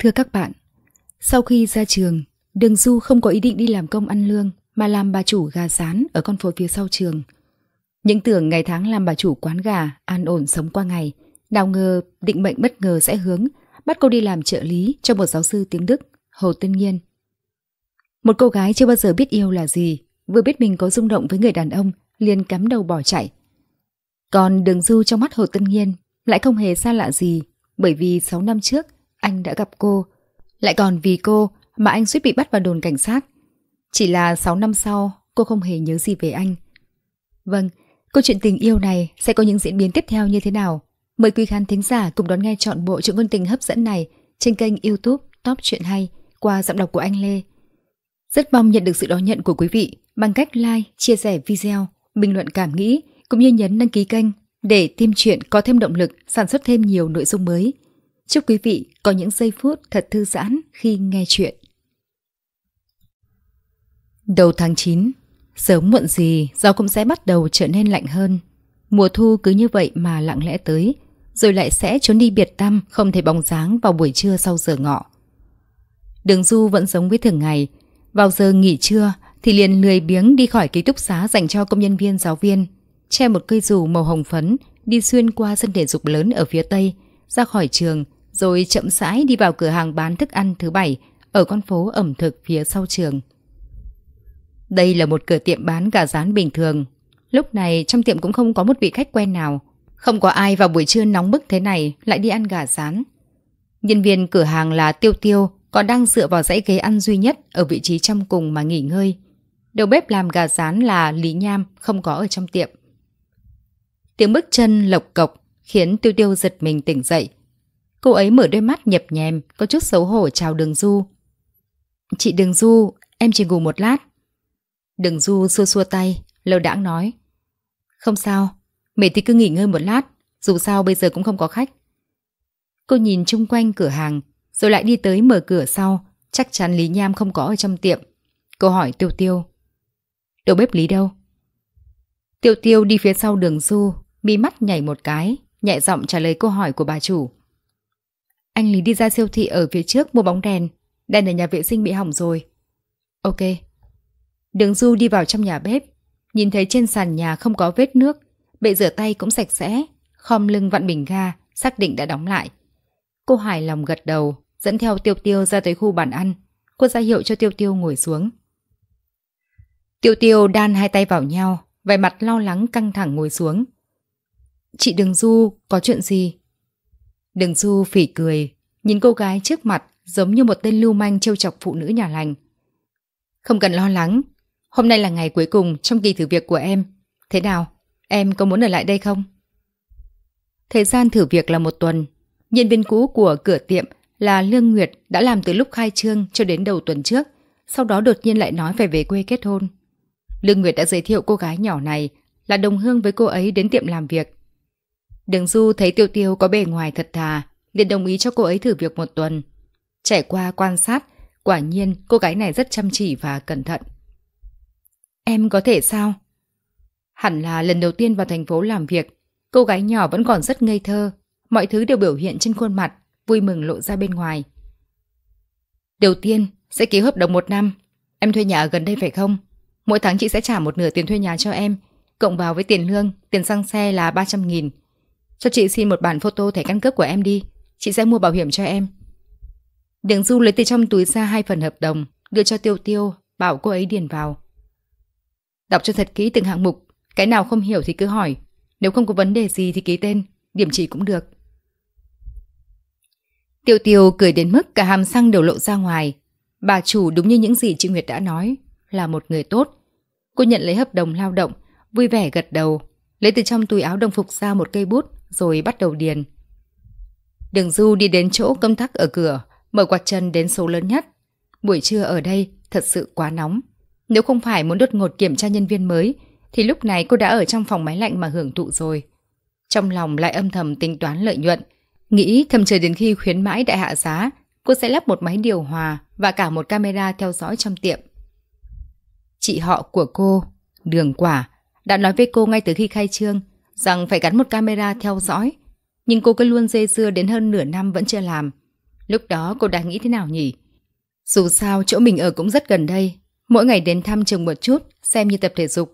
Thưa các bạn, sau khi ra trường, Đường Du không có ý định đi làm công ăn lương mà làm bà chủ gà rán ở con phố phía sau trường. Những tưởng ngày tháng làm bà chủ quán gà, an ổn sống qua ngày, nào ngờ định mệnh bất ngờ sẽ hướng, bắt cô đi làm trợ lý cho một giáo sư tiếng Đức, Hồ Tân Nhiên. Một cô gái chưa bao giờ biết yêu là gì, vừa biết mình có rung động với người đàn ông, liền cắm đầu bỏ chạy. Còn đường du trong mắt Hồ Tân Nhiên lại không hề xa lạ gì, bởi vì 6 năm trước anh đã gặp cô. Lại còn vì cô mà anh suýt bị bắt vào đồn cảnh sát. Chỉ là 6 năm sau, cô không hề nhớ gì về anh. Vâng, câu chuyện tình yêu này sẽ có những diễn biến tiếp theo như thế nào? Mời quý khán thính giả cùng đón nghe trọn bộ chuyện ngôn tình hấp dẫn này trên kênh youtube Top Chuyện Hay qua giọng đọc của anh Lê. Rất mong nhận được sự đón nhận của quý vị bằng cách like, chia sẻ video, bình luận cảm nghĩ cũng như nhấn đăng ký kênh để team chuyện có thêm động lực sản xuất thêm nhiều nội dung mới. Chúc quý vị có những giây phút thật thư giãn khi nghe chuyện. Đầu tháng 9, sớm muộn gì gió cũng sẽ bắt đầu trở nên lạnh hơn. Mùa thu cứ như vậy mà lặng lẽ tới, rồi lại sẽ trốn đi biệt tâm không thể bóng dáng vào buổi trưa sau giờ ngọ. Đường Du vẫn giống với thường ngày, vào giờ nghỉ trưa thì liền lười biếng đi khỏi ký túc xá dành cho công nhân viên giáo viên, che một cây dù màu hồng phấn, đi xuyên qua sân thể dục lớn ở phía tây, ra khỏi trường, rồi chậm rãi đi vào cửa hàng bán thức ăn thứ bảy, ở con phố ẩm thực phía sau trường. Đây là một cửa tiệm bán gà rán bình thường. Lúc này, trong tiệm cũng không có một vị khách quen nào. Không có ai vào buổi trưa nóng bức thế này lại đi ăn gà rán. Nhân viên cửa hàng là Tiêu Tiêu, còn đang dựa vào dãy ghế ăn duy nhất ở vị trí trong cùng mà nghỉ ngơi. Đầu bếp làm gà rán là Lý Nham, không có ở trong tiệm. Tiếng bước chân lộc cộc khiến Tiêu Tiêu giật mình tỉnh dậy. Cô ấy mở đôi mắt nhập nhèm, có chút xấu hổ chào Đường Du. Chị Đường Du, em chỉ ngủ một lát. Đường Du xua xua tay, lâu đãng nói. Không sao, mẹ thì cứ nghỉ ngơi một lát, dù sao bây giờ cũng không có khách. Cô nhìn chung quanh cửa hàng, rồi lại đi tới mở cửa sau, chắc chắn Lý Nham không có ở trong tiệm. Cô hỏi Tiêu Tiêu. Đầu bếp Lý đâu? Tiêu Tiêu đi phía sau đường Du, mi mắt nhảy một cái, nhẹ giọng trả lời câu hỏi của bà chủ. Anh Lý đi ra siêu thị ở phía trước mua bóng đèn, đèn ở nhà vệ sinh bị hỏng rồi. Ok. Đường Du đi vào trong nhà bếp, nhìn thấy trên sàn nhà không có vết nước, bệ rửa tay cũng sạch sẽ, khom lưng vặn bình ga, xác định đã đóng lại. Cô hài lòng gật đầu, dẫn theo Tiêu Tiêu ra tới khu bàn ăn. Cô ra hiệu cho Tiêu Tiêu ngồi xuống. Tiêu Tiêu đan hai tay vào nhau, vẻ mặt lo lắng căng thẳng ngồi xuống. Chị Đường Du, có chuyện gì? Đường Du phỉ cười, nhìn cô gái trước mặt giống như một tên lưu manh trêu chọc phụ nữ nhà lành. Không cần lo lắng, hôm nay là ngày cuối cùng trong kỳ thử việc của em. Thế nào, em có muốn ở lại đây không? Thời gian thử việc là một tuần. Nhân viên cũ của cửa tiệm là Lương Nguyệt đã làm từ lúc khai trương cho đến đầu tuần trước, sau đó đột nhiên lại nói phải về quê kết hôn. Lương Nguyệt đã giới thiệu cô gái nhỏ này là đồng hương với cô ấy đến tiệm làm việc. Đường Du thấy Tiêu Tiêu có bề ngoài thật thà, liền đồng ý cho cô ấy thử việc một tuần. Trải qua quan sát, quả nhiên cô gái này rất chăm chỉ và cẩn thận. Em có thể sao? Hẳn là lần đầu tiên vào thành phố làm việc, cô gái nhỏ vẫn còn rất ngây thơ, mọi thứ đều biểu hiện trên khuôn mặt, vui mừng lộ ra bên ngoài. Đầu tiên, sẽ ký hợp đồng một năm. Em thuê nhà ở gần đây phải không? Mỗi tháng chị sẽ trả một nửa tiền thuê nhà cho em, cộng vào với tiền lương, tiền xăng xe là 300 nghìn. Cho chị xin một bản photo thẻ căn cước của em đi, chị sẽ mua bảo hiểm cho em. Đường Du lấy từ trong túi ra hai phần hợp đồng, đưa cho Tiêu Tiêu, bảo cô ấy điền vào. Đọc cho thật kỹ từng hạng mục, cái nào không hiểu thì cứ hỏi. Nếu không có vấn đề gì thì ký tên, điểm chỉ cũng được. Tiêu Tiêu cười đến mức cả hàm răng đều lộ ra ngoài. Bà chủ đúng như những gì chị Nguyệt đã nói, là một người tốt. Cô nhận lấy hợp đồng lao động, vui vẻ gật đầu, lấy từ trong túi áo đồng phục ra một cây bút rồi bắt đầu điền. Đường Du đi đến chỗ công tắc ở cửa, mở quạt chân đến số lớn nhất. Buổi trưa ở đây thật sự quá nóng. Nếu không phải muốn đột ngột kiểm tra nhân viên mới, thì lúc này cô đã ở trong phòng máy lạnh mà hưởng thụ rồi. Trong lòng lại âm thầm tính toán lợi nhuận, nghĩ thầm chờ đến khi khuyến mãi đại hạ giá, cô sẽ lắp một máy điều hòa và cả một camera theo dõi trong tiệm. Chị họ của cô, Đường Quả, đã nói với cô ngay từ khi khai trương rằng phải gắn một camera theo dõi. Nhưng cô cứ luôn dây dưa đến hơn nửa năm vẫn chưa làm. Lúc đó cô đang nghĩ thế nào nhỉ? Dù sao chỗ mình ở cũng rất gần đây, mỗi ngày đến thăm trường một chút, xem như tập thể dục.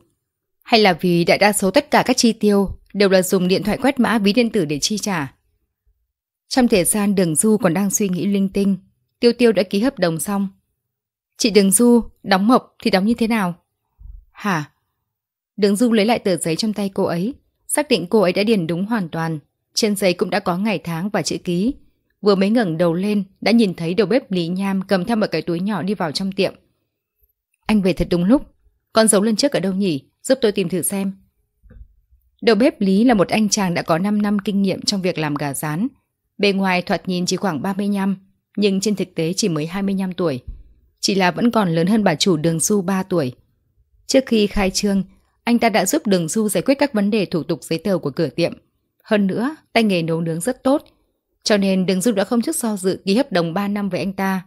Hay là vì đại đa số tất cả các chi tiêu đều là dùng điện thoại quét mã ví điện tử để chi trả. Trong thời gian Đường Du còn đang suy nghĩ linh tinh, Tiêu Tiêu đã ký hợp đồng xong. Chị Đường Du, đóng mộc thì đóng như thế nào? Hả? Đường Du lấy lại tờ giấy trong tay cô ấy, xác định cô ấy đã điền đúng hoàn toàn. Trên giấy cũng đã có ngày tháng và chữ ký. Vừa mới ngẩng đầu lên, đã nhìn thấy đầu bếp Lý Nham cầm theo một cái túi nhỏ đi vào trong tiệm. Anh về thật đúng lúc. Con dấu lần trước ở đâu nhỉ? Giúp tôi tìm thử xem. Đầu bếp Lý là một anh chàng đã có 5 năm kinh nghiệm trong việc làm gà rán. Bề ngoài thoạt nhìn chỉ khoảng 35, nhưng trên thực tế chỉ mới 25 tuổi. Chỉ là vẫn còn lớn hơn bà chủ Đường Du 3 tuổi. Trước khi khai trương, anh ta đã giúp Đường Du giải quyết các vấn đề thủ tục giấy tờ của cửa tiệm. Hơn nữa, tay nghề nấu nướng rất tốt. Cho nên Đường Du đã không chút do dự ký hợp đồng 3 năm với anh ta.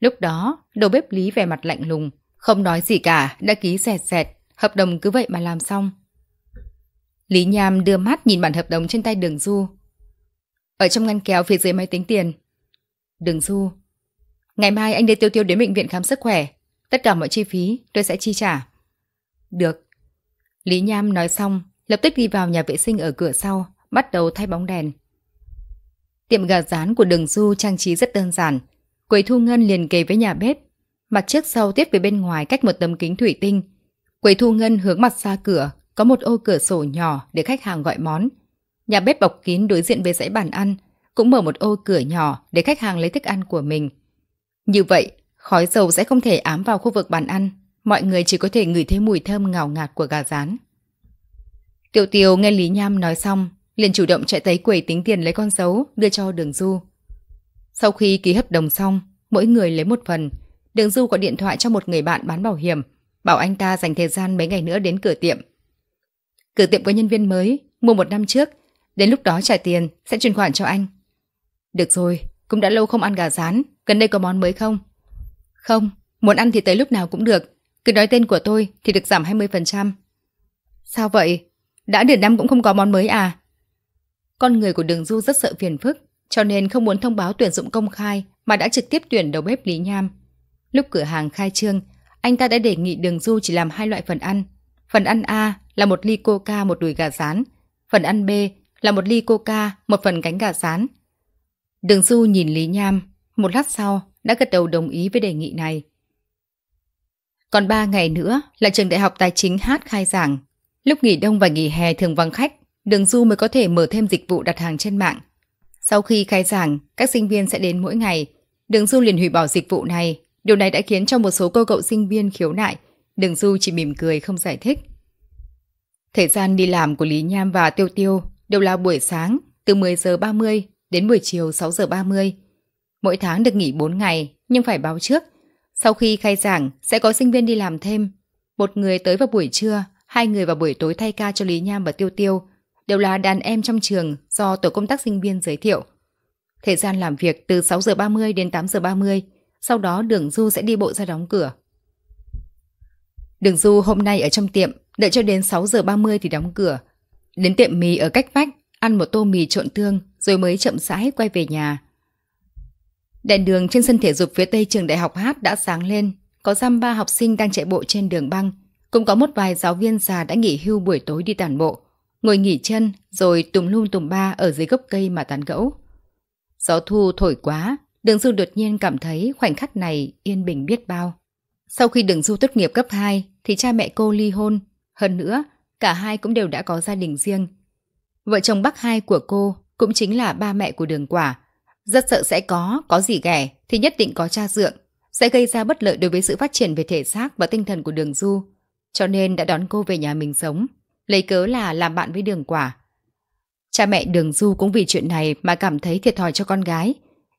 Lúc đó, đầu bếp Lý vẻ mặt lạnh lùng, không nói gì cả, đã ký xẹt xẹt, hợp đồng cứ vậy mà làm xong. Lý Nham đưa mắt nhìn bản hợp đồng trên tay Đường Du. Ở trong ngăn kéo phía dưới máy tính tiền. Đường Du. Ngày mai anh đưa Tiêu Tiêu đến bệnh viện khám sức khỏe. Tất cả mọi chi phí tôi sẽ chi trả. Được. Lý Nham nói xong, lập tức đi vào nhà vệ sinh ở cửa sau, bắt đầu thay bóng đèn. Tiệm gà rán của Đường Du trang trí rất đơn giản. Quầy thu ngân liền kề với nhà bếp. Mặt trước sau tiếp về bên ngoài cách một tấm kính thủy tinh. Quầy thu ngân hướng mặt ra cửa, có một ô cửa sổ nhỏ để khách hàng gọi món. Nhà bếp bọc kín đối diện với dãy bàn ăn, cũng mở một ô cửa nhỏ để khách hàng lấy thức ăn của mình. Như vậy, khói dầu sẽ không thể ám vào khu vực bàn ăn, mọi người chỉ có thể ngửi thấy mùi thơm ngào ngạt của gà rán. Tiểu Tiểu nghe Lý Nham nói xong, liền chủ động chạy tới quầy tính tiền lấy con dấu đưa cho Đường Du. Sau khi ký hợp đồng xong, mỗi người lấy một phần, Đường Du gọi điện thoại cho một người bạn bán bảo hiểm, bảo anh ta dành thời gian mấy ngày nữa đến cửa tiệm. Cửa tiệm có nhân viên mới, mua một năm trước, đến lúc đó trả tiền sẽ chuyển khoản cho anh. Được rồi, cũng đã lâu không ăn gà rán, gần đây có món mới không? Không, muốn ăn thì tới lúc nào cũng được, cứ nói tên của tôi thì được giảm 20%. Sao vậy? Đã nửa năm cũng không có món mới à? Con người của Đường Du rất sợ phiền phức, cho nên không muốn thông báo tuyển dụng công khai mà đã trực tiếp tuyển đầu bếp Lý Nham. Lúc cửa hàng khai trương, anh ta đã đề nghị Đường Du chỉ làm hai loại phần ăn. Phần ăn A là một ly coca một đùi gà rán, phần ăn B là một ly coca một phần cánh gà rán. Đường Du nhìn Lý Nham, một lát sau đã gật đầu đồng ý với đề nghị này. Còn 3 ngày nữa là trường đại học tài chính hát khai giảng. Lúc nghỉ đông và nghỉ hè thường vắng khách, Đường Du mới có thể mở thêm dịch vụ đặt hàng trên mạng. Sau khi khai giảng, các sinh viên sẽ đến mỗi ngày. Đường Du liền hủy bỏ dịch vụ này. Điều này đã khiến cho một số cô cậu sinh viên khiếu nại. Đường Du chỉ mỉm cười không giải thích. Thời gian đi làm của Lý Nham và Tiêu Tiêu đều là buổi sáng từ 10 giờ 30 đến buổi chiều 6 giờ 30. Mỗi tháng được nghỉ 4 ngày nhưng phải báo trước. Sau khi khai giảng sẽ có sinh viên đi làm thêm. Một người tới vào buổi trưa, hai người vào buổi tối thay ca cho Lý Nham và Tiêu Tiêu đều là đàn em trong trường do tổ công tác sinh viên giới thiệu. Thời gian làm việc từ 6 giờ 30 đến 8 giờ 30, sau đó Đường Du sẽ đi bộ ra đóng cửa. Đường Du hôm nay ở trong tiệm, đợi cho đến 6 giờ 30 thì đóng cửa. Đến tiệm mì ở cách vách, ăn một tô mì trộn tương rồi mới chậm rãi quay về nhà. Đèn đường trên sân thể dục phía tây trường đại học hát đã sáng lên, có giam ba học sinh đang chạy bộ trên đường băng, cũng có một vài giáo viên già đã nghỉ hưu buổi tối đi tản bộ ngồi nghỉ chân rồi tùm lum tùm ba ở dưới gốc cây mà tán gẫu. Gió thu thổi quá, đường du đột nhiên cảm thấy khoảnh khắc này yên bình biết bao. Sau khi đường du tốt nghiệp cấp 2 thì cha mẹ cô ly hôn. Hơn nữa, cả hai cũng đều đã có gia đình riêng. Vợ chồng bác hai của cô cũng chính là ba mẹ của đường quả. Rất sợ sẽ có, có gì ghẻ thì nhất định có cha dượng. Sẽ gây ra bất lợi đối với sự phát triển về thể xác và tinh thần của đường du. Cho nên đã đón cô về nhà mình sống lấy cớ là làm bạn với đường quả. Cha mẹ đường du cũng vì chuyện này mà cảm thấy thiệt thòi cho con gái.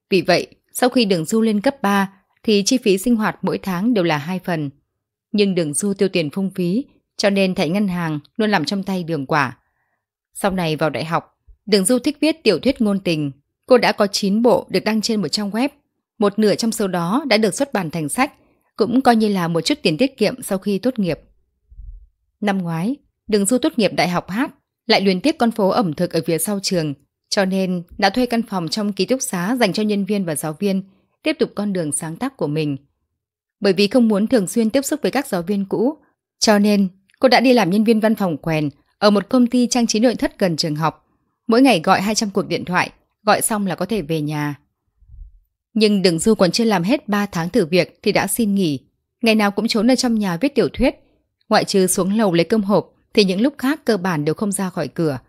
Vì vậy, sau khi đường du lên cấp 3 thì chi phí sinh hoạt mỗi tháng đều là hai phần. Nhưng đường du tiêu tiền phung phí, cho nên thẻ ngân hàng luôn nằm trong tay đường quả. Sau này vào đại học, đường du thích viết tiểu thuyết ngôn tình. Cô đã có 9 bộ được đăng trên một trang web. Một nửa trong số đó đã được xuất bản thành sách, cũng coi như là một chút tiền tiết kiệm sau khi tốt nghiệp. Năm ngoái, Đường Du tốt nghiệp đại học hát, lại luyến tiếp con phố ẩm thực ở phía sau trường, Cho nên đã thuê căn phòng trong ký túc xá dành cho nhân viên và giáo viên, tiếp tục con đường sáng tác của mình. Bởi vì không muốn thường xuyên tiếp xúc với các giáo viên cũ, cho nên cô đã đi làm nhân viên văn phòng quèn ở một công ty trang trí nội thất gần trường học. Mỗi ngày gọi 200 cuộc điện thoại, gọi xong là có thể về nhà. Nhưng đừng du còn chưa làm hết 3 tháng thử việc thì đã xin nghỉ. Ngày nào cũng trốn ở trong nhà viết tiểu thuyết. Ngoại trừ xuống lầu lấy cơm hộp thì những lúc khác cơ bản đều không ra khỏi cửa.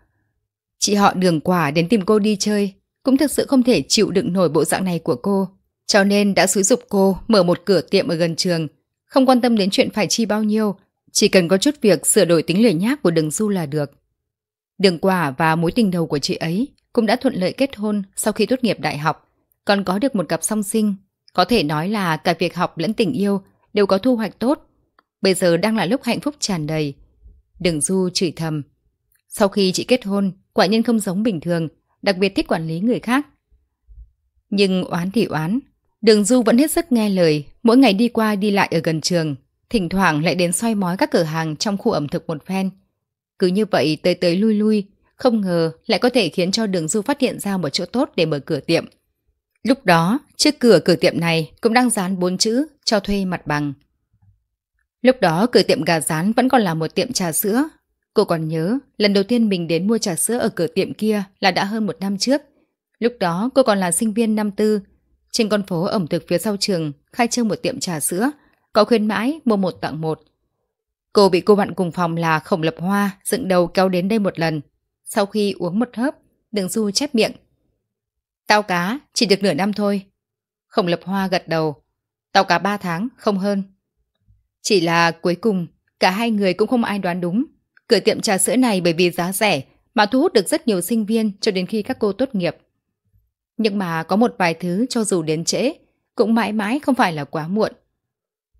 Chị họ đường quả đến tìm cô đi chơi, cũng thực sự không thể chịu đựng nổi bộ dạng này của cô. Cho nên đã xúi dục cô mở một cửa tiệm ở gần trường, không quan tâm đến chuyện phải chi bao nhiêu, chỉ cần có chút việc sửa đổi tính lười nhác của đường du là được. Đường quả và mối tình đầu của chị ấy cũng đã thuận lợi kết hôn sau khi tốt nghiệp đại học, còn có được một cặp song sinh. Có thể nói là cả việc học lẫn tình yêu đều có thu hoạch tốt. Bây giờ đang là lúc hạnh phúc tràn đầy. Đường du chửi thầm. Sau khi chị kết hôn, quả nhân không giống bình thường, đặc biệt thích quản lý người khác. Nhưng oán thì oán, đường du vẫn hết sức nghe lời, mỗi ngày đi qua đi lại ở gần trường, thỉnh thoảng lại đến soi mói các cửa hàng trong khu ẩm thực một phen. Cứ như vậy tới tới lui lui, không ngờ lại có thể khiến cho đường du phát hiện ra một chỗ tốt để mở cửa tiệm. Lúc đó, trước cửa cửa tiệm này cũng đang dán bốn chữ cho thuê mặt bằng. Lúc đó cửa tiệm gà rán vẫn còn là một tiệm trà sữa Cô còn nhớ, lần đầu tiên mình đến mua trà sữa ở cửa tiệm kia là đã hơn một năm trước. Lúc đó cô còn là sinh viên năm tư. Trên con phố ẩm thực phía sau trường, khai trương một tiệm trà sữa, có khuyến mãi mua một tặng một. Cô bị cô bạn cùng phòng là Khổng Lập Hoa dựng đầu kéo đến đây một lần. Sau khi uống một hớp, Đường Du chép miệng. Tao cá, chỉ được nửa năm thôi. Khổng Lập Hoa gật đầu. Tao cá ba tháng, không hơn. Chỉ là cuối cùng, cả hai người cũng không ai đoán đúng. Cửa tiệm trà sữa này bởi vì giá rẻ mà thu hút được rất nhiều sinh viên cho đến khi các cô tốt nghiệp. Nhưng mà có một vài thứ cho dù đến trễ, cũng mãi mãi không phải là quá muộn.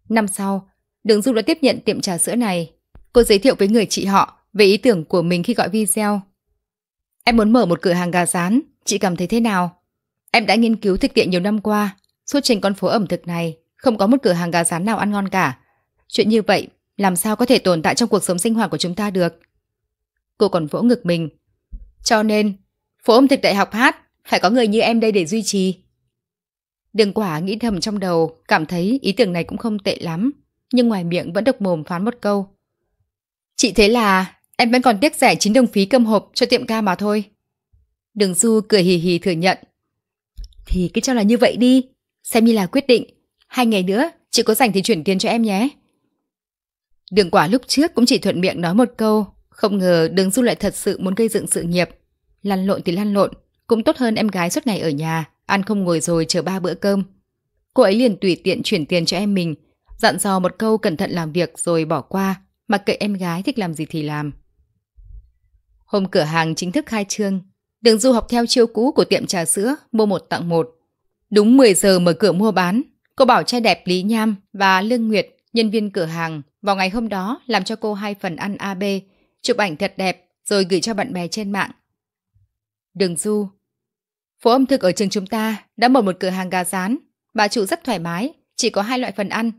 Năm sau, Đường Du đã tiếp nhận tiệm trà sữa này. Cô giới thiệu với người chị họ về ý tưởng của mình khi gọi video. Em muốn mở một cửa hàng gà rán, chị cảm thấy thế nào? Em đã nghiên cứu thực tiễn nhiều năm qua, suốt trên con phố ẩm thực này, không có một cửa hàng gà rán nào ăn ngon cả. Chuyện như vậy làm sao có thể tồn tại trong cuộc sống sinh hoạt của chúng ta được. Cô còn vỗ ngực mình. Cho nên, phố ẩm thực đại học hát phải có người như em đây để duy trì. Đường quả nghĩ thầm trong đầu, cảm thấy ý tưởng này cũng không tệ lắm, nhưng ngoài miệng vẫn độc mồm phán một câu. Chị thế là em vẫn còn tiếc rẻ 9 đồng phí cơm hộp cho tiệm ca mà thôi. Đường Du cười hì hì thừa nhận. Thì cứ cho là như vậy đi, xem như là quyết định. Hai ngày nữa, chị có rảnh thì chuyển tiền cho em nhé. Đường quả lúc trước cũng chỉ thuận miệng nói một câu, không ngờ đường du lại thật sự muốn gây dựng sự nghiệp. Lăn lộn thì lăn lộn, cũng tốt hơn em gái suốt ngày ở nhà, ăn không ngồi rồi chờ ba bữa cơm. Cô ấy liền tùy tiện chuyển tiền cho em mình, dặn dò một câu cẩn thận làm việc rồi bỏ qua, mặc kệ em gái thích làm gì thì làm. Hôm cửa hàng chính thức khai trương, đường du học theo chiêu cũ của tiệm trà sữa, mua một tặng một. Đúng 10 giờ mở cửa mua bán, cô bảo trai đẹp Lý Nham và Lương Nguyệt, nhân viên cửa hàng, vào ngày hôm đó làm cho cô hai phần ăn AB, chụp ảnh thật đẹp rồi gửi cho bạn bè trên mạng. Đường Du Phố ẩm thực ở trường chúng ta đã mở một cửa hàng gà rán. Bà chủ rất thoải mái, chỉ có hai loại phần ăn.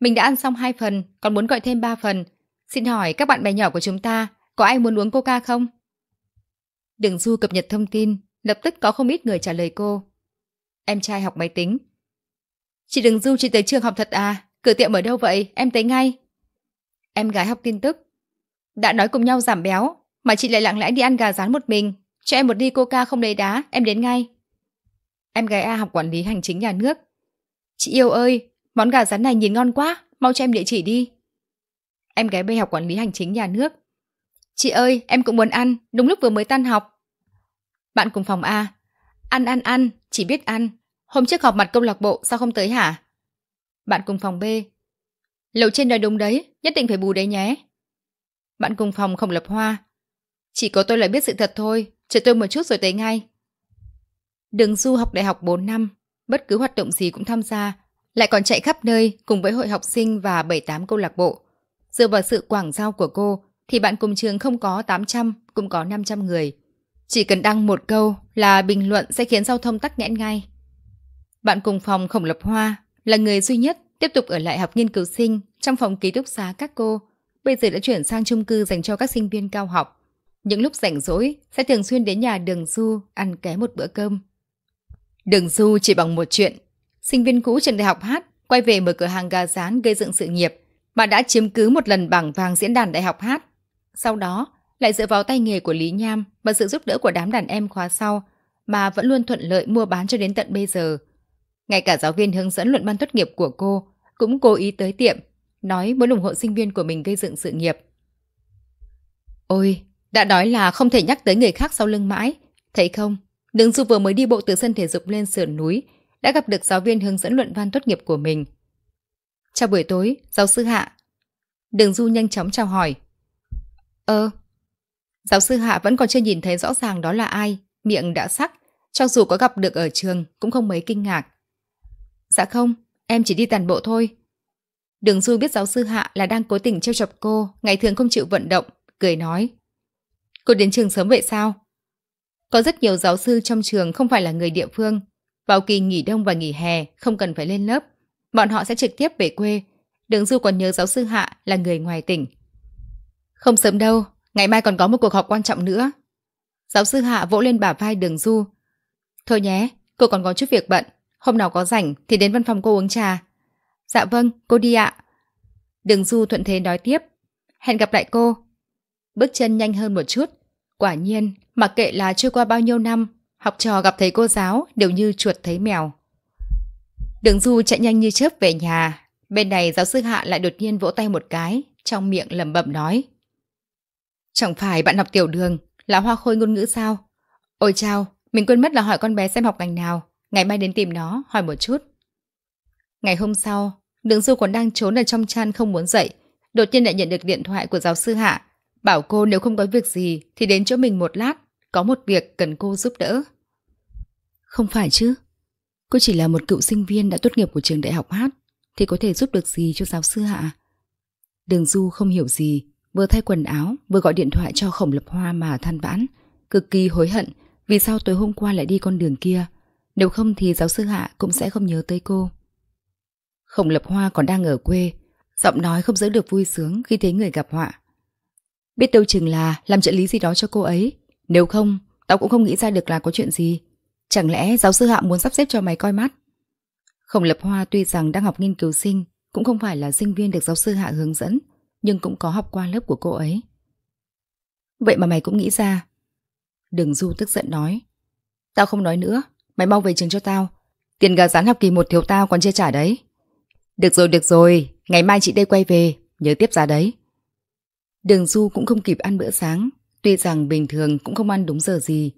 Mình đã ăn xong hai phần, còn muốn gọi thêm ba phần. Xin hỏi các bạn bè nhỏ của chúng ta có ai muốn uống coca không? Đường Du cập nhật thông tin, lập tức có không ít người trả lời cô. Em trai học máy tính. Chị Đường Du chị tới trường học thật à? Cửa tiệm ở đâu vậy? Em tới ngay. Em gái học tin tức. Đã nói cùng nhau giảm béo, mà chị lại lặng lẽ đi ăn gà rán một mình. Cho em một đi coca không lấy đá, em đến ngay. Em gái A học quản lý hành chính nhà nước. Chị yêu ơi, món gà rán này nhìn ngon quá, mau cho em địa chỉ đi. Em gái B học quản lý hành chính nhà nước. Chị ơi, em cũng muốn ăn, đúng lúc vừa mới tan học. Bạn cùng phòng A. Ăn ăn ăn, chỉ biết ăn. Hôm trước họp mặt câu lạc bộ, sao không tới hả? Bạn cùng phòng B. Lầu trên nói đúng đấy, nhất định phải bù đấy nhé. Bạn cùng phòng không lập hoa. Chỉ có tôi là biết sự thật thôi, chờ tôi một chút rồi tới ngay. Đường du học đại học 4 năm, bất cứ hoạt động gì cũng tham gia, lại còn chạy khắp nơi cùng với hội học sinh và 7-8 câu lạc bộ. Dựa vào sự quảng giao của cô, thì bạn cùng trường không có 800, cũng có 500 người. Chỉ cần đăng một câu là bình luận sẽ khiến giao thông tắc nghẽn ngay. Bạn cùng phòng khổng lập hoa là người duy nhất tiếp tục ở lại học nghiên cứu sinh trong phòng ký túc xá các cô, bây giờ đã chuyển sang chung cư dành cho các sinh viên cao học. Những lúc rảnh rỗi sẽ thường xuyên đến nhà Đường Du ăn ké một bữa cơm. Đường Du chỉ bằng một chuyện. Sinh viên cũ trường đại học hát quay về mở cửa hàng gà rán gây dựng sự nghiệp mà đã chiếm cứ một lần bảng vàng diễn đàn đại học hát. Sau đó lại dựa vào tay nghề của Lý Nham và sự giúp đỡ của đám đàn em khóa sau mà vẫn luôn thuận lợi mua bán cho đến tận bây giờ. Ngay cả giáo viên hướng dẫn luận văn tốt nghiệp của cô cũng cố ý tới tiệm, nói muốn ủng hộ sinh viên của mình gây dựng sự nghiệp. Ôi, đã nói là không thể nhắc tới người khác sau lưng mãi. Thấy không, Đường Du vừa mới đi bộ từ sân thể dục lên sườn núi, đã gặp được giáo viên hướng dẫn luận văn tốt nghiệp của mình. Chào buổi tối, giáo sư Hạ. Đường Du nhanh chóng chào hỏi. Ờ. giáo sư Hạ vẫn còn chưa nhìn thấy rõ ràng đó là ai, miệng đã sắc, cho dù có gặp được ở trường cũng không mấy kinh ngạc. Dạ không, em chỉ đi tàn bộ thôi. Đường Du biết giáo sư Hạ là đang cố tình trêu chọc cô, ngày thường không chịu vận động, cười nói. Cô đến trường sớm vậy sao? Có rất nhiều giáo sư trong trường không phải là người địa phương. Vào kỳ nghỉ đông và nghỉ hè không cần phải lên lớp. Bọn họ sẽ trực tiếp về quê. Đường Du còn nhớ giáo sư Hạ là người ngoài tỉnh. Không sớm đâu, ngày mai còn có một cuộc họp quan trọng nữa. Giáo sư Hạ vỗ lên bả vai đường Du. Thôi nhé, cô còn có chút việc bận. Hôm nào có rảnh thì đến văn phòng cô uống trà. Dạ vâng, cô đi ạ. Đường Du thuận thế nói tiếp. Hẹn gặp lại cô. Bước chân nhanh hơn một chút. Quả nhiên, mặc kệ là trôi qua bao nhiêu năm, học trò gặp thấy cô giáo đều như chuột thấy mèo. Đường Du chạy nhanh như chớp về nhà. Bên này giáo sư Hạ lại đột nhiên vỗ tay một cái, trong miệng lẩm bẩm nói. Chẳng phải bạn học tiểu đường là hoa khôi ngôn ngữ sao? Ôi chao, mình quên mất là hỏi con bé xem học ngành nào. Ngày mai đến tìm nó, hỏi một chút. Ngày hôm sau, đường du còn đang trốn ở trong chăn không muốn dậy. Đột nhiên lại nhận được điện thoại của giáo sư Hạ. Bảo cô nếu không có việc gì thì đến chỗ mình một lát. Có một việc cần cô giúp đỡ. Không phải chứ. Cô chỉ là một cựu sinh viên đã tốt nghiệp của trường đại học hát. Thì có thể giúp được gì cho giáo sư Hạ? Đường du không hiểu gì. Vừa thay quần áo, vừa gọi điện thoại cho khổng lập hoa mà than vãn. Cực kỳ hối hận vì sao tối hôm qua lại đi con đường kia. Nếu không thì giáo sư Hạ cũng sẽ không nhớ tới cô. Khổng lập hoa còn đang ở quê, giọng nói không giữ được vui sướng khi thấy người gặp họa. Biết đâu chừng là làm trợ lý gì đó cho cô ấy. Nếu không, tao cũng không nghĩ ra được là có chuyện gì. Chẳng lẽ giáo sư Hạ muốn sắp xếp cho mày coi mắt? Khổng lập hoa tuy rằng đang học nghiên cứu sinh, cũng không phải là sinh viên được giáo sư Hạ hướng dẫn, nhưng cũng có học qua lớp của cô ấy. Vậy mà mày cũng nghĩ ra. Đừng Du tức giận nói. Tao không nói nữa, Mày mau về trường cho tao Tiền gà rán học kỳ một thiếu tao còn chưa trả đấy Được rồi được rồi Ngày mai chị đây quay về Nhớ tiếp giá đấy Đường Du cũng không kịp ăn bữa sáng Tuy rằng bình thường cũng không ăn đúng giờ gì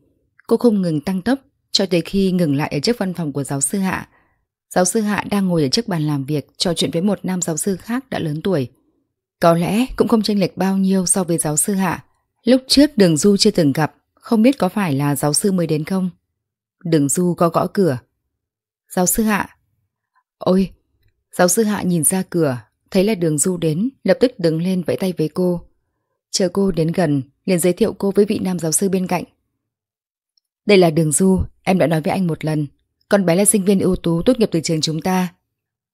Cô không ngừng tăng tốc Cho tới khi ngừng lại ở trước văn phòng của giáo sư Hạ Giáo sư Hạ đang ngồi ở trước bàn làm việc Trò chuyện với một nam giáo sư khác đã lớn tuổi có lẽ cũng không chênh lệch bao nhiêu so với giáo sư Hạ Lúc trước đường Du chưa từng gặp Không biết có phải là giáo sư mới đến không Đường Du có gõ cửa. Giáo sư Hạ. Ôi, giáo sư Hạ nhìn ra cửa, thấy là đường Du đến, lập tức đứng lên vẫy tay với cô. Chờ cô đến gần, liền giới thiệu cô với vị nam giáo sư bên cạnh. Đây là đường Du, em đã nói với anh một lần. Con bé là sinh viên ưu tú tốt nghiệp từ trường chúng ta.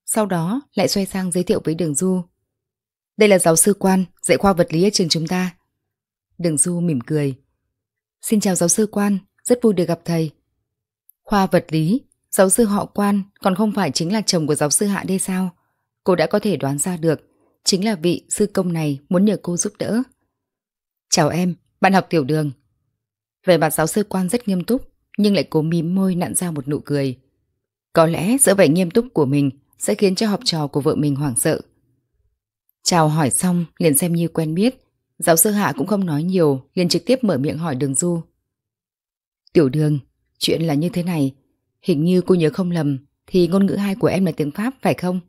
Sau đó lại xoay sang giới thiệu với đường Du. Đây là giáo sư Quan, dạy khoa vật lý ở trường chúng ta. Đường Du mỉm cười. Xin chào giáo sư Quan, rất vui được gặp thầy. Khoa vật lý, giáo sư họ quan còn không phải chính là chồng của giáo sư Hạ đây sao? Cô đã có thể đoán ra được, chính là vị sư công này muốn nhờ cô giúp đỡ. Chào em, bạn học tiểu đường. Về mặt giáo sư quan rất nghiêm túc, nhưng lại cố mím môi nặn ra một nụ cười. Có lẽ giữa vẻ nghiêm túc của mình sẽ khiến cho học trò của vợ mình hoảng sợ. Chào hỏi xong, liền xem như quen biết. Giáo sư Hạ cũng không nói nhiều, liền trực tiếp mở miệng hỏi đường du. Tiểu đường, Chuyện là như thế này, hình như cô nhớ không lầm thì ngôn ngữ hai của em là tiếng Pháp phải không?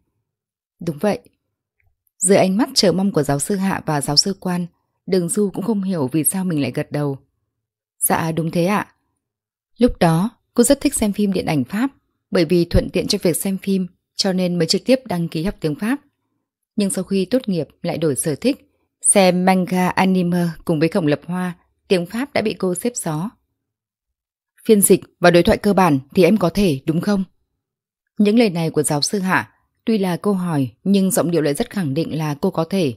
Đúng vậy. Dưới ánh mắt chờ mong của giáo sư Hạ và giáo sư Quan, Đường Du cũng không hiểu vì sao mình lại gật đầu. Dạ đúng thế ạ. Lúc đó, cô rất thích xem phim điện ảnh Pháp bởi vì thuận tiện cho việc xem phim cho nên mới trực tiếp đăng ký học tiếng Pháp. Nhưng sau khi tốt nghiệp lại đổi sở thích, xem manga anime cùng với khổng lập hoa, tiếng Pháp đã bị cô xếp gió. Phiên dịch và đối thoại cơ bản thì em có thể, đúng không? Những lời này của giáo sư Hạ tuy là câu hỏi nhưng giọng điệu lại rất khẳng định là cô có thể.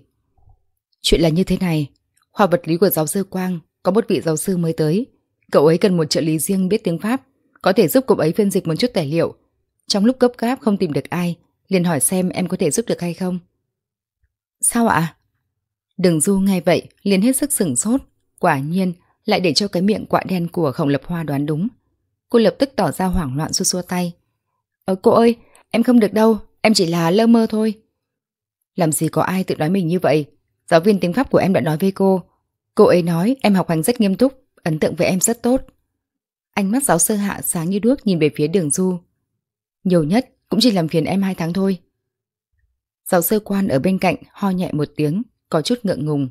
Chuyện là như thế này, khoa vật lý của giáo sư Quang có một vị giáo sư mới tới. Cậu ấy cần một trợ lý riêng biết tiếng Pháp, có thể giúp cậu ấy phiên dịch một chút tài liệu. Trong lúc cấp gáp không tìm được ai, liền hỏi xem em có thể giúp được hay không. Sao ạ? Đừng du ngay vậy, liền hết sức sửng sốt. Quả nhiên, lại để cho cái miệng quạ đen của khổng lập hoa đoán đúng. Cô lập tức tỏ ra hoảng loạn xua xua tay. Ờ cô ơi, em không được đâu, em chỉ là lơ mơ thôi. Làm gì có ai tự nói mình như vậy? Giáo viên tiếng Pháp của em đã nói với cô. Cô ấy nói em học hành rất nghiêm túc, ấn tượng với em rất tốt. Ánh mắt giáo sư hạ sáng như đuốc nhìn về phía đường du. Nhiều nhất cũng chỉ làm phiền em hai tháng thôi. Giáo sư quan ở bên cạnh ho nhẹ một tiếng, có chút ngượng ngùng.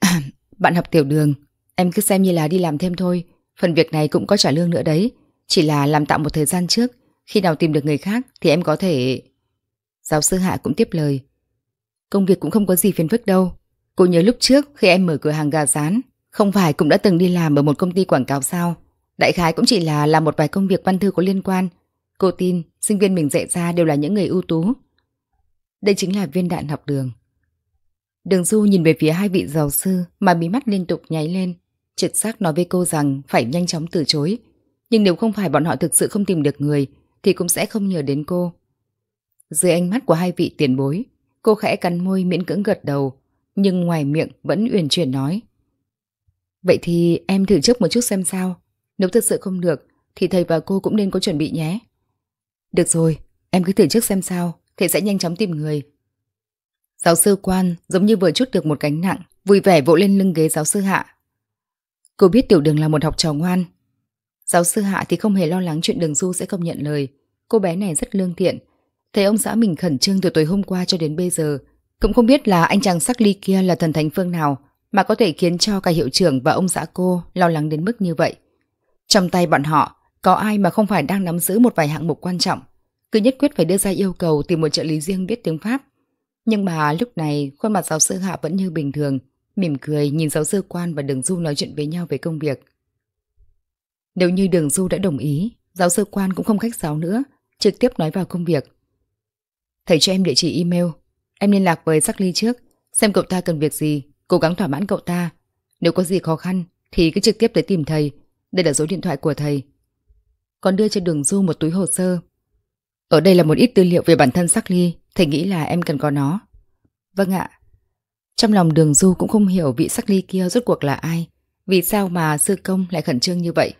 bạn học tiểu đường, em cứ xem như là đi làm thêm thôi. Phần việc này cũng có trả lương nữa đấy. Chỉ là làm tạm một thời gian trước. Khi nào tìm được người khác thì em có thể... Giáo sư Hạ cũng tiếp lời. Công việc cũng không có gì phiền phức đâu. Cô nhớ lúc trước khi em mở cửa hàng gà rán, không phải cũng đã từng đi làm ở một công ty quảng cáo sao? Đại khái cũng chỉ là làm một vài công việc văn thư có liên quan. Cô tin sinh viên mình dạy ra đều là những người ưu tú. Đây chính là viên đạn học đường. Đường Du nhìn về phía hai vị giáo sư mà bí mắt liên tục nháy lên. Triệt xác nói với cô rằng phải nhanh chóng từ chối. Nhưng nếu không phải bọn họ thực sự không tìm được người thì cũng sẽ không nhờ đến cô. Dưới ánh mắt của hai vị tiền bối, cô khẽ cắn môi miễn cưỡng gật đầu, nhưng ngoài miệng vẫn uyển chuyển nói. Vậy thì em thử trước một chút xem sao. Nếu thực sự không được thì thầy và cô cũng nên có chuẩn bị nhé. Được rồi, em cứ thử trước xem sao, thầy sẽ nhanh chóng tìm người. Giáo sư quan giống như vừa chút được một gánh nặng, vui vẻ vỗ lên lưng ghế giáo sư hạ. Cô biết tiểu đường là một học trò ngoan. Giáo sư hạ thì không hề lo lắng chuyện đường du sẽ không nhận lời. Cô bé này rất lương thiện. Thấy ông xã mình khẩn trương từ tối hôm qua cho đến bây giờ. Cũng không biết là anh chàng sắc ly kia là thần thánh phương nào mà có thể khiến cho cả hiệu trưởng và ông xã cô lo lắng đến mức như vậy. Trong tay bọn họ, có ai mà không phải đang nắm giữ một vài hạng mục quan trọng. Cứ nhất quyết phải đưa ra yêu cầu tìm một trợ lý riêng biết tiếng Pháp. Nhưng mà lúc này khuôn mặt giáo sư Hạ vẫn như bình thường, mỉm cười nhìn giáo sư Quan và Đường Du nói chuyện với nhau về công việc. Nếu như Đường Du đã đồng ý, giáo sư Quan cũng không khách sáo nữa, trực tiếp nói vào công việc. Thầy cho em địa chỉ email, em liên lạc với Sắc Ly trước, xem cậu ta cần việc gì, cố gắng thỏa mãn cậu ta. Nếu có gì khó khăn thì cứ trực tiếp tới tìm thầy, đây là số điện thoại của thầy. Còn đưa cho Đường Du một túi hồ sơ. Ở đây là một ít tư liệu về bản thân Sắc Ly, thầy nghĩ là em cần có nó. Vâng ạ. Trong lòng đường du cũng không hiểu vị sắc ly kia rốt cuộc là ai. Vì sao mà sư công lại khẩn trương như vậy?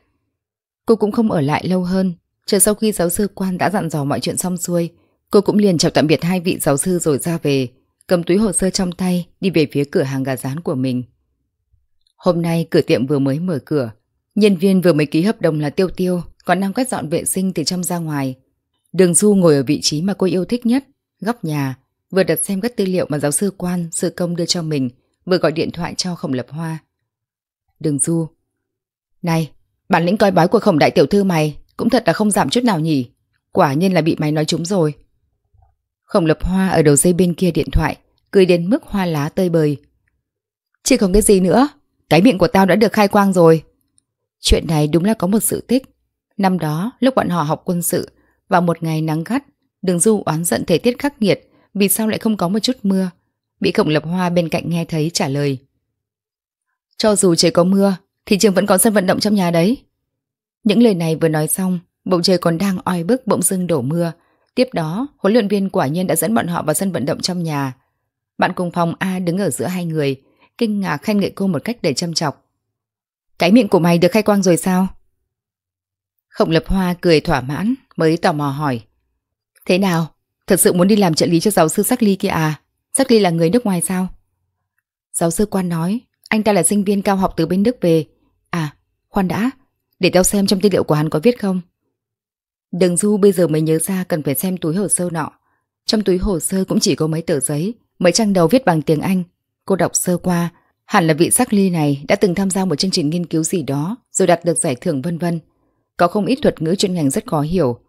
Cô cũng không ở lại lâu hơn. Chờ sau khi giáo sư quan đã dặn dò mọi chuyện xong xuôi, cô cũng liền chào tạm biệt hai vị giáo sư rồi ra về, cầm túi hồ sơ trong tay, đi về phía cửa hàng gà rán của mình. Hôm nay cửa tiệm vừa mới mở cửa, nhân viên vừa mới ký hợp đồng là Tiêu Tiêu, còn đang quét dọn vệ sinh từ trong ra ngoài. Đường Du ngồi ở vị trí mà cô yêu thích nhất, góc nhà, vừa đặt xem các tư liệu mà giáo sư quan, sư công đưa cho mình, vừa gọi điện thoại cho Khổng Lập Hoa. Đường Du Này, bản lĩnh coi bói của Khổng Đại Tiểu Thư mày cũng thật là không giảm chút nào nhỉ. Quả nhiên là bị mày nói trúng rồi. Khổng Lập Hoa ở đầu dây bên kia điện thoại, cười đến mức hoa lá tơi bời. Chỉ không cái gì nữa, cái miệng của tao đã được khai quang rồi. Chuyện này đúng là có một sự tích. Năm đó, lúc bọn họ học quân sự, vào một ngày nắng gắt, Đường Du oán giận thời tiết khắc nghiệt, vì sao lại không có một chút mưa? Bị Khổng Lập Hoa bên cạnh nghe thấy trả lời. Cho dù trời có mưa, thì trường vẫn có sân vận động trong nhà đấy. Những lời này vừa nói xong, bầu trời còn đang oi bức bỗng dưng đổ mưa. Tiếp đó, huấn luyện viên quả nhiên đã dẫn bọn họ vào sân vận động trong nhà. Bạn cùng phòng A đứng ở giữa hai người, kinh ngạc khen ngợi cô một cách đầy châm chọc. Cái miệng của mày được khai quang rồi sao? Khổng Lập Hoa cười thỏa mãn, mới tò mò hỏi. Thế nào? Thật sự muốn đi làm trợ lý cho giáo sư Sắc Ly kia à? Sắc Ly là người nước ngoài sao? Giáo sư quan nói, anh ta là sinh viên cao học từ bên Đức về. À, khoan đã, để tao xem trong tư liệu của hắn có viết không. Đường Du bây giờ mới nhớ ra cần phải xem túi hồ sơ nọ. Trong túi hồ sơ cũng chỉ có mấy tờ giấy, mấy trang đầu viết bằng tiếng Anh. Cô đọc sơ qua, hẳn là vị Sắc Ly này đã từng tham gia một chương trình nghiên cứu gì đó rồi đạt được giải thưởng vân vân. Có không ít thuật ngữ chuyên ngành rất khó hiểu.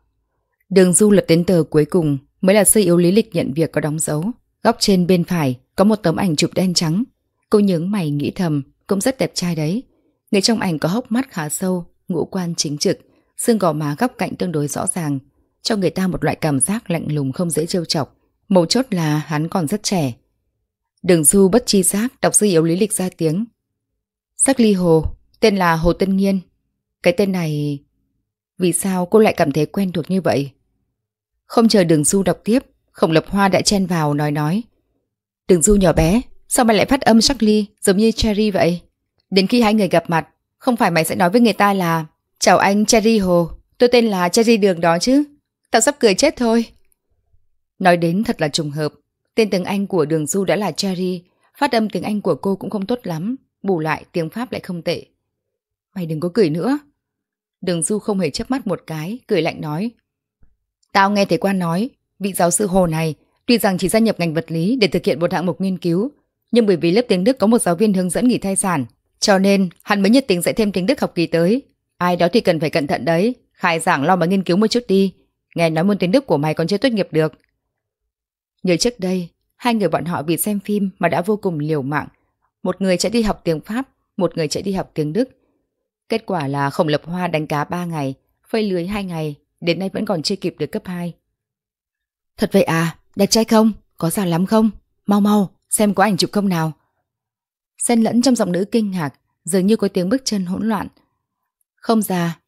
Đường Du lật đến tờ cuối cùng mới là sơ yếu lý lịch nhận việc có đóng dấu. Góc trên bên phải có một tấm ảnh chụp đen trắng. Cô nhướng mày nghĩ thầm, cũng rất đẹp trai đấy. Người trong ảnh có hốc mắt khá sâu, ngũ quan chính trực, xương gò má góc cạnh tương đối rõ ràng, cho người ta một loại cảm giác lạnh lùng không dễ trêu chọc. Mấu chốt là hắn còn rất trẻ. Đường Du bất chi giác đọc sơ yếu lý lịch ra tiếng. Sắc ly Hồ, tên là Hồ Tân nhiên Cái tên này... Vì sao cô lại cảm thấy quen thuộc như vậy? Không chờ đường du đọc tiếp, Khổng Lập Hoa đã chen vào nói nói. Đường du nhỏ bé, sao mày lại phát âm sắc ly giống như Cherry vậy? Đến khi hai người gặp mặt, không phải mày sẽ nói với người ta là Chào anh Cherry Hồ, tôi tên là Cherry Đường đó chứ. Tao sắp cười chết thôi. Nói đến thật là trùng hợp, tên tiếng Anh của Đường Du đã là Cherry, phát âm tiếng Anh của cô cũng không tốt lắm, bù lại tiếng Pháp lại không tệ. Mày đừng có cười nữa. Đường Du không hề chớp mắt một cái, cười lạnh nói. Tao nghe thầy quan nói, vị giáo sư Hồ này tuy rằng chỉ gia nhập ngành vật lý để thực hiện một hạng mục nghiên cứu, nhưng bởi vì lớp tiếng Đức có một giáo viên hướng dẫn nghỉ thai sản, cho nên hắn mới nhiệt tình dạy thêm tiếng Đức học kỳ tới. Ai đó thì cần phải cẩn thận đấy, khai giảng lo mà nghiên cứu một chút đi. Nghe nói môn tiếng Đức của mày còn chưa tốt nghiệp được. Nhớ trước đây, hai người bọn họ vì xem phim mà đã vô cùng liều mạng. Một người chạy đi học tiếng Pháp, một người chạy đi học tiếng Đức. Kết quả là Khổng Lập Hoa đánh cá 3 ngày, phơi lưới 2 ngày, đến nay vẫn còn chưa kịp được cấp 2. Thật vậy à, đẹp trai không? Có già lắm không? Mau mau, xem có ảnh chụp không nào. Xen lẫn trong giọng nữ kinh ngạc, dường như có tiếng bước chân hỗn loạn. Không già.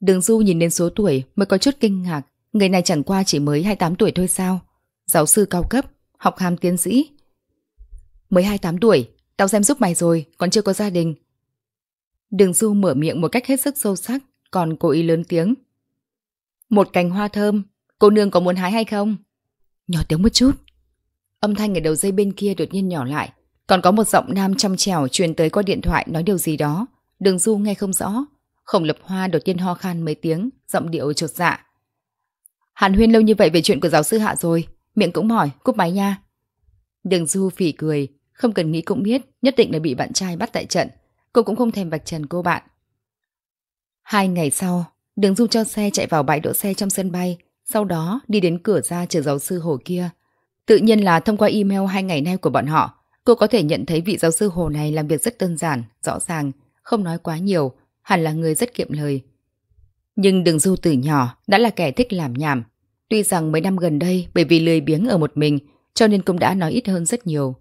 Đường Du nhìn đến số tuổi mới có chút kinh ngạc, người này chẳng qua chỉ mới 28 tuổi thôi sao? Giáo sư cao cấp, học hàm tiến sĩ. Mới 28 tuổi, tao xem giúp mày rồi, còn chưa có gia đình. Đường Du mở miệng một cách hết sức sâu sắc, còn cố ý lớn tiếng. Một cành hoa thơm, cô nương có muốn hái hay không? Nhỏ tiếng một chút. Âm thanh ở đầu dây bên kia đột nhiên nhỏ lại, còn có một giọng nam trong trèo truyền tới qua điện thoại nói điều gì đó. Đường Du nghe không rõ. Khổng lập hoa đột nhiên ho khan mấy tiếng, giọng điệu trột dạ. Hàn huyên lâu như vậy về chuyện của giáo sư Hạ rồi, miệng cũng mỏi, cúp máy nha. Đường Du phỉ cười, không cần nghĩ cũng biết, nhất định là bị bạn trai bắt tại trận. Cô cũng không thèm vạch trần cô bạn. Hai ngày sau, Đường Du cho xe chạy vào bãi đỗ xe trong sân bay, sau đó đi đến cửa ra chờ giáo sư Hồ kia. Tự nhiên là thông qua email hai ngày nay của bọn họ, cô có thể nhận thấy vị giáo sư Hồ này làm việc rất đơn giản, rõ ràng, không nói quá nhiều, hẳn là người rất kiệm lời. Nhưng Đường Du từ nhỏ đã là kẻ thích làm nhảm. Tuy rằng mấy năm gần đây bởi vì lười biếng ở một mình cho nên cũng đã nói ít hơn rất nhiều.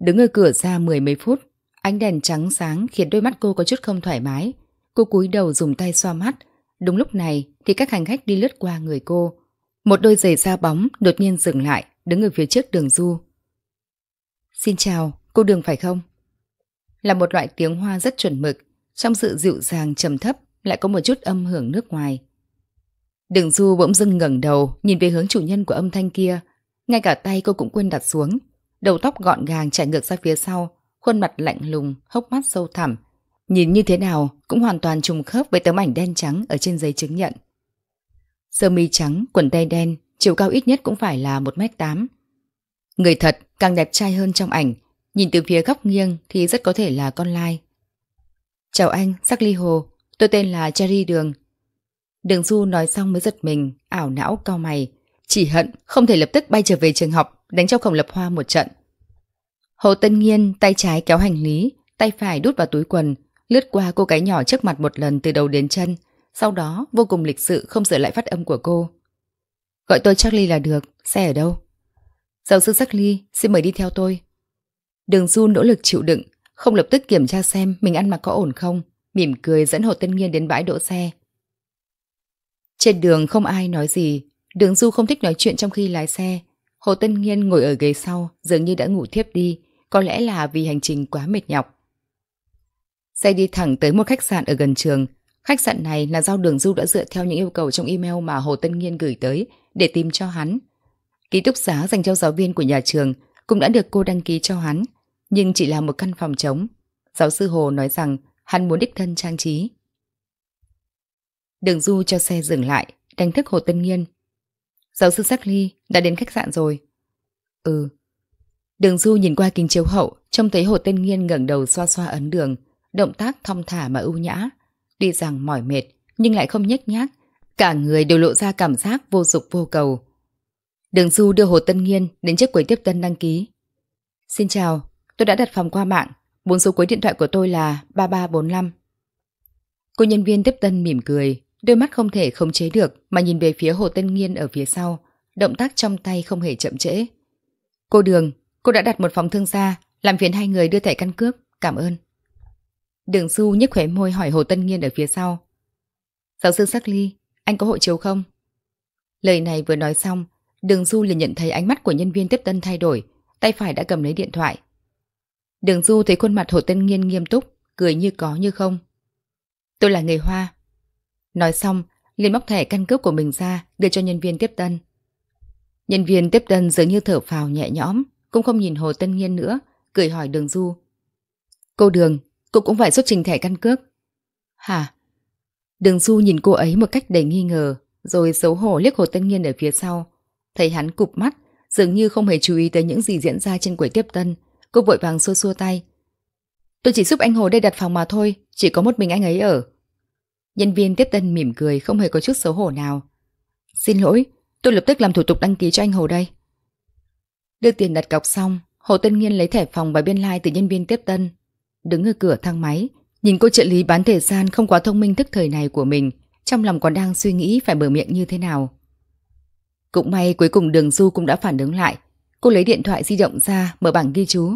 Đứng ở cửa ra mười mấy phút, ánh đèn trắng sáng khiến đôi mắt cô có chút không thoải mái. Cô cúi đầu dùng tay xoa mắt. Đúng lúc này thì các hành khách đi lướt qua người cô. Một đôi giày da bóng đột nhiên dừng lại, đứng ở phía trước đường du. Xin chào, cô đường phải không? Là một loại tiếng hoa rất chuẩn mực, trong sự dịu dàng trầm thấp lại có một chút âm hưởng nước ngoài. Đường du bỗng dưng ngẩng đầu nhìn về hướng chủ nhân của âm thanh kia. Ngay cả tay cô cũng quên đặt xuống. Đầu tóc gọn gàng chạy ngược ra phía sau, khuôn mặt lạnh lùng, hốc mắt sâu thẳm. Nhìn như thế nào cũng hoàn toàn trùng khớp với tấm ảnh đen trắng ở trên giấy chứng nhận. Sơ mi trắng, quần tây đen, chiều cao ít nhất cũng phải là 1m8. Người thật càng đẹp trai hơn trong ảnh, nhìn từ phía góc nghiêng thì rất có thể là con lai. Chào anh, sắc ly hồ, tôi tên là Cherry Đường. Đường Du nói xong mới giật mình, ảo não cao mày, chỉ hận không thể lập tức bay trở về trường học đánh cho khổng lập hoa một trận. Hồ Tân Nghiên tay trái kéo hành lý, tay phải đút vào túi quần, lướt qua cô gái nhỏ trước mặt một lần từ đầu đến chân, sau đó vô cùng lịch sự không sửa lại phát âm của cô. Gọi tôi Charlie là được, xe ở đâu? Giáo sư Charlie, xin mời đi theo tôi. Đường Du nỗ lực chịu đựng, không lập tức kiểm tra xem mình ăn mặc có ổn không, mỉm cười dẫn Hồ Tân Nghiên đến bãi đỗ xe. Trên đường không ai nói gì, đường Du không thích nói chuyện trong khi lái xe. Hồ Tân Nghiên ngồi ở ghế sau, dường như đã ngủ thiếp đi, có lẽ là vì hành trình quá mệt nhọc. Xe đi thẳng tới một khách sạn ở gần trường. Khách sạn này là do đường Du đã dựa theo những yêu cầu trong email mà Hồ Tân Nghiên gửi tới để tìm cho hắn. Ký túc xá dành cho giáo viên của nhà trường cũng đã được cô đăng ký cho hắn, nhưng chỉ là một căn phòng trống. Giáo sư Hồ nói rằng hắn muốn đích thân trang trí. Đường Du cho xe dừng lại, đánh thức Hồ Tân Nghiên. Giáo sư Sắc Ly đã đến khách sạn rồi. Ừ. Đường Du nhìn qua kính chiếu hậu, trông thấy Hồ Tân Nghiên ngẩng đầu xoa xoa ấn đường, động tác thong thả mà ưu nhã. Đi rằng mỏi mệt, nhưng lại không nhếch nhác. Cả người đều lộ ra cảm giác vô dục vô cầu. Đường Du đưa Hồ Tân Nghiên đến trước quầy tiếp tân đăng ký. Xin chào, tôi đã đặt phòng qua mạng. Bốn số cuối điện thoại của tôi là 3345. Cô nhân viên tiếp tân mỉm cười, đôi mắt không thể khống chế được mà nhìn về phía Hồ Tân Nghiên ở phía sau. Động tác trong tay không hề chậm trễ. Cô Đường, cô đã đặt một phòng thương gia, làm phiền hai người đưa thẻ căn cước, cảm ơn. Đường Du nhếch khóe môi hỏi Hồ Tân Nghiên ở phía sau. Giáo sư Sắc Ly, anh có hộ chiếu không? Lời này vừa nói xong, Đường Du liền nhận thấy ánh mắt của nhân viên tiếp tân thay đổi, tay phải đã cầm lấy điện thoại. Đường Du thấy khuôn mặt Hồ Tân Nghiên nghiêm túc, cười như có như không. Tôi là người Hoa. Nói xong, liền móc thẻ căn cước của mình ra, đưa cho nhân viên tiếp tân. Nhân viên tiếp tân dường như thở phào nhẹ nhõm, cũng không nhìn Hồ Tân Nghiên nữa, cười hỏi Đường Du. Cô Đường, cô cũng phải xuất trình thẻ căn cước. Hả? Đường Du nhìn cô ấy một cách đầy nghi ngờ, rồi xấu hổ liếc Hồ Tân Nghiên ở phía sau. Thấy hắn cụp mắt, dường như không hề chú ý tới những gì diễn ra trên quầy tiếp tân. Cô vội vàng xua xua tay. Tôi chỉ giúp anh Hồ đây đặt phòng mà thôi, chỉ có một mình anh ấy ở. Nhân viên tiếp tân mỉm cười không hề có chút xấu hổ nào. Xin lỗi, tôi lập tức làm thủ tục đăng ký cho anh Hồ đây. Đưa tiền đặt cọc xong, Hồ Tân Nghiên lấy thẻ phòng và biên lai like từ nhân viên tiếp tân. Đứng ở cửa thang máy, nhìn cô trợ lý bán thời gian không quá thông minh thức thời này của mình, trong lòng còn đang suy nghĩ phải mở miệng như thế nào. Cũng may cuối cùng đường du cũng đã phản ứng lại. Cô lấy điện thoại di động ra, mở bảng ghi chú.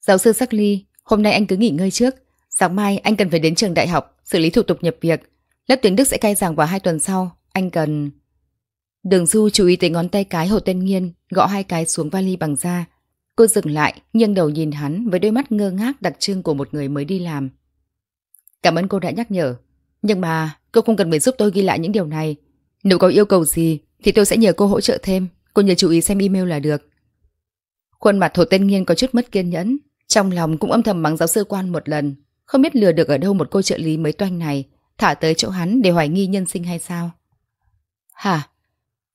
Giáo sư Sắc Ly, hôm nay anh cứ nghỉ ngơi trước. Sáng mai anh cần phải đến trường đại học, xử lý thủ tục nhập việc. Lớp tiếng Đức sẽ cai giảng vào hai tuần sau. Anh cần... Đường Du chú ý tới ngón tay cái Hồ Tân Nghiên, gõ hai cái xuống vali bằng da. Cô dừng lại, nghiêng đầu nhìn hắn với đôi mắt ngơ ngác đặc trưng của một người mới đi làm. Cảm ơn cô đã nhắc nhở. Nhưng mà cô không cần phải giúp tôi ghi lại những điều này. Nếu có yêu cầu gì thì tôi sẽ nhờ cô hỗ trợ thêm. Cô nhờ chú ý xem email là được. Khuôn mặt thổ tên Nghiên có chút mất kiên nhẫn. Trong lòng cũng âm thầm mắng giáo sư quan một lần. Không biết lừa được ở đâu một cô trợ lý mới toanh này. Thả tới chỗ hắn để hoài nghi nhân sinh hay sao? Hả?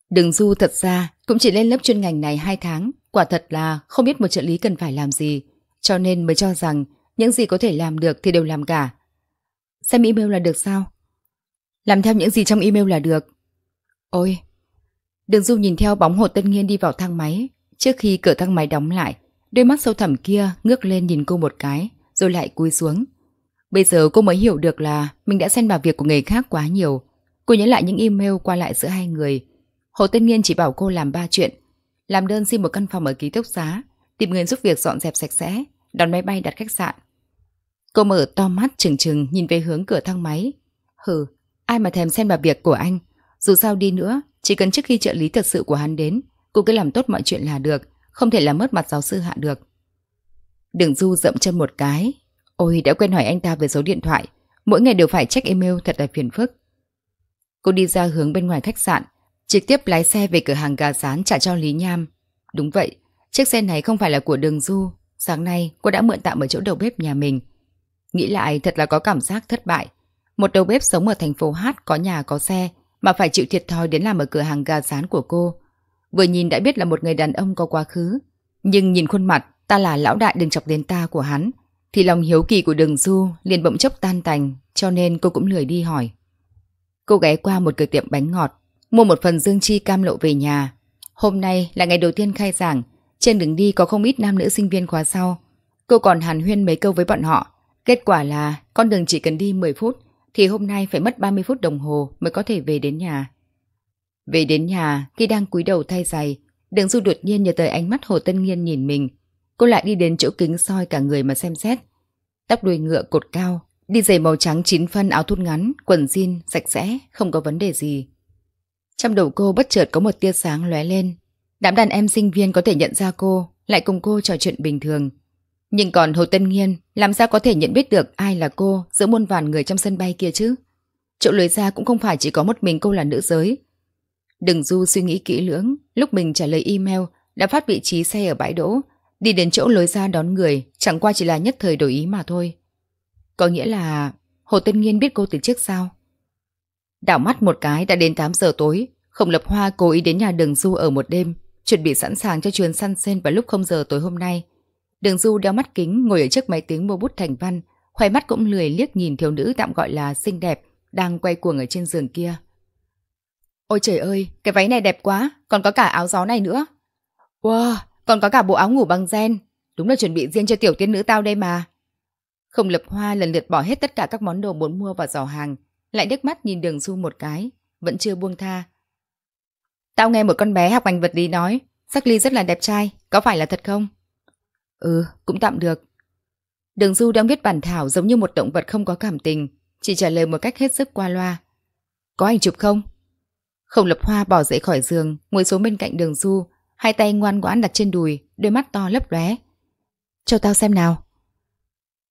Đừng du thật ra cũng chỉ lên lớp chuyên ngành này 2 tháng. Quả thật là không biết một trợ lý cần phải làm gì. Cho nên mới cho rằng những gì có thể làm được thì đều làm cả. Xem email là được sao? Làm theo những gì trong email là được. Ôi, Đường Du nhìn theo bóng Hồ Tân Nghiên đi vào thang máy. Trước khi cửa thang máy đóng lại, đôi mắt sâu thẳm kia ngước lên nhìn cô một cái, rồi lại cúi xuống. Bây giờ cô mới hiểu được là mình đã xen vào việc của người khác quá nhiều. Cô nhớ lại những email qua lại giữa hai người. Hồ Tân Nghiên chỉ bảo cô làm ba chuyện. Làm đơn xin một căn phòng ở ký túc xá, tìm người giúp việc dọn dẹp sạch sẽ, đón máy bay đặt khách sạn. Cô mở to mắt chừng chừng nhìn về hướng cửa thang máy. Hừ, ai mà thèm xen vào việc của anh. Dù sao đi nữa, chỉ cần trước khi trợ lý thật sự của hắn đến, cô cứ làm tốt mọi chuyện là được, không thể làm mất mặt giáo sư hạ được. Đừng du dậm chân một cái. Ôi, đã quên hỏi anh ta về số điện thoại. Mỗi ngày đều phải check email thật là phiền phức. Cô đi ra hướng bên ngoài khách sạn, trực tiếp lái xe về cửa hàng gà rán trả cho Lý Nham. Đúng vậy, chiếc xe này không phải là của đường du. Sáng nay cô đã mượn tạm ở chỗ đầu bếp nhà mình. Nghĩ lại thật là có cảm giác thất bại. Một đầu bếp sống ở thành phố Hát có nhà có xe mà phải chịu thiệt thòi đến làm ở cửa hàng gà rán của cô. Vừa nhìn đã biết là một người đàn ông có quá khứ. Nhưng nhìn khuôn mặt ta là lão đại đừng chọc đến ta của hắn, thì lòng hiếu kỳ của đường du liền bỗng chốc tan tành, cho nên cô cũng lười đi hỏi. Cô ghé qua một cửa tiệm bánh ngọt, mua một phần dương chi cam lộ về nhà. Hôm nay là ngày đầu tiên khai giảng, trên đường đi có không ít nam nữ sinh viên khóa sau. Cô còn hàn huyên mấy câu với bọn họ. Kết quả là con đường chỉ cần đi 10 phút thì hôm nay phải mất 30 phút đồng hồ mới có thể về đến nhà. Về đến nhà, khi đang cúi đầu thay giày, đường du đột nhiên nhớ tới ánh mắt Hồ Tân Nghiên nhìn mình. Cô lại đi đến chỗ kính soi cả người mà xem xét. Tóc đuôi ngựa cột cao, đi giày màu trắng chín phân áo thun ngắn, quần jean, sạch sẽ, không có vấn đề gì. Trong đầu cô bất chợt có một tia sáng lóe lên. Đám đàn em sinh viên có thể nhận ra cô, lại cùng cô trò chuyện bình thường. Nhưng còn Hồ Tân Nghiên làm sao có thể nhận biết được ai là cô giữa muôn vàn người trong sân bay kia chứ? Chỗ lưới ra cũng không phải chỉ có một mình cô là nữ giới. Đừng du suy nghĩ kỹ lưỡng, lúc mình trả lời email đã phát vị trí xe ở bãi đỗ, đi đến chỗ lối ra đón người, chẳng qua chỉ là nhất thời đổi ý mà thôi. Có nghĩa là Hồ Tân Nghiên biết cô từ trước sao? Đảo mắt một cái đã đến 8 giờ tối, Khổng Lập Hoa cố ý đến nhà Đường Du ở một đêm, chuẩn bị sẵn sàng cho chuyến săn sen vào lúc 0 giờ tối hôm nay. Đường Du đeo mắt kính ngồi ở trước máy tính mua bút thành văn, khoe mắt cũng lười liếc nhìn thiếu nữ tạm gọi là xinh đẹp, đang quay cuồng ở trên giường kia. Ôi trời ơi, cái váy này đẹp quá, còn có cả áo gió này nữa. Wow, còn có cả bộ áo ngủ bằng gen. Đúng là chuẩn bị riêng cho tiểu tiên nữ tao đây mà. Không lập hoa lần lượt bỏ hết tất cả các món đồ muốn mua vào giỏ hàng, lại đứt mắt nhìn đường Du một cái, vẫn chưa buông tha. Tao nghe một con bé học ngành vật lý nói, Sắc Ly rất là đẹp trai, có phải là thật không? Ừ, cũng tạm được. Đường Du đang viết bản thảo giống như một động vật không có cảm tình, chỉ trả lời một cách hết sức qua loa. Có ảnh chụp không? Khổng lập hoa bỏ dậy khỏi giường, ngồi xuống bên cạnh đường Du, hai tay ngoan ngoãn đặt trên đùi, đôi mắt to lấp lóe. Cho tao xem nào.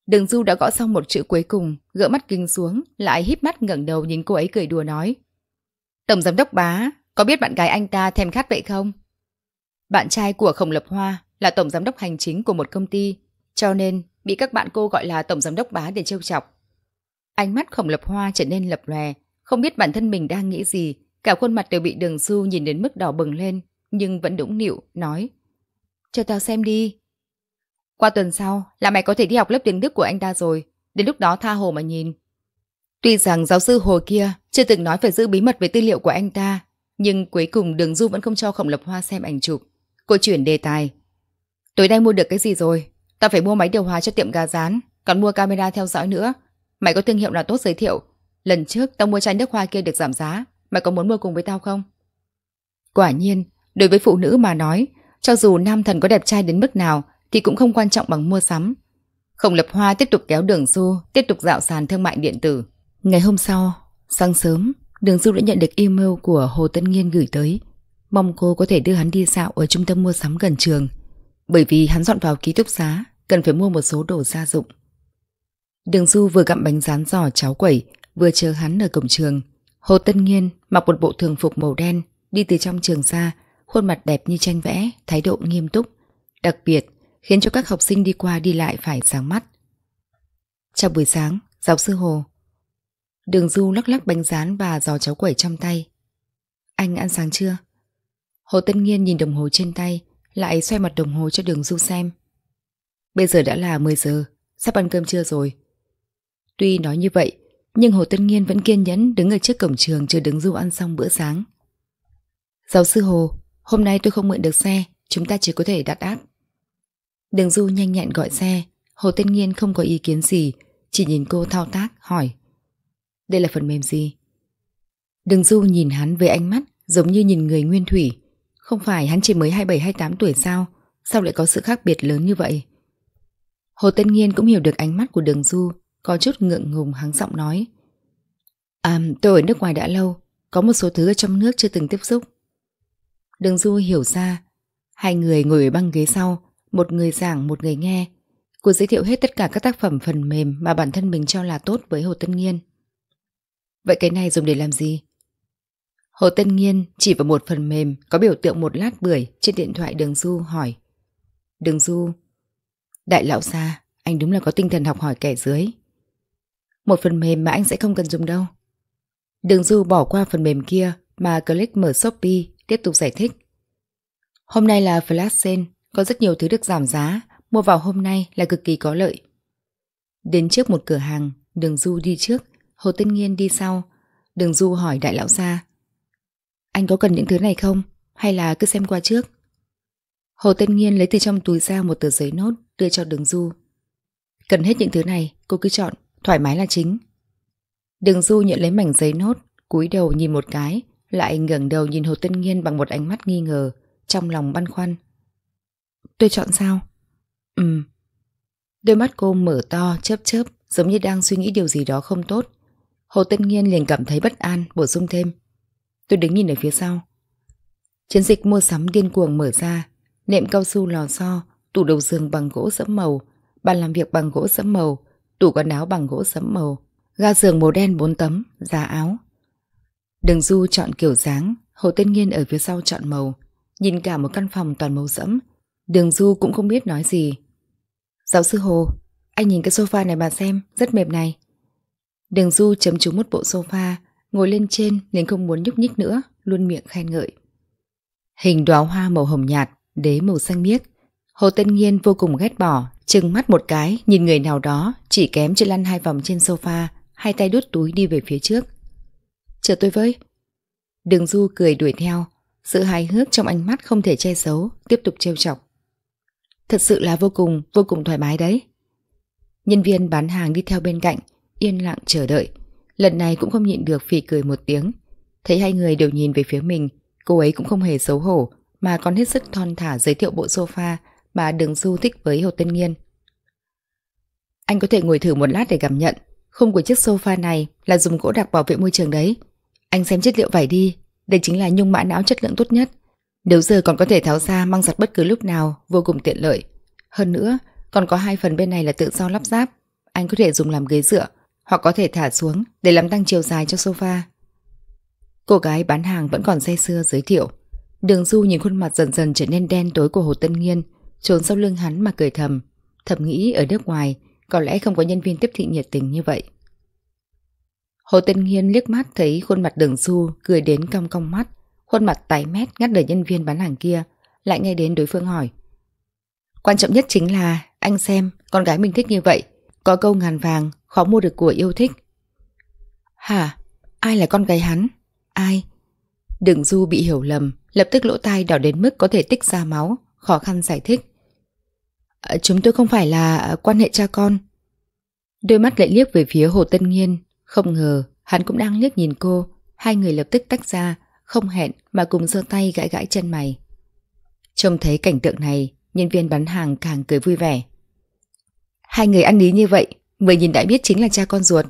Đường Du đã gõ xong một chữ cuối cùng, gỡ mắt kinh xuống, lại híp mắt ngẩng đầu nhìn cô ấy cười đùa nói. Tổng giám đốc bá, có biết bạn gái anh ta thèm khát vậy không? Bạn trai của Khổng Lập Hoa là tổng giám đốc hành chính của một công ty, cho nên bị các bạn cô gọi là tổng giám đốc bá để trêu chọc. Ánh mắt Khổng Lập Hoa trở nên lập lòe, không biết bản thân mình đang nghĩ gì, cả khuôn mặt đều bị Đường Du nhìn đến mức đỏ bừng lên, nhưng vẫn đũng nịu, nói. Cho tao xem đi. Qua tuần sau là mày có thể đi học lớp tiếng Đức của anh ta rồi, đến lúc đó tha hồ mà nhìn. Tuy rằng giáo sư Hồ kia chưa từng nói phải giữ bí mật về tư liệu của anh ta, nhưng cuối cùng Đường Du vẫn không cho Khổng Lập Hoa xem ảnh chụp. Cô chuyển đề tài. Tối nay mua được cái gì rồi? Tao phải mua máy điều hòa cho tiệm gà rán, còn mua camera theo dõi nữa. Mày có thương hiệu nào tốt giới thiệu? Lần trước tao mua chai nước hoa kia được giảm giá, mày có muốn mua cùng với tao không? Quả nhiên, đối với phụ nữ mà nói, cho dù nam thần có đẹp trai đến mức nào thì cũng không quan trọng bằng mua sắm. Khổng Lập Hoa tiếp tục kéo đường Du, tiếp tục dạo sàn thương mại điện tử. Ngày hôm sau, sáng sớm, Đường Du đã nhận được email của Hồ Tân Nghiên gửi tới. Mong cô có thể đưa hắn đi dạo ở trung tâm mua sắm gần trường. Bởi vì hắn dọn vào ký túc xá, cần phải mua một số đồ gia dụng. Đường Du vừa gặm bánh rán giò cháo quẩy, vừa chờ hắn ở cổng trường. Hồ Tân Nghiên mặc một bộ thường phục màu đen, đi từ trong trường ra, khuôn mặt đẹp như tranh vẽ, thái độ nghiêm túc. Đặc biệt, khiến cho các học sinh đi qua đi lại phải sáng mắt. Trong buổi sáng, giáo sư Hồ Đường Du lắc lắc bánh rán và giò cháo quẩy trong tay. Anh ăn sáng chưa? Hồ Tân Nghiên nhìn đồng hồ trên tay, lại xoay mặt đồng hồ cho đường Du xem. Bây giờ đã là 10 giờ, sắp ăn cơm trưa rồi. Tuy nói như vậy, nhưng Hồ Tân Nghiên vẫn kiên nhẫn đứng ở trước cổng trường chờ đường Du ăn xong bữa sáng. Giáo sư Hồ, hôm nay tôi không mượn được xe, chúng ta chỉ có thể đặt áp. Đường Du nhanh nhẹn gọi xe, Hồ Tên Nghiên không có ý kiến gì, chỉ nhìn cô thao tác, hỏi. Đây là phần mềm gì? Đường Du nhìn hắn với ánh mắt giống như nhìn người nguyên thủy. Không phải hắn chỉ mới 27-28 tuổi sao? Sao lại có sự khác biệt lớn như vậy? Hồ Tân Nghiên cũng hiểu được ánh mắt của đường Du, có chút ngượng ngùng hắng giọng nói. À, tôi ở nước ngoài đã lâu, có một số thứ ở trong nước chưa từng tiếp xúc. Đường Du hiểu ra, hai người ngồi ở băng ghế sau, một người giảng một người nghe. Cô giới thiệu hết tất cả các tác phẩm phần mềm mà bản thân mình cho là tốt với Hồ Tân Nghiên. Vậy cái này dùng để làm gì? Hồ Tân Nghiên chỉ vào một phần mềm có biểu tượng một lát bưởi trên điện thoại Đường Du hỏi. Đường Du, đại lão xa, anh đúng là có tinh thần học hỏi kẻ dưới. Một phần mềm mà anh sẽ không cần dùng đâu. Đường Du bỏ qua phần mềm kia mà click mở Shopee tiếp tục giải thích. Hôm nay là flash sale, có rất nhiều thứ được giảm giá, mua vào hôm nay là cực kỳ có lợi. Đến trước một cửa hàng, đường Du đi trước, Hồ Tân Nghiên đi sau. Đường Du hỏi đại lão gia. Anh có cần những thứ này không? Hay là cứ xem qua trước? Hồ Tân Nghiên lấy từ trong túi ra một tờ giấy nốt đưa cho đường Du. Cần hết những thứ này, cô cứ chọn, thoải mái là chính. Đường Du nhận lấy mảnh giấy nốt, cúi đầu nhìn một cái, lại ngẩng đầu nhìn Hồ Tân Nghiên bằng một ánh mắt nghi ngờ, trong lòng băn khoăn. Tôi chọn sao? Ừm. Đôi mắt cô mở to, chớp chớp, giống như đang suy nghĩ điều gì đó không tốt. Hồ Tân Nghiên liền cảm thấy bất an, bổ sung thêm. Tôi đứng nhìn ở phía sau. Chiến dịch mua sắm điên cuồng mở ra, nệm cao su lò xo, tủ đầu giường bằng gỗ sẫm màu, bàn làm việc bằng gỗ sẫm màu, tủ quần áo bằng gỗ sẫm màu, ga giường màu đen bốn tấm, giá áo. Đường Du chọn kiểu dáng, Hồ Tân Nghiên ở phía sau chọn màu, nhìn cả một căn phòng toàn màu sẫm. Đường Du cũng không biết nói gì. Giáo sư Hồ, anh nhìn cái sofa này mà xem, rất mềm này. Đường Du chấm trúng một bộ sofa, ngồi lên trên nên không muốn nhúc nhích nữa, luôn miệng khen ngợi. Hình đóa hoa màu hồng nhạt, đế màu xanh biếc. Hồ Tân nhiên vô cùng ghét bỏ, chừng mắt một cái, nhìn người nào đó, chỉ kém chưa lăn hai vòng trên sofa, hai tay đút túi đi về phía trước. Chờ tôi với. Đường Du cười đuổi theo, sự hài hước trong ánh mắt không thể che giấu, tiếp tục trêu chọc. Thật sự là vô cùng, vô cùng thoải mái đấy. Nhân viên bán hàng đi theo bên cạnh, yên lặng chờ đợi. Lần này cũng không nhịn được phì cười một tiếng. Thấy hai người đều nhìn về phía mình, cô ấy cũng không hề xấu hổ, mà còn hết sức thon thả giới thiệu bộ sofa mà Đường Du thích với Hồ Tân Nghiên. Anh có thể ngồi thử một lát để cảm nhận. Khung của chiếc sofa này là dùng gỗ đặc bảo vệ môi trường đấy. Anh xem chất liệu vải đi. Đây chính là nhung mã não chất lượng tốt nhất. Nếu giờ còn có thể tháo ra mang giặt bất cứ lúc nào, vô cùng tiện lợi. Hơn nữa, còn có hai phần bên này là tự do lắp ráp. Anh có thể dùng làm ghế dựa, hoặc có thể thả xuống để làm tăng chiều dài cho sofa. Cô gái bán hàng vẫn còn say sưa giới thiệu. Đường Du nhìn khuôn mặt dần dần trở nên đen tối của Hồ Tân Nghiên, trốn sau lưng hắn mà cười thầm. Thầm nghĩ ở nước ngoài, có lẽ không có nhân viên tiếp thị nhiệt tình như vậy. Hồ Tân Nghiên liếc mắt thấy khuôn mặt đường Du cười đến cong cong mắt, khuôn mặt tái mét ngắt lời nhân viên bán hàng kia, lại nghe đến đối phương hỏi. Quan trọng nhất chính là anh xem con gái mình thích như vậy, có câu ngàn vàng, khó mua được của yêu thích. Hả? Ai là con gái hắn? Ai? Đừng Du bị hiểu lầm, lập tức lỗ tai đỏ đến mức có thể tích ra máu, khó khăn giải thích. À, chúng tôi không phải là ờ, quan hệ cha con. Đôi mắt lại liếc về phía Hồ Tân nhiên không ngờ hắn cũng đang liếc nhìn cô, hai người lập tức tách ra, không hẹn mà cùng giơ tay gãi gãi chân mày. Trông thấy cảnh tượng này, nhân viên bán hàng càng cười vui vẻ. Hai người ăn ý như vậy, vừa nhìn đã biết chính là cha con ruột.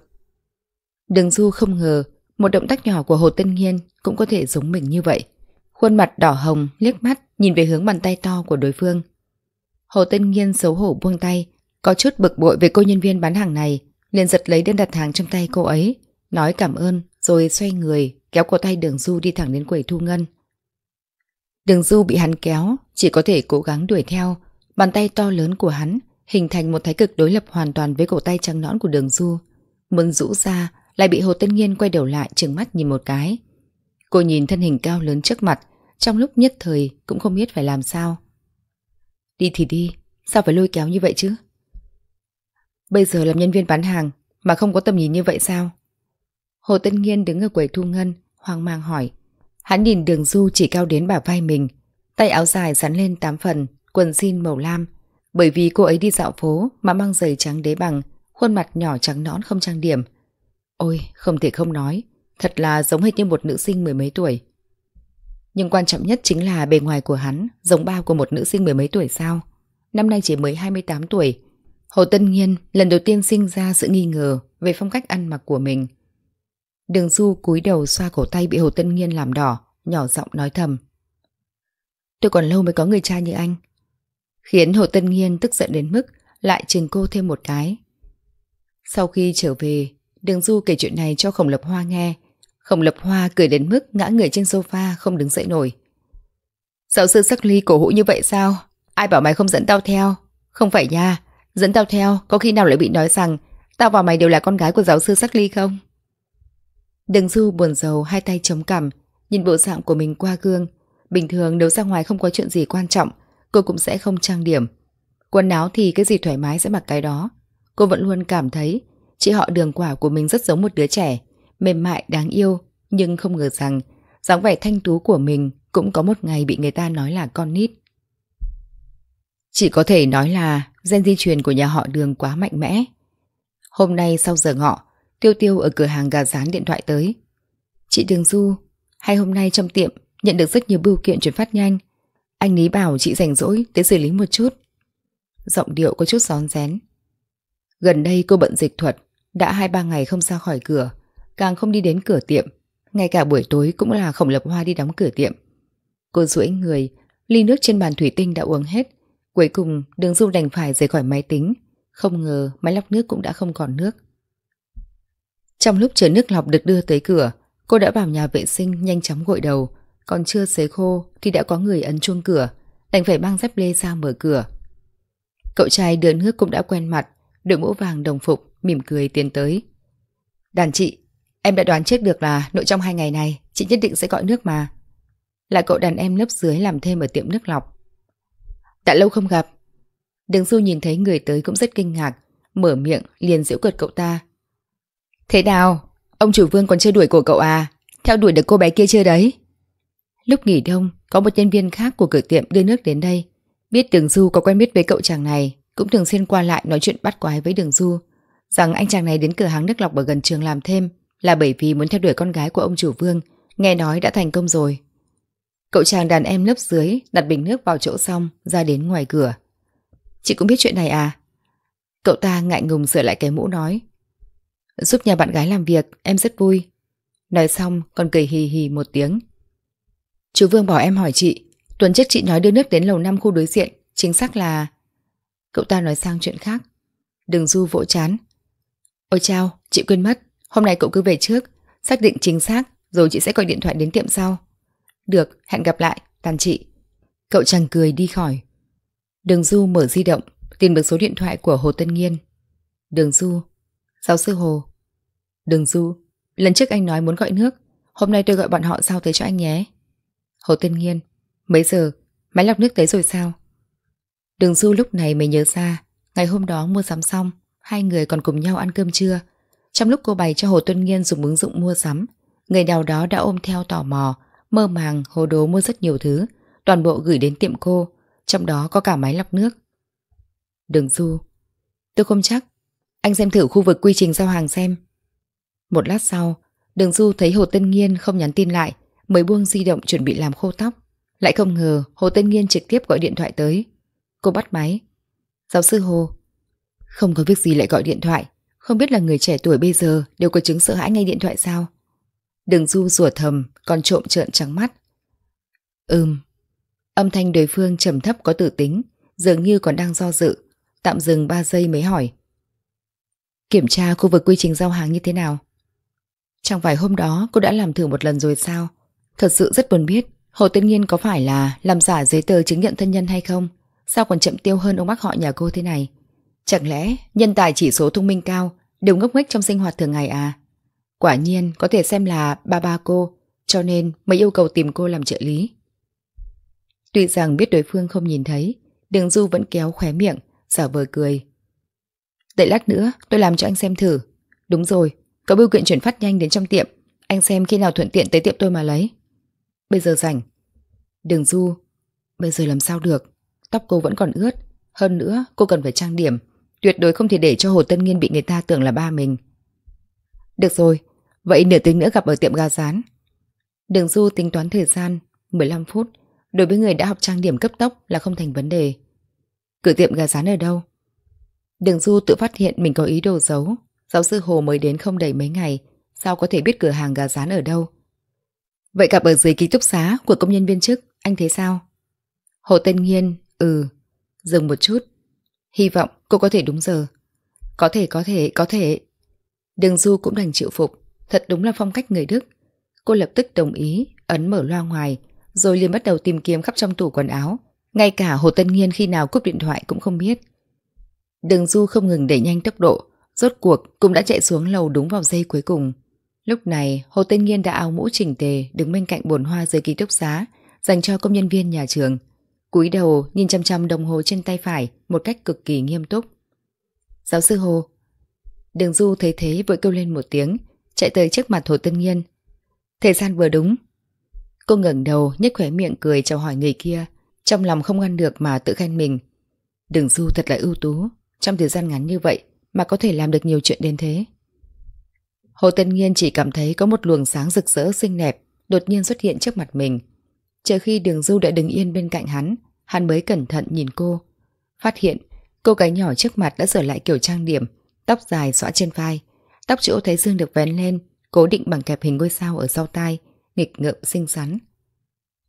Đường Du không ngờ một động tác nhỏ của Hồ Tân Nghiên cũng có thể giống mình như vậy. Khuôn mặt đỏ hồng, liếc mắt, nhìn về hướng bàn tay to của đối phương. Hồ Tân Nghiên xấu hổ buông tay, có chút bực bội về cô nhân viên bán hàng này, liền giật lấy đơn đặt hàng trong tay cô ấy, nói cảm ơn, rồi xoay người, kéo cổ tay đường Du đi thẳng đến quầy thu ngân. Đường Du bị hắn kéo, chỉ có thể cố gắng đuổi theo, bàn tay to lớn của hắn hình thành một thái cực đối lập hoàn toàn với cổ tay trắng nõn của đường Du. Muốn rũ ra, lại bị Hồ Tân Nghiên quay đầu lại trừng mắt nhìn một cái. Cô nhìn thân hình cao lớn trước mặt, trong lúc nhất thời cũng không biết phải làm sao. Đi thì đi, sao phải lôi kéo như vậy chứ? Bây giờ làm nhân viên bán hàng mà không có tầm nhìn như vậy sao? Hồ Tân Nghiên đứng ở quầy thu ngân, hoang mang hỏi. Hắn nhìn đường du chỉ cao đến bả vai mình, tay áo dài sắn lên tám phần, quần jean màu lam. Bởi vì cô ấy đi dạo phố mà mang giày trắng đế bằng, khuôn mặt nhỏ trắng nõn không trang điểm. Ôi, không thể không nói, thật là giống hệt như một nữ sinh mười mấy tuổi. Nhưng quan trọng nhất chính là bề ngoài của hắn giống bao của một nữ sinh mười mấy tuổi sao. Năm nay chỉ mới 28 tuổi. Hồ Tân Nhiên lần đầu tiên sinh ra sự nghi ngờ về phong cách ăn mặc của mình. Đường Du cúi đầu xoa cổ tay bị Hồ Tân nghiên làm đỏ, nhỏ giọng nói thầm. Tôi còn lâu mới có người cha như anh. Khiến Hồ Tân nghiên tức giận đến mức lại chừng cô thêm một cái. Sau khi trở về, Đường Du kể chuyện này cho Khổng Lập Hoa nghe. Khổng Lập Hoa cười đến mức ngã người trên sofa không đứng dậy nổi. Giáo sư sắc ly cổ hũ như vậy sao? Ai bảo mày không dẫn tao theo? Không phải nha, dẫn tao theo có khi nào lại bị nói rằng tao và mày đều là con gái của giáo sư sắc ly không? Đừng Du buồn rầu hai tay chống cằm, nhìn bộ dạng của mình qua gương. Bình thường nếu ra ngoài không có chuyện gì quan trọng, cô cũng sẽ không trang điểm. Quần áo thì cái gì thoải mái sẽ mặc cái đó. Cô vẫn luôn cảm thấy chị họ đường quả của mình rất giống một đứa trẻ, mềm mại, đáng yêu, nhưng không ngờ rằng dáng vẻ thanh tú của mình cũng có một ngày bị người ta nói là con nít. Chỉ có thể nói là gen di truyền của nhà họ đường quá mạnh mẽ. Hôm nay sau giờ ngọ, Tiêu Tiêu ở cửa hàng gà rán điện thoại tới. Chị Đường Du, hay hôm nay trong tiệm nhận được rất nhiều bưu kiện chuyển phát nhanh. Anh Lý bảo chị rảnh rỗi tới xử lý một chút. Giọng điệu có chút gión rén. Gần đây cô bận dịch thuật, đã hai ba ngày không ra khỏi cửa, càng không đi đến cửa tiệm. Ngay cả buổi tối cũng là khổng lập hoa đi đóng cửa tiệm. Cô duỗi người, ly nước trên bàn thủy tinh đã uống hết. Cuối cùng đường du đành phải rời khỏi máy tính. Không ngờ máy lọc nước cũng đã không còn nước. Trong lúc chờ nước lọc được đưa tới cửa, cô đã vào nhà vệ sinh nhanh chóng gội đầu. Còn chưa xế khô thì đã có người ấn chuông cửa, đành phải mang dép lê ra mở cửa. Cậu trai đưa nước cũng đã quen mặt, đội mũ vàng đồng phục, mỉm cười tiến tới. Đàn chị, em đã đoán trước được là nội trong hai ngày này chị nhất định sẽ gọi nước mà. Là cậu đàn em lớp dưới làm thêm ở tiệm nước lọc. Đã lâu không gặp. Đường Du nhìn thấy người tới cũng rất kinh ngạc, mở miệng liền giễu cợt cậu ta. Thế nào? Ông chủ vương còn chưa đuổi của cậu à? Theo đuổi được cô bé kia chưa đấy? Lúc nghỉ đông, có một nhân viên khác của cửa tiệm đưa nước đến đây. Biết Đường Du có quen biết với cậu chàng này, cũng thường xuyên qua lại nói chuyện bắt quái với Đường Du. Rằng anh chàng này đến cửa hàng nước lọc ở gần trường làm thêm là bởi vì muốn theo đuổi con gái của ông chủ vương, nghe nói đã thành công rồi. Cậu chàng đàn em lớp dưới đặt bình nước vào chỗ xong, ra đến ngoài cửa. Chị cũng biết chuyện này à? Cậu ta ngại ngùng sửa lại cái mũ nói. Giúp nhà bạn gái làm việc, em rất vui. Nói xong còn cười hì hì một tiếng. Chú Vương bảo em hỏi chị, tuần trước chị nói đưa nước đến lầu 5 khu đối diện, chính xác là... Cậu ta nói sang chuyện khác. Đừng du vỗ chán. Ôi chao, chị quên mất, hôm nay cậu cứ về trước, xác định chính xác, rồi chị sẽ gọi điện thoại đến tiệm sau. Được, hẹn gặp lại, tàn chị. Cậu chàng cười đi khỏi. Đường Du mở di động, tìm được số điện thoại của Hồ Tân Nghiên. Đường Du, giáo sư Hồ. Đường Du, lần trước anh nói muốn gọi nước, hôm nay tôi gọi bọn họ sao tới cho anh nhé. Hồ Tiên Nghiên, mấy giờ, máy lọc nước tới rồi sao? Đường Du lúc này mới nhớ ra, ngày hôm đó mua sắm xong, hai người còn cùng nhau ăn cơm trưa. Trong lúc cô bày cho Hồ Tuân Nghiên dùng ứng dụng mua sắm, người nào đó đã ôm theo tò mò, mơ màng, hồ đố mua rất nhiều thứ, toàn bộ gửi đến tiệm cô, trong đó có cả máy lọc nước. Đường Du Tôi không chắc, anh xem thử khu vực quy trình giao hàng xem. Một lát sau, Đường Du thấy Hồ Tân Nghiên không nhắn tin lại, mới buông di động chuẩn bị làm khô tóc. Lại không ngờ Hồ Tân Nghiên trực tiếp gọi điện thoại tới. Cô bắt máy. Giáo sư Hồ. Không có việc gì lại gọi điện thoại. Không biết là người trẻ tuổi bây giờ đều có chứng sợ hãi ngay điện thoại sao? đường du rủa thầm, còn trộm trợn trắng mắt. Ừm. Âm thanh đối phương trầm thấp có tử tính, dường như còn đang do dự. Tạm dừng 3 giây mới hỏi. Kiểm tra khu vực quy trình giao hàng như thế nào? Chẳng phải hôm đó cô đã làm thử một lần rồi sao? Thật sự rất buồn biết Hồ Tiên Nhiên có phải là làm giả giấy tờ chứng nhận thân nhân hay không? Sao còn chậm tiêu hơn ông bác họ nhà cô thế này? Chẳng lẽ nhân tài chỉ số thông minh cao đều ngốc nghếch trong sinh hoạt thường ngày à? Quả nhiên có thể xem là ba ba cô, cho nên mới yêu cầu tìm cô làm trợ lý. Tuy rằng biết đối phương không nhìn thấy, Đường Du vẫn kéo khóe miệng, giả vờ cười. Đợi lát nữa tôi làm cho anh xem thử. Đúng rồi, có bưu kiện chuyển phát nhanh đến trong tiệm. Anh xem khi nào thuận tiện tới tiệm tôi mà lấy. Bây giờ rảnh. Đường Du, bây giờ làm sao được? Tóc cô vẫn còn ướt. Hơn nữa, cô cần phải trang điểm. Tuyệt đối không thể để cho Hồ Tân Nghiên bị người ta tưởng là ba mình. Được rồi, vậy nửa tiếng nữa gặp ở tiệm gà rán. Đường Du tính toán thời gian, 15 phút. Đối với người đã học trang điểm cấp tốc là không thành vấn đề. Cửa tiệm gà rán ở đâu? Đường Du tự phát hiện mình có ý đồ giấu. Giáo sư Hồ mới đến không đầy mấy ngày, sao có thể biết cửa hàng gà rán ở đâu? Vậy gặp ở dưới ký túc xá của công nhân viên chức, anh thấy sao? Hồ Tân Nghiên, ừ, dừng một chút. Hy vọng cô có thể đúng giờ. Có thể, có thể, có thể. Đường Du cũng đành chịu phục, thật đúng là phong cách người Đức. Cô lập tức đồng ý, ấn mở loa ngoài, rồi liền bắt đầu tìm kiếm khắp trong tủ quần áo. Ngay cả Hồ Tân Nghiên khi nào cúp điện thoại cũng không biết. Đường Du không ngừng đẩy nhanh tốc độ, rốt cuộc cũng đã chạy xuống lầu đúng vào giây cuối cùng. Lúc này, Hồ Tên Nghiên đã áo mũ chỉnh tề đứng bên cạnh bồn hoa dưới ký túc xá dành cho công nhân viên nhà trường. cúi đầu nhìn chăm chăm đồng hồ trên tay phải một cách cực kỳ nghiêm túc. Giáo sư Hồ. Đường Du thấy thế vội kêu lên một tiếng, chạy tới trước mặt Hồ Tân Nghiên. Thời gian vừa đúng. Cô ngẩng đầu nhếch khóe miệng cười chào hỏi người kia, trong lòng không ngăn được mà tự khen mình. Đường Du thật là ưu tú, trong thời gian ngắn như vậy mà có thể làm được nhiều chuyện đến thế. Hồ Tân Nghiên chỉ cảm thấy có một luồng sáng rực rỡ xinh đẹp đột nhiên xuất hiện trước mặt mình. Chờ khi đường du đã đứng yên bên cạnh hắn, hắn mới cẩn thận nhìn cô. Phát hiện, cô gái nhỏ trước mặt đã sửa lại kiểu trang điểm, tóc dài xõa trên vai, tóc chỗ thấy dương được vén lên, cố định bằng kẹp hình ngôi sao ở sau tai, nghịch ngợm xinh xắn.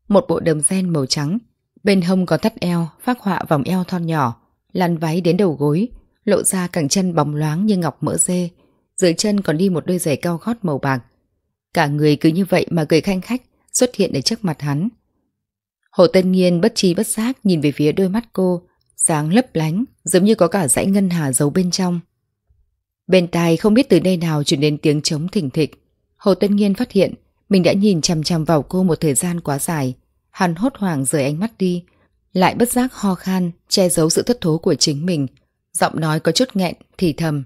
Một bộ đầm ren màu trắng, bên hông có thắt eo, phác họa vòng eo thon nhỏ, lăn váy đến đầu gối, lộ ra cẳng chân bóng loáng như ngọc mỡ dê, dưới chân còn đi một đôi giày cao gót màu bạc. Cả người cứ như vậy mà cười khanh khách xuất hiện ở trước mặt hắn. Hồ Tân Nghiên bất trí bất giác nhìn về phía đôi mắt cô, sáng lấp lánh, giống như có cả dãy ngân hà giấu bên trong. Bên tai không biết từ nơi nào chuyển đến tiếng trống thỉnh thịch. Hồ Tân Nghiên phát hiện mình đã nhìn chằm chằm vào cô một thời gian quá dài. Hắn hốt hoảng rời ánh mắt đi, lại bất giác ho khan, che giấu sự thất thố của chính mình. Giọng nói có chút nghẹn, thì thầm.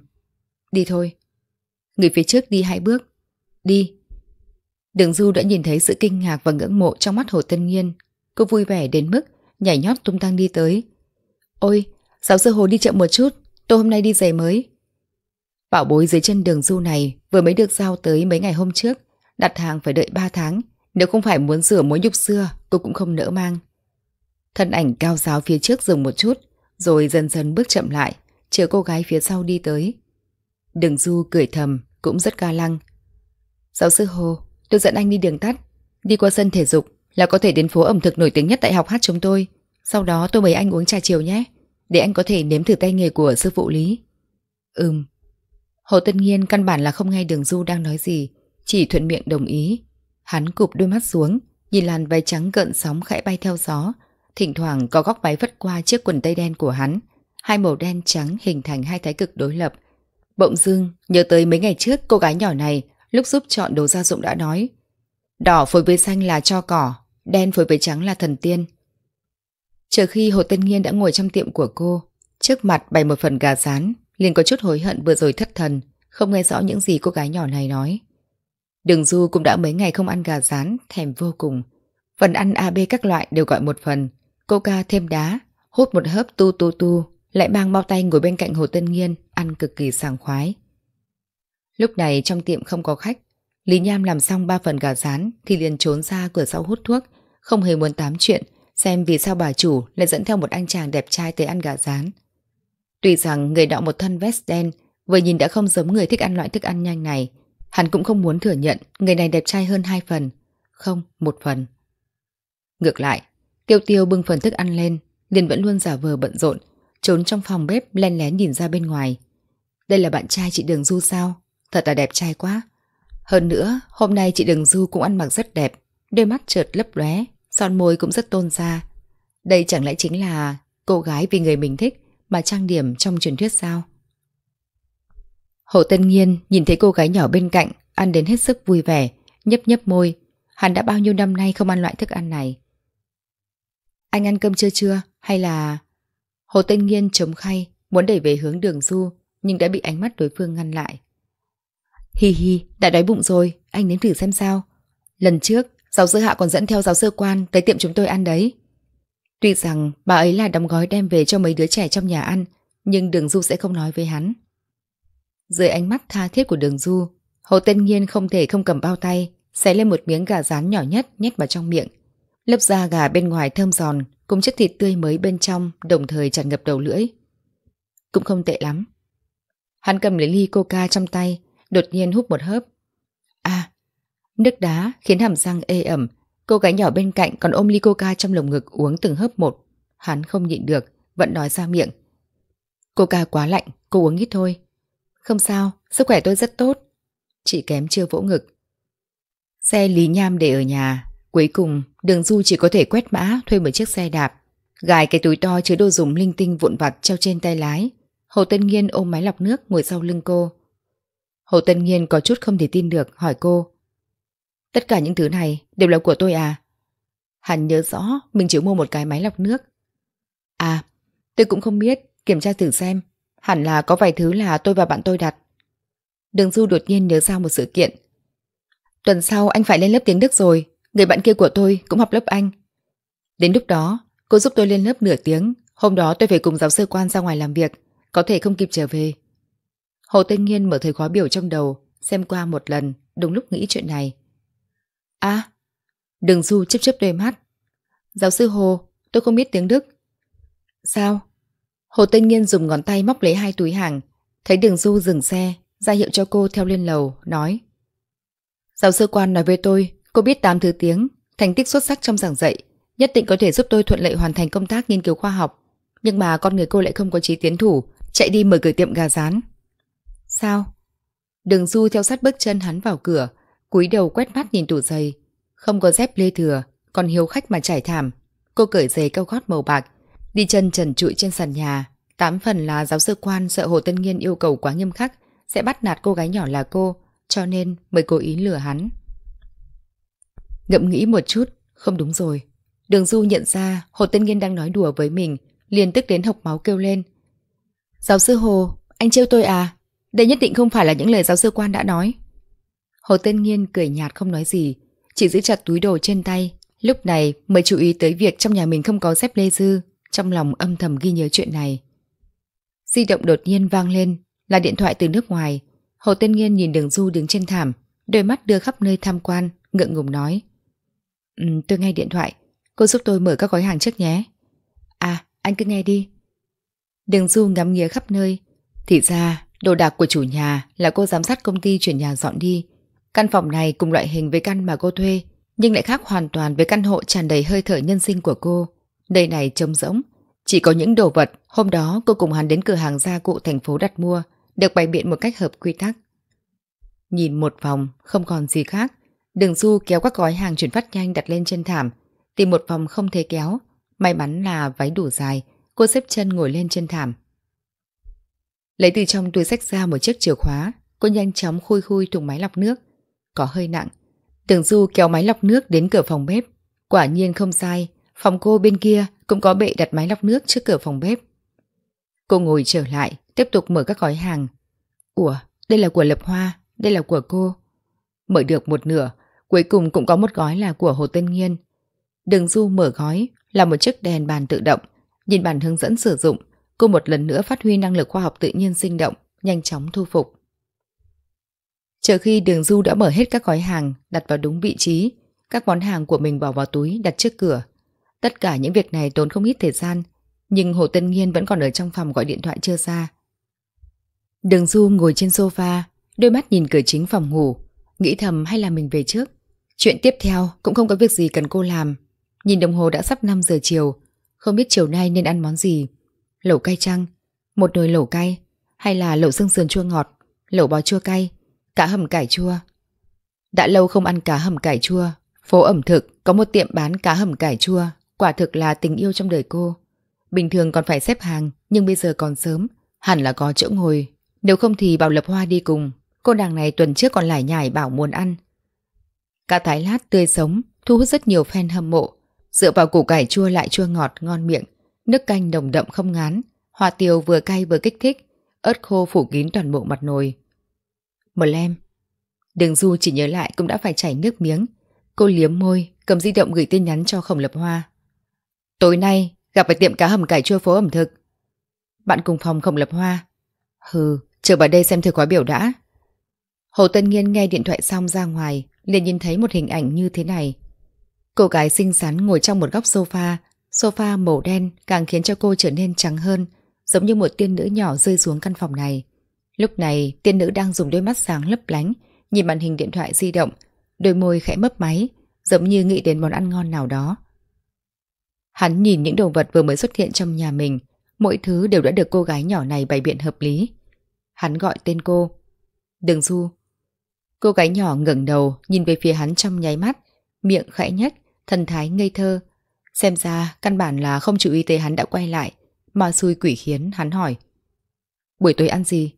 Đi thôi. Người phía trước đi hai bước. Đi. Đường Du đã nhìn thấy sự kinh ngạc và ngưỡng mộ trong mắt Hồ Tân Nhiên. Cô vui vẻ đến mức nhảy nhót tung tăng đi tới. Ôi, giáo sư Hồ đi chậm một chút, tôi hôm nay đi giày mới. Bảo bối dưới chân đường Du này vừa mới được giao tới mấy ngày hôm trước, đặt hàng phải đợi 3 tháng. Nếu không phải muốn rửa mối nhục xưa, cô cũng không nỡ mang. Thân ảnh cao giáo phía trước dừng một chút, rồi dần dần bước chậm lại, chờ cô gái phía sau đi tới. đường Du cười thầm, cũng rất ga lăng. Giáo sư Hồ, tôi dẫn anh đi đường tắt, đi qua sân thể dục là có thể đến phố ẩm thực nổi tiếng nhất đại học hát chúng tôi. Sau đó tôi mời anh uống trà chiều nhé, để anh có thể nếm thử tay nghề của sư phụ Lý. Ừm. Hồ Tân Nhiên căn bản là không nghe đường Du đang nói gì, chỉ thuận miệng đồng ý. Hắn cụp đôi mắt xuống, nhìn làn váy trắng gợn sóng khẽ bay theo gió. Thỉnh thoảng có góc váy vất qua chiếc quần tây đen của hắn. Hai màu đen trắng hình thành hai thái cực đối lập. Bỗng dưng, nhớ tới mấy ngày trước cô gái nhỏ này lúc giúp chọn đồ gia dụng đã nói. Đỏ phối với xanh là cho cỏ, đen phối với trắng là thần tiên. Chờ khi Hồ Tân Nghiên đã ngồi trong tiệm của cô, trước mặt bày một phần gà rán, liền có chút hối hận vừa rồi thất thần, không nghe rõ những gì cô gái nhỏ này nói. Đường Du cũng đã mấy ngày không ăn gà rán, thèm vô cùng. Phần ăn AB các loại đều gọi một phần, cô ca thêm đá, hút một hớp tu tu tu, lại mang bao tay ngồi bên cạnh Hồ Tân Nghiên, ăn cực kỳ sảng khoái. Lúc này trong tiệm không có khách, Lý Nham làm xong ba phần gà rán thì liền trốn ra cửa sau hút thuốc, không hề muốn tám chuyện, xem vì sao bà chủ lại dẫn theo một anh chàng đẹp trai tới ăn gà rán. Tuy rằng người đọ một thân vest đen, vừa nhìn đã không giống người thích ăn loại thức ăn nhanh này, Hắn cũng không muốn thừa nhận người này đẹp trai hơn hai phần. Không, một phần. Ngược lại, Tiêu Tiêu bưng phần thức ăn lên, liền vẫn luôn giả vờ bận rộn, trốn trong phòng bếp len lén nhìn ra bên ngoài. Đây là bạn trai chị Đường Du sao? Thật là đẹp trai quá. Hơn nữa, hôm nay chị Đường Du cũng ăn mặc rất đẹp, đôi mắt trượt lấp lóe, son môi cũng rất tôn ra. Đây chẳng lẽ chính là cô gái vì người mình thích mà trang điểm trong truyền thuyết sao? Hồ Tân Nhiên nhìn thấy cô gái nhỏ bên cạnh ăn đến hết sức vui vẻ, nhấp nhấp môi. Hắn đã bao nhiêu năm nay không ăn loại thức ăn này. Anh ăn cơm chưa chưa? Hay là... Hồ Tân Nghiên chống khay, muốn đẩy về hướng đường du, nhưng đã bị ánh mắt đối phương ngăn lại. Hi hi, đã đói bụng rồi, anh nếm thử xem sao. Lần trước, giáo sư Hạ còn dẫn theo giáo sư Quan tới tiệm chúng tôi ăn đấy. Tuy rằng bà ấy là đóng gói đem về cho mấy đứa trẻ trong nhà ăn, nhưng đường du sẽ không nói với hắn. Dưới ánh mắt tha thiết của đường du, Hồ Tân Nhiên không thể không cầm bao tay, xé lên một miếng gà rán nhỏ nhất nhét vào trong miệng. Lớp da gà bên ngoài thơm giòn, cùng chất thịt tươi mới bên trong đồng thời tràn ngập đầu lưỡi. Cũng không tệ lắm. Hắn cầm lấy ly coca trong tay, đột nhiên hút một hớp. À, nước đá khiến hàm răng ê ẩm, cô gái nhỏ bên cạnh còn ôm ly coca trong lồng ngực uống từng hớp một. Hắn không nhịn được, vẫn nói ra miệng. Coca quá lạnh, cô uống ít thôi. Không sao, sức khỏe tôi rất tốt. Chị kém chưa vỗ ngực. Xe Lý Nham để ở nhà. Cuối cùng, đường du chỉ có thể quét mã thuê một chiếc xe đạp. Gài cái túi to chứa đồ dùng linh tinh vụn vặt treo trên tay lái. Hồ Tân Nghiên ôm máy lọc nước ngồi sau lưng cô. Hồ Tân Nghiên có chút không thể tin được hỏi cô. Tất cả những thứ này đều là của tôi à? Hắn nhớ rõ mình chỉ mua một cái máy lọc nước. À, tôi cũng không biết, kiểm tra thử xem. Hẳn là có vài thứ là tôi và bạn tôi đặt. Đường Du đột nhiên nhớ ra một sự kiện. Tuần sau anh phải lên lớp tiếng Đức rồi, người bạn kia của tôi cũng học lớp Anh. Đến lúc đó, cô giúp tôi lên lớp nửa tiếng, hôm đó tôi phải cùng giáo sư quan ra ngoài làm việc, có thể không kịp trở về. Hồ Tây Nghiên mở thời khóa biểu trong đầu, xem qua một lần, đúng lúc nghĩ chuyện này. À, Đường Du chấp chấp đôi mắt. Giáo sư Hồ, tôi không biết tiếng Đức. Sao? Hồ Tây Nghiên dùng ngón tay móc lấy hai túi hàng, thấy đường du dừng xe, ra hiệu cho cô theo lên lầu, nói. Giáo sư quan nói với tôi, cô biết 8 thứ tiếng, thành tích xuất sắc trong giảng dạy, nhất định có thể giúp tôi thuận lợi hoàn thành công tác nghiên cứu khoa học. Nhưng mà con người cô lại không có trí tiến thủ, chạy đi mở cửa tiệm gà rán. Sao? Đường du theo sát bước chân hắn vào cửa, cúi đầu quét mắt nhìn tủ giày. Không có dép lê thừa, còn hiếu khách mà trải thảm. Cô cởi giày cao gót màu bạc, Đi chân trần trụi trên sàn nhà, tám phần là giáo sư quan sợ Hồ Tân Nghiên yêu cầu quá nghiêm khắc, sẽ bắt nạt cô gái nhỏ là cô, cho nên mới cố ý lừa hắn. Ngậm nghĩ một chút, không đúng rồi. Đường Du nhận ra Hồ Tân Nghiên đang nói đùa với mình, liền tức đến hộc máu kêu lên. Giáo sư Hồ, anh trêu tôi à? Đây nhất định không phải là những lời giáo sư quan đã nói. Hồ Tân Nghiên cười nhạt không nói gì, chỉ giữ chặt túi đồ trên tay. Lúc này mới chú ý tới việc trong nhà mình không có dép lê dư, trong lòng âm thầm ghi nhớ chuyện này. Di động đột nhiên vang lên, là điện thoại từ nước ngoài. Hồ Tân Nghiên nhìn đường du đứng trên thảm, đôi mắt đưa khắp nơi tham quan, ngượng ngùng nói. Ừ, tôi nghe điện thoại, cô giúp tôi mở các gói hàng trước nhé. À, anh cứ nghe đi. Đường Du ngắm nghía khắp nơi. Thì ra, đồ đạc của chủ nhà là cô giám sát công ty chuyển nhà dọn đi. Căn phòng này cùng loại hình với căn mà cô thuê, nhưng lại khác hoàn toàn với căn hộ tràn đầy hơi thở nhân sinh của cô. Đây này trông rỗng, chỉ có những đồ vật hôm đó cô cùng hắn đến cửa hàng gia cụ thành phố đặt mua, được bày biện một cách hợp quy tắc. Nhìn một vòng, không còn gì khác, đường du kéo các gói hàng chuyển phát nhanh đặt lên trên thảm, tìm một vòng không thể kéo. May mắn là váy đủ dài, cô xếp chân ngồi lên trên thảm. Lấy từ trong túi sách ra một chiếc chìa khóa, cô nhanh chóng khui khui thùng máy lọc nước. Có hơi nặng. Đường Du kéo máy lọc nước đến cửa phòng bếp. Quả nhiên không sai, phòng cô bên kia cũng có bệ đặt máy lọc nước trước cửa phòng bếp. Cô ngồi trở lại, tiếp tục mở các gói hàng. Ủa, đây là của Lập Hoa, đây là của cô. Mở được một nửa, cuối cùng cũng có một gói là của Hồ Tân Nghiên. Đường Du mở gói là một chiếc đèn bàn tự động. Nhìn bản hướng dẫn sử dụng, cô một lần nữa phát huy năng lực khoa học tự nhiên sinh động, nhanh chóng thu phục. Chờ khi đường Du đã mở hết các gói hàng, đặt vào đúng vị trí, các món hàng của mình bỏ vào túi đặt trước cửa. Tất cả những việc này tốn không ít thời gian, nhưng Hồ Tân Nghiên vẫn còn ở trong phòng gọi điện thoại chưa ra. Đường Du ngồi trên sofa, đôi mắt nhìn cửa chính phòng ngủ, nghĩ thầm hay là mình về trước. Chuyện tiếp theo cũng không có việc gì cần cô làm. Nhìn đồng hồ đã sắp 5 giờ chiều, không biết chiều nay nên ăn món gì. Lẩu cay chăng? Một nồi lẩu cay? Hay là lẩu xương sườn chua ngọt? Lẩu bò chua cay? Cá hầm cải chua? Đã lâu không ăn cá hầm cải chua. Phố ẩm thực có một tiệm bán cá hầm cải chua. Quả thực là tình yêu trong đời cô. Bình thường còn phải xếp hàng, nhưng bây giờ còn sớm. Hẳn là có chỗ ngồi. Nếu không thì bảo Lập Hoa đi cùng. Cô nàng này tuần trước còn lải nhải bảo muốn ăn. Cá thái lát tươi sống, thu hút rất nhiều fan hâm mộ. Dựa vào củ cải chua lại chua ngọt, ngon miệng. Nước canh đồng đậm không ngán. Hoa tiêu vừa cay vừa kích thích. Ớt khô phủ kín toàn bộ mặt nồi. Mở lem. Đường Du chỉ nhớ lại cũng đã phải chảy nước miếng. Cô liếm môi, cầm di động gửi tin nhắn cho Khổng Lập Hoa. Tối nay, gặp ở tiệm cá hầm cải chua phố ẩm thực. Bạn cùng phòng Khổng Lập Hoa. Hừ, chờ bà đây xem thử khóa biểu đã. Hồ Tân Nghiên nghe điện thoại xong ra ngoài, liền nhìn thấy một hình ảnh như thế này. Cô gái xinh xắn ngồi trong một góc sofa, sofa màu đen càng khiến cho cô trở nên trắng hơn, giống như một tiên nữ nhỏ rơi xuống căn phòng này. Lúc này, tiên nữ đang dùng đôi mắt sáng lấp lánh, nhìn màn hình điện thoại di động, đôi môi khẽ mấp máy, giống như nghĩ đến món ăn ngon nào đó. Hắn nhìn những đồ vật vừa mới xuất hiện trong nhà mình, mỗi thứ đều đã được cô gái nhỏ này bày biện hợp lý. Hắn gọi tên cô. Đừng Du. Cô gái nhỏ ngẩng đầu nhìn về phía hắn trong nháy mắt, miệng khẽ nhách, thần thái ngây thơ. Xem ra căn bản là không chịu y tế hắn đã quay lại, mà xui quỷ khiến hắn hỏi. Buổi tối ăn gì?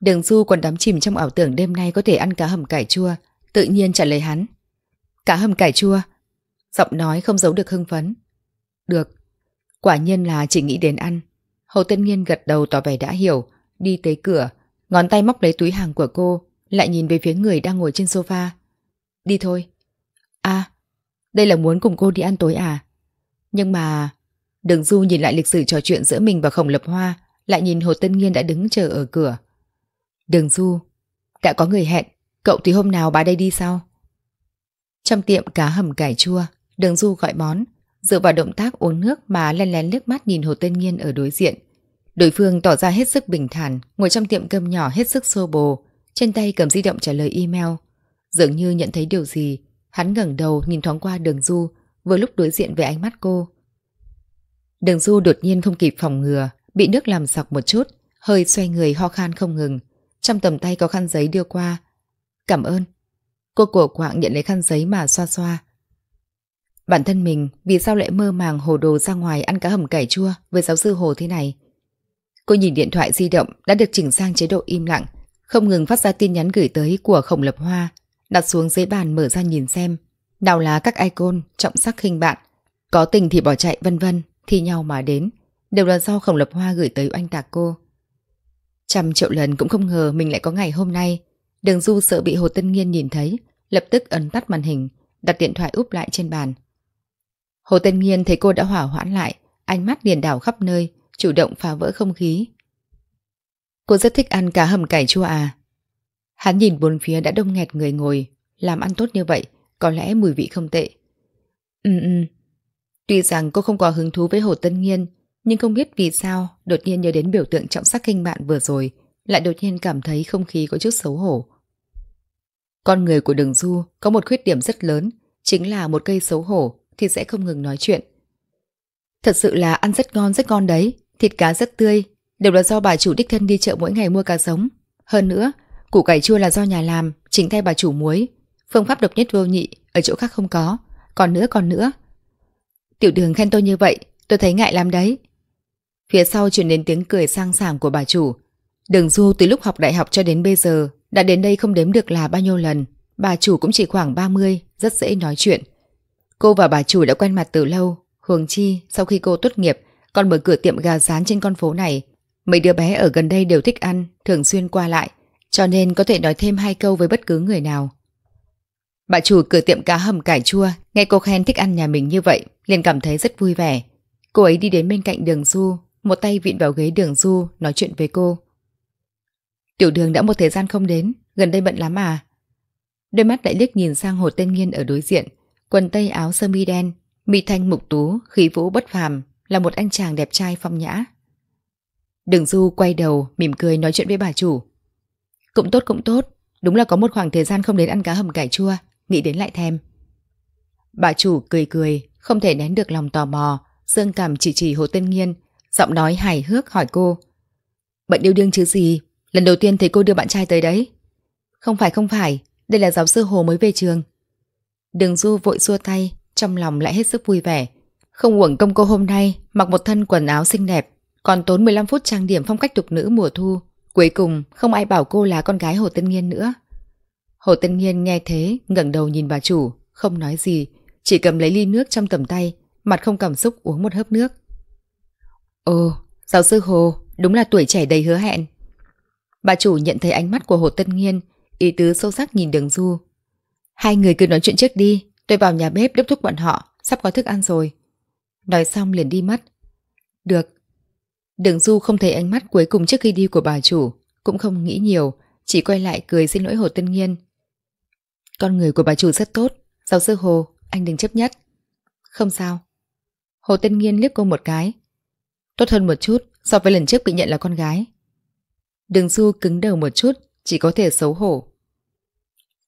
Đường Du còn đắm chìm trong ảo tưởng đêm nay có thể ăn cá hầm cải chua, tự nhiên trả lời hắn. Cá hầm cải chua? Giọng nói không giấu được hưng phấn. Được. Quả nhiên là chỉ nghĩ đến ăn. Hồ Tân Nhiên gật đầu tỏ vẻ đã hiểu, đi tới cửa, ngón tay móc lấy túi hàng của cô, lại nhìn về phía người đang ngồi trên sofa. Đi thôi. À, đây là muốn cùng cô đi ăn tối à? Nhưng mà... Đường Du nhìn lại lịch sử trò chuyện giữa mình và Khổng Lập Hoa, lại nhìn Hồ Tân nghiên đã đứng chờ ở cửa. Đường Du, đã có người hẹn, cậu thì hôm nào bà đây đi sao? Trong tiệm cá hầm cải chua, Đường Du gọi món, dựa vào động tác uống nước mà len lén liếc mắt nhìn Hồ Tân nghiên ở đối diện. Đối phương tỏ ra hết sức bình thản, ngồi trong tiệm cơm nhỏ hết sức xô bồ, trên tay cầm di động trả lời email. Dường như nhận thấy điều gì, hắn ngẩng đầu nhìn thoáng qua đường Du, vừa lúc đối diện với ánh mắt cô. Đường Du đột nhiên không kịp phòng ngừa, bị nước làm sặc một chút, hơi xoay người ho khan không ngừng. Trong tầm tay có khăn giấy đưa qua. Cảm ơn. Cô cổ quạng nhận lấy khăn giấy mà xoa xoa. Bản thân mình vì sao lại mơ màng hồ đồ ra ngoài ăn cá hầm cải chua với giáo sư Hồ thế này? Cô nhìn điện thoại di động đã được chỉnh sang chế độ im lặng, không ngừng phát ra tin nhắn gửi tới của Khổng Lập Hoa, đặt xuống dưới bàn mở ra nhìn xem. Nào là các icon, trọng sắc khinh bạn, có tình thì bỏ chạy vân vân, thi nhau mà đến, đều là do Khổng Lập Hoa gửi tới oanh tạc cô. Trăm triệu lần cũng không ngờ mình lại có ngày hôm nay. Đường Du sợ bị Hồ Tân Nghiên nhìn thấy, lập tức ấn tắt màn hình, đặt điện thoại úp lại trên bàn. Hồ Tân Nghiên thấy cô đã hỏa hoãn lại, ánh mắt liền đảo khắp nơi, chủ động phá vỡ không khí. Cô rất thích ăn cá hầm cải chua à? Hắn nhìn bốn phía đã đông nghẹt người ngồi, làm ăn tốt như vậy, có lẽ mùi vị không tệ. Ừ ừ. Tuy rằng cô không có hứng thú với Hồ Tân nhiên Nhưng không biết vì sao đột nhiên nhớ đến biểu tượng trọng sắc kinh bạn vừa rồi lại đột nhiên cảm thấy không khí có chút xấu hổ. Con người của đường du có một khuyết điểm rất lớn chính là một cây xấu hổ thì sẽ không ngừng nói chuyện. Thật sự là ăn rất ngon rất ngon đấy, thịt cá rất tươi, đều là do bà chủ đích thân đi chợ mỗi ngày mua cá sống. Hơn nữa, củ cải chua là do nhà làm, chính tay bà chủ muối. Phương pháp độc nhất vô nhị, ở chỗ khác không có. Còn nữa còn nữa. Tiểu đường khen tôi như vậy, tôi thấy ngại lắm đấy. Phía sau chuyển đến tiếng cười sang sảng của bà chủ. Đường du từ lúc học đại học cho đến bây giờ đã đến đây không đếm được là bao nhiêu lần. Bà chủ cũng chỉ khoảng 30, rất dễ nói chuyện. Cô và bà chủ đã quen mặt từ lâu. Hường Chi, sau khi cô tốt nghiệp, còn mở cửa tiệm gà rán trên con phố này. Mấy đứa bé ở gần đây đều thích ăn, thường xuyên qua lại, cho nên có thể nói thêm hai câu với bất cứ người nào. Bà chủ cửa tiệm cá hầm cải chua, nghe cô khen thích ăn nhà mình như vậy, liền cảm thấy rất vui vẻ. Cô ấy đi đến bên cạnh đường Du, một tay vịn vào ghế đường Du, nói chuyện với cô. Tiểu đường đã một thời gian không đến, gần đây bận lắm à? Đôi mắt lại liếc nhìn sang Hồ Tên Nghiên ở đối diện, quần tây áo sơ mi đen, mi thanh mục tú, khí vũ bất phàm, là một anh chàng đẹp trai phong nhã. Đường Du quay đầu, mỉm cười nói chuyện với bà chủ. Cũng tốt cũng tốt, đúng là có một khoảng thời gian không đến ăn cá hầm cải chua, nghĩ đến lại thèm. Bà chủ cười cười, không thể nén được lòng tò mò, dương cảm chỉ chỉ Hồ Tân Nghiên, giọng nói hài hước hỏi cô. Bận yêu đương chứ gì, lần đầu tiên thấy cô đưa bạn trai tới đấy. Không phải không phải, đây là giáo sư Hồ mới về trường. Đường Du vội xua tay, trong lòng lại hết sức vui vẻ. Không uổng công cô hôm nay mặc một thân quần áo xinh đẹp, còn tốn 15 phút trang điểm phong cách tục nữ mùa thu. Cuối cùng không ai bảo cô là con gái Hồ Tân Nghiên nữa. Hồ Tân Nghiên nghe thế ngẩng đầu nhìn bà chủ, không nói gì, chỉ cầm lấy ly nước trong tầm tay, mặt không cảm xúc uống một hớp nước. Ồ, giáo sư Hồ, đúng là tuổi trẻ đầy hứa hẹn. Bà chủ nhận thấy ánh mắt của Hồ Tân Nghiên, ý tứ sâu sắc nhìn đường du. Hai người cứ nói chuyện trước đi, tôi vào nhà bếp đốc thúc bọn họ, sắp có thức ăn rồi. Nói xong liền đi mất. Được. Đường du không thấy ánh mắt cuối cùng trước khi đi của bà chủ, cũng không nghĩ nhiều, chỉ quay lại cười xin lỗi Hồ Tân Nghiên. Con người của bà chủ rất tốt, giáo sư Hồ, anh đừng chấp nhất. Không sao. Hồ Tân Nghiên liếc cô một cái. Tốt hơn một chút so với lần trước bị nhận là con gái. Đường Du cứng đầu một chút, chỉ có thể xấu hổ.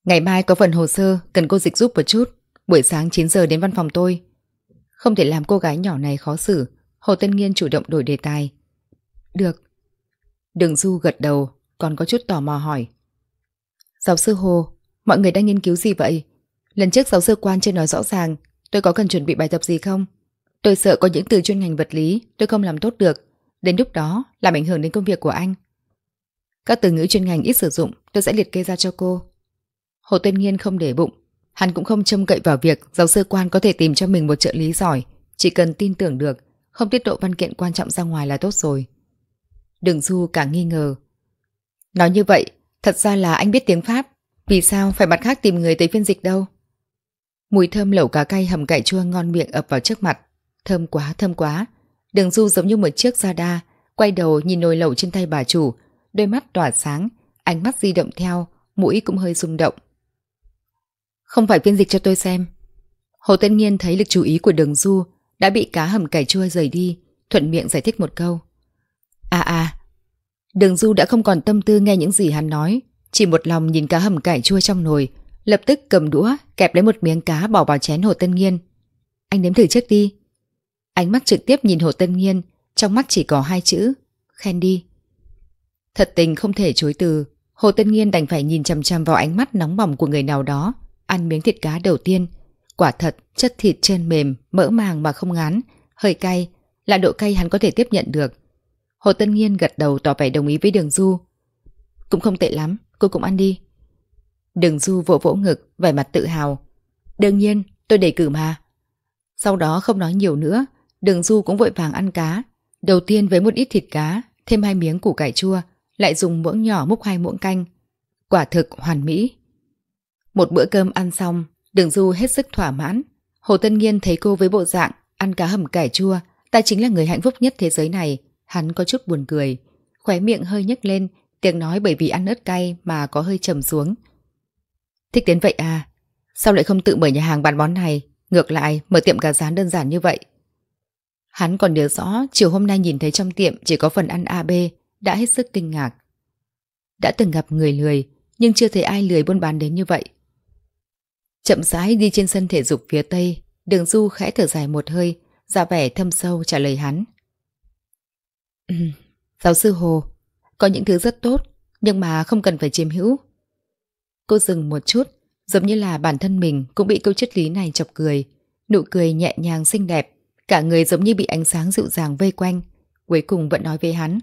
Ngày mai có phần hồ sơ, cần cô dịch giúp một chút. Buổi sáng 9 giờ đến văn phòng tôi. Không thể làm cô gái nhỏ này khó xử. Hồ Tân Nghiên chủ động đổi đề tài. Được. Đường Du gật đầu, còn có chút tò mò hỏi. Giáo sư Hồ, mọi người đang nghiên cứu gì vậy? Lần trước giáo sư quan chưa nói rõ ràng, tôi có cần chuẩn bị bài tập gì không? Tôi sợ có những từ chuyên ngành vật lý tôi không làm tốt được. Đến lúc đó làm ảnh hưởng đến công việc của anh. Các từ ngữ chuyên ngành ít sử dụng tôi sẽ liệt kê ra cho cô. Hồ Tuyên Nhiên không để bụng. Hắn cũng không trông cậy vào việc giáo sư quan có thể tìm cho mình một trợ lý giỏi. Chỉ cần tin tưởng được, không tiết lộ văn kiện quan trọng ra ngoài là tốt rồi. Đừng Du càng nghi ngờ. Nói như vậy, thật ra là anh biết tiếng Pháp. Vì sao phải mặt khác tìm người tới phiên dịch đâu? Mùi thơm lẩu cá cay hầm cải chua ngon miệng ập vào trước mặt. Thơm quá, thơm quá. Đường Du giống như một chiếc da đa, quay đầu nhìn nồi lẩu trên tay bà chủ, đôi mắt tỏa sáng, ánh mắt di động theo, mũi cũng hơi rung động. Không phải phiên dịch cho tôi xem. Hồ Tân Nhiên thấy lực chú ý của đường Du đã bị cá hầm cải chua rời đi, thuận miệng giải thích một câu. À à, đường Du đã không còn tâm tư nghe những gì hắn nói, chỉ một lòng nhìn cá hầm cải chua trong nồi, lập tức cầm đũa, kẹp lấy một miếng cá bỏ vào chén Hồ Tân Nhiên. Anh nếm thử trước đi. Ánh mắt trực tiếp nhìn Hồ Tân Nhiên, trong mắt chỉ có hai chữ, khen đi. Thật tình không thể chối từ, Hồ Tân Nhiên đành phải nhìn chằm chằm vào ánh mắt nóng bỏng của người nào đó, ăn miếng thịt cá đầu tiên. Quả thật, chất thịt trên mềm, mỡ màng mà không ngán, hơi cay, là độ cay hắn có thể tiếp nhận được. Hồ Tân Nhiên gật đầu tỏ vẻ đồng ý với Đường Du. Cũng không tệ lắm, cô cũng ăn đi. Đường Du vỗ vỗ ngực, vẻ mặt tự hào. Đương nhiên, tôi đề cử mà. Sau đó không nói nhiều nữa, Đường Du cũng vội vàng ăn cá. Đầu tiên với một ít thịt cá, thêm hai miếng củ cải chua, lại dùng muỗng nhỏ múc hai muỗng canh. Quả thực hoàn mỹ. Một bữa cơm ăn xong, Đường Du hết sức thỏa mãn. Hồ Tân Nhiên thấy cô với bộ dạng ăn cá hầm cải chua, ta chính là người hạnh phúc nhất thế giới này. Hắn có chút buồn cười, khóe miệng hơi nhếch lên, tiếng nói bởi vì ăn ớt cay mà có hơi trầm xuống. Thích đến vậy à? Sao lại không tự mở nhà hàng bán món này? Ngược lại, mở tiệm gà rán đơn giản như vậy. Hắn còn nhớ rõ chiều hôm nay nhìn thấy trong tiệm chỉ có phần ăn AB, đã hết sức kinh ngạc. Đã từng gặp người lười, nhưng chưa thấy ai lười buôn bán đến như vậy. Chậm rãi đi trên sân thể dục phía tây, đường du khẽ thở dài một hơi, ra vẻ thâm sâu trả lời hắn. giáo sư Hồ, có những thứ rất tốt, nhưng mà không cần phải chiếm hữu. Cô dừng một chút, giống như là bản thân mình cũng bị câu triết lý này chọc cười. Nụ cười nhẹ nhàng xinh đẹp, cả người giống như bị ánh sáng dịu dàng vây quanh, cuối cùng vẫn nói với hắn.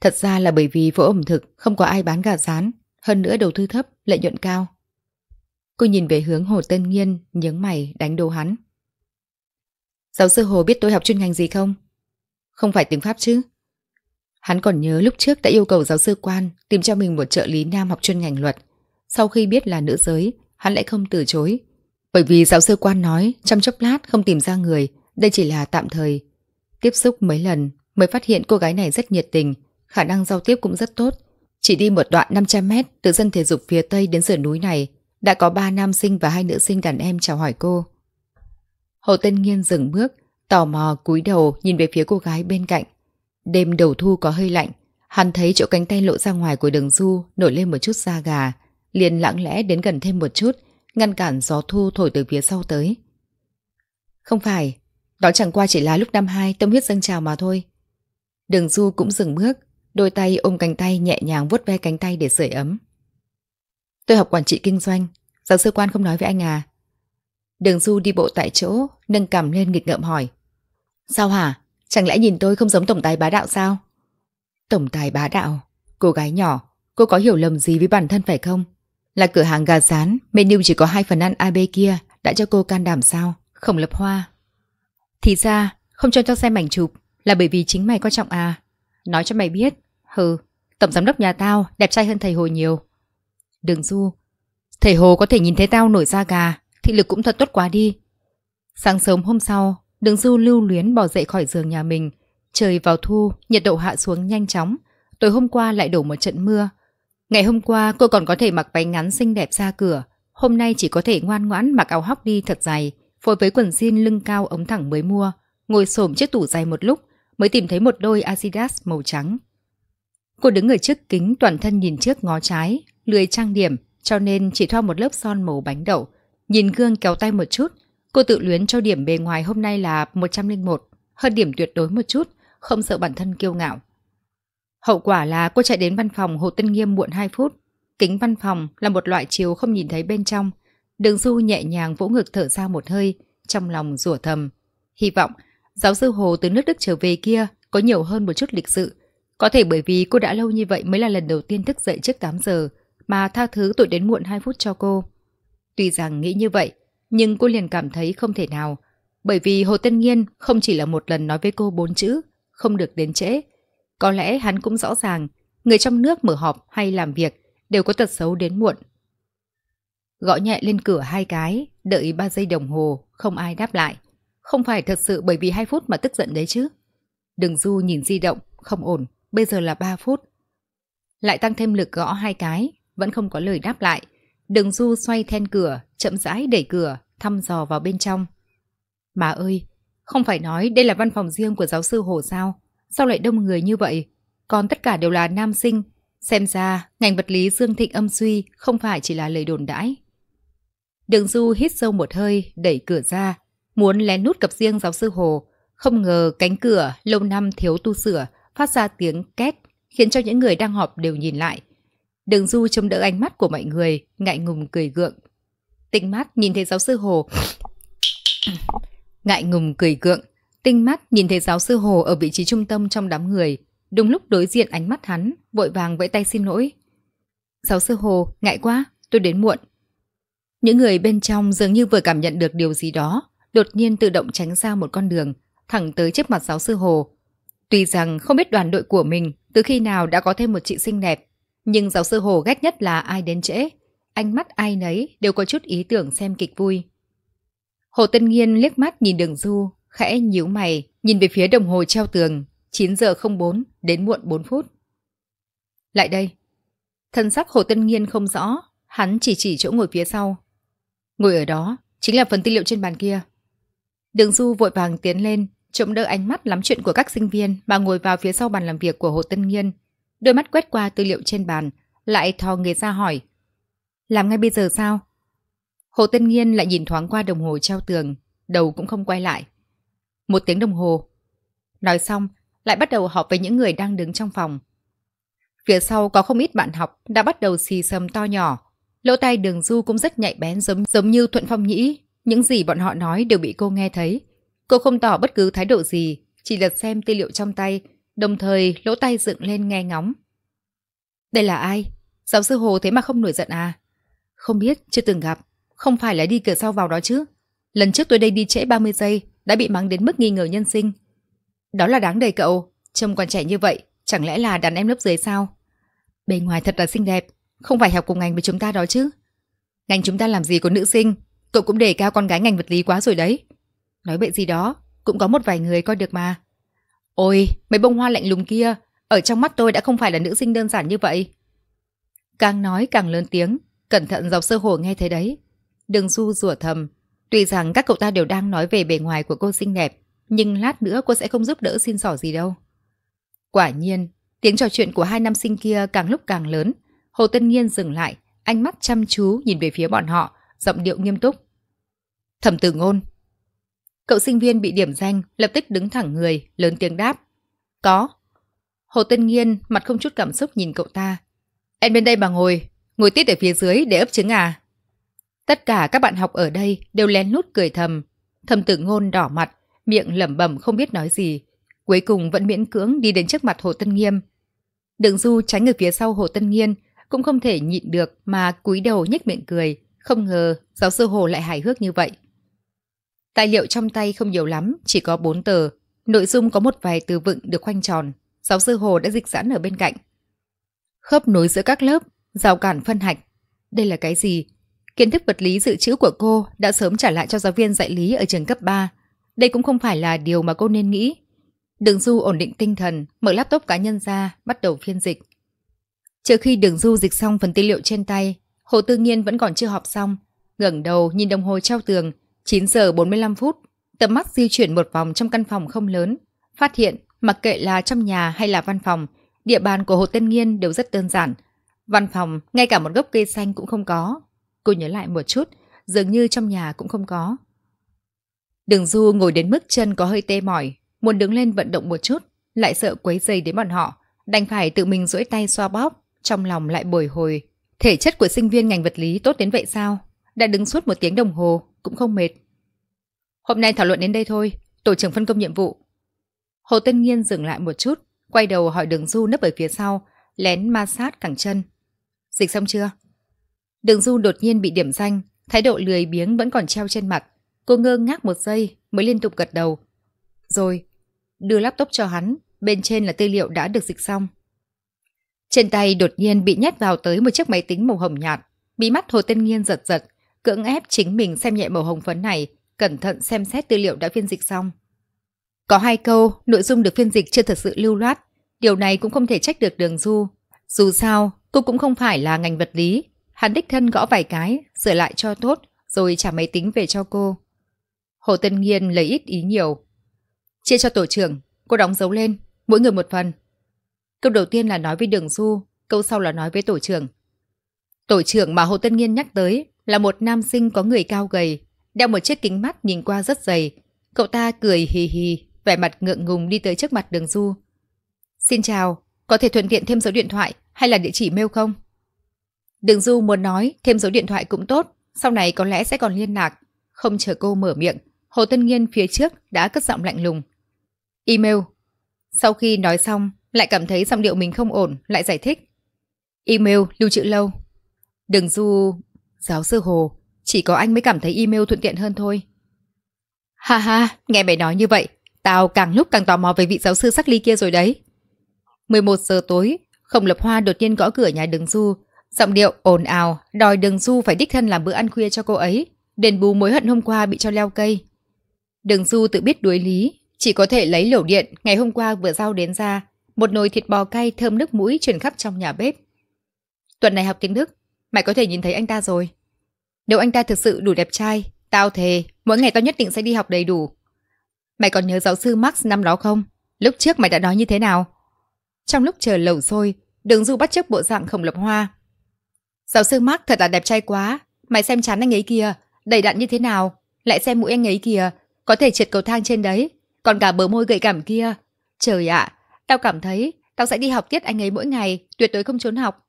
Thật ra là bởi vì phố ẩm thực không có ai bán gà rán, hơn nữa đầu tư thấp, lợi nhuận cao. Cô nhìn về hướng Hồ Tân nhiên, nhướng mày đánh đồ hắn. Giáo sư Hồ biết tôi học chuyên ngành gì không? Không phải tiếng Pháp chứ? Hắn còn nhớ lúc trước đã yêu cầu giáo sư quan tìm cho mình một trợ lý nam học chuyên ngành luật. Sau khi biết là nữ giới, hắn lại không từ chối. Bởi vì giáo sư quan nói trong chốc lát không tìm ra người, đây chỉ là tạm thời. Tiếp xúc mấy lần mới phát hiện cô gái này rất nhiệt tình, khả năng giao tiếp cũng rất tốt. Chỉ đi một đoạn 500 mét từ sân thể dục phía tây đến sườn núi này, đã có ba nam sinh và hai nữ sinh đàn em chào hỏi cô. Hồ Tân Nghiên dừng bước, tò mò cúi đầu nhìn về phía cô gái bên cạnh. Đêm đầu thu có hơi lạnh, hắn thấy chỗ cánh tay lộ ra ngoài của đường du nổi lên một chút da gà, liền lặng lẽ đến gần thêm một chút, ngăn cản gió thu thổi từ phía sau tới. Không phải, đó chẳng qua chỉ là lúc năm hai tâm huyết dâng trào mà thôi. Đường du cũng dừng bước, đôi tay ôm cánh tay nhẹ nhàng vuốt ve cánh tay để sưởi ấm. Tôi học quản trị kinh doanh, giáo sư quan không nói với anh à. Đường du đi bộ tại chỗ, nâng cầm lên nghịch ngợm hỏi. Sao hả? Chẳng lẽ nhìn tôi không giống tổng tài bá đạo sao? Tổng tài bá đạo? Cô gái nhỏ, cô có hiểu lầm gì với bản thân phải không? Là cửa hàng gà rán, menu chỉ có hai phần ăn AB kia, đã cho cô can đảm sao? Không lập hoa. Thì ra, không cho cho xem ảnh chụp, là bởi vì chính mày quan trọng à? Nói cho mày biết, hừ, tổng giám đốc nhà tao đẹp trai hơn thầy Hồ nhiều. Đừng du, thầy Hồ có thể nhìn thấy tao nổi da gà, thị lực cũng thật tốt quá đi. Sáng sớm hôm sau, Đường du lưu luyến bỏ dậy khỏi giường nhà mình. Trời vào thu, nhiệt độ hạ xuống nhanh chóng. Tối hôm qua lại đổ một trận mưa. Ngày hôm qua cô còn có thể mặc váy ngắn xinh đẹp ra cửa. Hôm nay chỉ có thể ngoan ngoãn mặc áo hóc đi thật dày, phối với quần jean lưng cao ống thẳng mới mua. Ngồi xổm chiếc tủ giày một lúc mới tìm thấy một đôi Adidas màu trắng. Cô đứng ở trước kính toàn thân nhìn trước ngó trái, lười trang điểm, cho nên chỉ thoa một lớp son màu bánh đậu. Nhìn gương kéo tay một chút, Cô tự luyến cho điểm bề ngoài hôm nay là 101, hơn điểm tuyệt đối một chút, không sợ bản thân kiêu ngạo. Hậu quả là cô chạy đến văn phòng Hồ Tân Nghiêm muộn 2 phút. Kính văn phòng là một loại chiếu không nhìn thấy bên trong. Đường Du nhẹ nhàng vỗ ngực thở ra một hơi, trong lòng rủa thầm. Hy vọng giáo sư Hồ từ nước Đức trở về kia có nhiều hơn một chút lịch sự. Có thể bởi vì cô đã lâu như vậy mới là lần đầu tiên thức dậy trước 8 giờ mà tha thứ tội đến muộn 2 phút cho cô. Tuy rằng nghĩ như vậy, nhưng cô liền cảm thấy không thể nào. Bởi vì Hồ Tân Nghiên không chỉ là một lần nói với cô bốn chữ, không được đến trễ. Có lẽ hắn cũng rõ ràng, người trong nước mở họp hay làm việc đều có tật xấu đến muộn. Gõ nhẹ lên cửa hai cái, đợi ba giây đồng hồ, không ai đáp lại. Không phải thật sự bởi vì hai phút mà tức giận đấy chứ. Đừng du nhìn di động, không ổn, bây giờ là ba phút. Lại tăng thêm lực gõ hai cái, vẫn không có lời đáp lại. Đừng du xoay then cửa, chậm rãi đẩy cửa, thăm dò vào bên trong. Mà ơi, không phải nói đây là văn phòng riêng của giáo sư Hồ sao? Sao lại đông người như vậy? Còn tất cả đều là nam sinh. Xem ra, ngành vật lý Dương Thịnh âm suy không phải chỉ là lời đồn đãi. Đường Du hít sâu một hơi, đẩy cửa ra, muốn lén nút cặp riêng giáo sư Hồ. Không ngờ cánh cửa lâu năm thiếu tu sửa, phát ra tiếng két, khiến cho những người đang họp đều nhìn lại. Đường Du chống đỡ ánh mắt của mọi người, ngại ngùng cười gượng. Tinh mắt nhìn thấy giáo sư Hồ. ngại ngùng cười gượng. Tinh mắt nhìn thấy giáo sư Hồ ở vị trí trung tâm trong đám người. Đúng lúc đối diện ánh mắt hắn, vội vàng vẫy tay xin lỗi. Giáo sư Hồ, ngại quá, tôi đến muộn. Những người bên trong dường như vừa cảm nhận được điều gì đó, đột nhiên tự động tránh ra một con đường, thẳng tới trước mặt giáo sư Hồ. Tuy rằng không biết đoàn đội của mình từ khi nào đã có thêm một chị xinh đẹp, nhưng giáo sư Hồ ghét nhất là ai đến trễ. Ánh mắt ai nấy đều có chút ý tưởng xem kịch vui. Hồ Tân Nghiên liếc mắt nhìn đường du, khẽ nhíu mày, nhìn về phía đồng hồ treo tường, 9 giờ 04, đến muộn 4 phút. Lại đây. Thân sắc Hồ Tân Nghiên không rõ, hắn chỉ chỉ chỗ ngồi phía sau. Ngồi ở đó, chính là phần tư liệu trên bàn kia. Đường Du vội vàng tiến lên, trộm đỡ ánh mắt lắm chuyện của các sinh viên mà ngồi vào phía sau bàn làm việc của Hồ Tân Nghiên. Đôi mắt quét qua tư liệu trên bàn, lại thò người ra hỏi. Làm ngay bây giờ sao? Hồ Tân Nghiên lại nhìn thoáng qua đồng hồ treo tường, đầu cũng không quay lại. Một tiếng đồng hồ. Nói xong, lại bắt đầu họp với những người đang đứng trong phòng. Phía sau có không ít bạn học đã bắt đầu xì xầm to nhỏ. Lỗ tai đường du cũng rất nhạy bén giống giống như Thuận Phong Nhĩ. Những gì bọn họ nói đều bị cô nghe thấy. Cô không tỏ bất cứ thái độ gì, chỉ lật xem tư liệu trong tay, đồng thời lỗ tay dựng lên nghe ngóng. Đây là ai? Giáo sư Hồ thế mà không nổi giận à? Không biết, chưa từng gặp. Không phải là đi cửa sau vào đó chứ. Lần trước tôi đây đi trễ 30 giây, đã bị mắng đến mức nghi ngờ nhân sinh. Đó là đáng đầy cậu. Trông còn trẻ như vậy, chẳng lẽ là đàn em lớp dưới sao? Bề ngoài thật là xinh đẹp, không phải học cùng ngành với chúng ta đó chứ. Ngành chúng ta làm gì có nữ sinh, cậu cũng đề cao con gái ngành vật lý quá rồi đấy. Nói bậy gì đó, cũng có một vài người coi được mà. Ôi, mấy bông hoa lạnh lùng kia, ở trong mắt tôi đã không phải là nữ sinh đơn giản như vậy. Càng nói càng lớn tiếng, cẩn thận dọc sơ hồ nghe thấy đấy. Đừng du rủa thầm, tuy rằng các cậu ta đều đang nói về bề ngoài của cô xinh đẹp, nhưng lát nữa cô sẽ không giúp đỡ xin sỏ gì đâu. Quả nhiên, tiếng trò chuyện của hai nam sinh kia càng lúc càng lớn. Hồ Tân Nhiên dừng lại, ánh mắt chăm chú nhìn về phía bọn họ, giọng điệu nghiêm túc. Thẩm tử ngôn. Cậu sinh viên bị điểm danh, lập tức đứng thẳng người, lớn tiếng đáp. Có. Hồ Tân Nhiên mặt không chút cảm xúc nhìn cậu ta. Em bên đây mà ngồi, ngồi tít ở phía dưới để ấp trứng à? Tất cả các bạn học ở đây đều lén lút cười thầm. thầm tử ngôn đỏ mặt, miệng lẩm bẩm không biết nói gì. Cuối cùng vẫn miễn cưỡng đi đến trước mặt Hồ Tân Nghiêm. Đường Du tránh ở phía sau Hồ Tân Nghiên, cũng không thể nhịn được mà cúi đầu nhếch miệng cười. Không ngờ giáo sư Hồ lại hài hước như vậy. Tài liệu trong tay không nhiều lắm, chỉ có 4 tờ. Nội dung có một vài từ vựng được khoanh tròn. Giáo sư Hồ đã dịch sẵn ở bên cạnh. Khớp nối giữa các lớp, rào cản phân hạch. Đây là cái gì? Kiến thức vật lý dự trữ của cô đã sớm trả lại cho giáo viên dạy lý ở trường cấp 3. Đây cũng không phải là điều mà cô nên nghĩ. Đường Du ổn định tinh thần, mở laptop cá nhân ra, bắt đầu phiên dịch. Trước khi Đường Du dịch xong phần tư liệu trên tay, Hồ Tư Nhiên vẫn còn chưa họp xong. ngẩng đầu nhìn đồng hồ treo tường, 9 giờ 45 phút. Tầm mắt di chuyển một vòng trong căn phòng không lớn. Phát hiện, mặc kệ là trong nhà hay là văn phòng, địa bàn của Hồ Tân Nhiên đều rất đơn giản. Văn phòng, ngay cả một gốc cây xanh cũng không có. Cô nhớ lại một chút, dường như trong nhà cũng không có. Đường Du ngồi đến mức chân có hơi tê mỏi, muốn đứng lên vận động một chút, lại sợ quấy dây đến bọn họ, đành phải tự mình duỗi tay xoa bóp, trong lòng lại bồi hồi. Thể chất của sinh viên ngành vật lý tốt đến vậy sao? Đã đứng suốt một tiếng đồng hồ, cũng không mệt. Hôm nay thảo luận đến đây thôi, tổ trưởng phân công nhiệm vụ. Hồ Tân Nhiên dừng lại một chút, quay đầu hỏi đường Du nấp ở phía sau, lén ma sát cẳng chân. Dịch xong chưa? Đường Du đột nhiên bị điểm danh, thái độ lười biếng vẫn còn treo trên mặt. Cô ngơ ngác một giây mới liên tục gật đầu. Rồi, đưa laptop cho hắn, bên trên là tư liệu đã được dịch xong. Trên tay đột nhiên bị nhét vào tới một chiếc máy tính màu hồng nhạt, bí mắt Hồ Tân Nghiên giật giật, cưỡng ép chính mình xem nhẹ màu hồng phấn này, cẩn thận xem xét tư liệu đã phiên dịch xong. Có hai câu, nội dung được phiên dịch chưa thật sự lưu loát, điều này cũng không thể trách được đường du. Dù sao, cô cũng không phải là ngành vật lý, hắn đích thân gõ vài cái, sửa lại cho tốt, rồi trả máy tính về cho cô. Hồ Tân Nghiên lấy ít ý nhiều, Chia cho tổ trưởng, cô đóng dấu lên, mỗi người một phần. Câu đầu tiên là nói với Đường Du, câu sau là nói với tổ trưởng. Tổ trưởng mà Hồ Tân Nghiên nhắc tới là một nam sinh có người cao gầy, đeo một chiếc kính mắt nhìn qua rất dày. Cậu ta cười hì hì, vẻ mặt ngượng ngùng đi tới trước mặt Đường Du. Xin chào, có thể thuận tiện thêm số điện thoại hay là địa chỉ mail không? Đường Du muốn nói thêm số điện thoại cũng tốt, sau này có lẽ sẽ còn liên lạc. Không chờ cô mở miệng, Hồ Tân Nghiên phía trước đã cất giọng lạnh lùng. Email. Sau khi nói xong, lại cảm thấy giọng điệu mình không ổn, lại giải thích. Email lưu trữ lâu. Đường du... Giáo sư Hồ, chỉ có anh mới cảm thấy email thuận tiện hơn thôi. Ha ha, nghe mày nói như vậy, tao càng lúc càng tò mò về vị giáo sư sắc ly kia rồi đấy. 11 giờ tối, Khổng Lập Hoa đột nhiên gõ cửa nhà Đường Du, giọng điệu ồn ào, đòi Đường Du phải đích thân làm bữa ăn khuya cho cô ấy, đền bù mối hận hôm qua bị cho leo cây. Đường Du tự biết đuối lý, chỉ có thể lấy lẩu điện ngày hôm qua vừa giao đến ra, một nồi thịt bò cay thơm nước mũi truyền khắp trong nhà bếp. Tuần này học tiếng Đức, mày có thể nhìn thấy anh ta rồi. Nếu anh ta thực sự đủ đẹp trai, tao thề, mỗi ngày tao nhất định sẽ đi học đầy đủ, Mày còn nhớ giáo sư Max năm đó không? Lúc trước mày đã nói như thế nào? Trong lúc chờ lẩu sôi, đường du bắt chước bộ dạng khổng lập hoa. Giáo sư Mark thật là đẹp trai quá. Mày xem chán anh ấy kìa, đầy đặn như thế nào. Lại xem mũi anh ấy kìa, có thể trượt cầu thang trên đấy. Còn cả bờ môi gợi cảm kia. Trời ạ, tao cảm thấy tao sẽ đi học tiết anh ấy mỗi ngày, tuyệt đối không trốn học.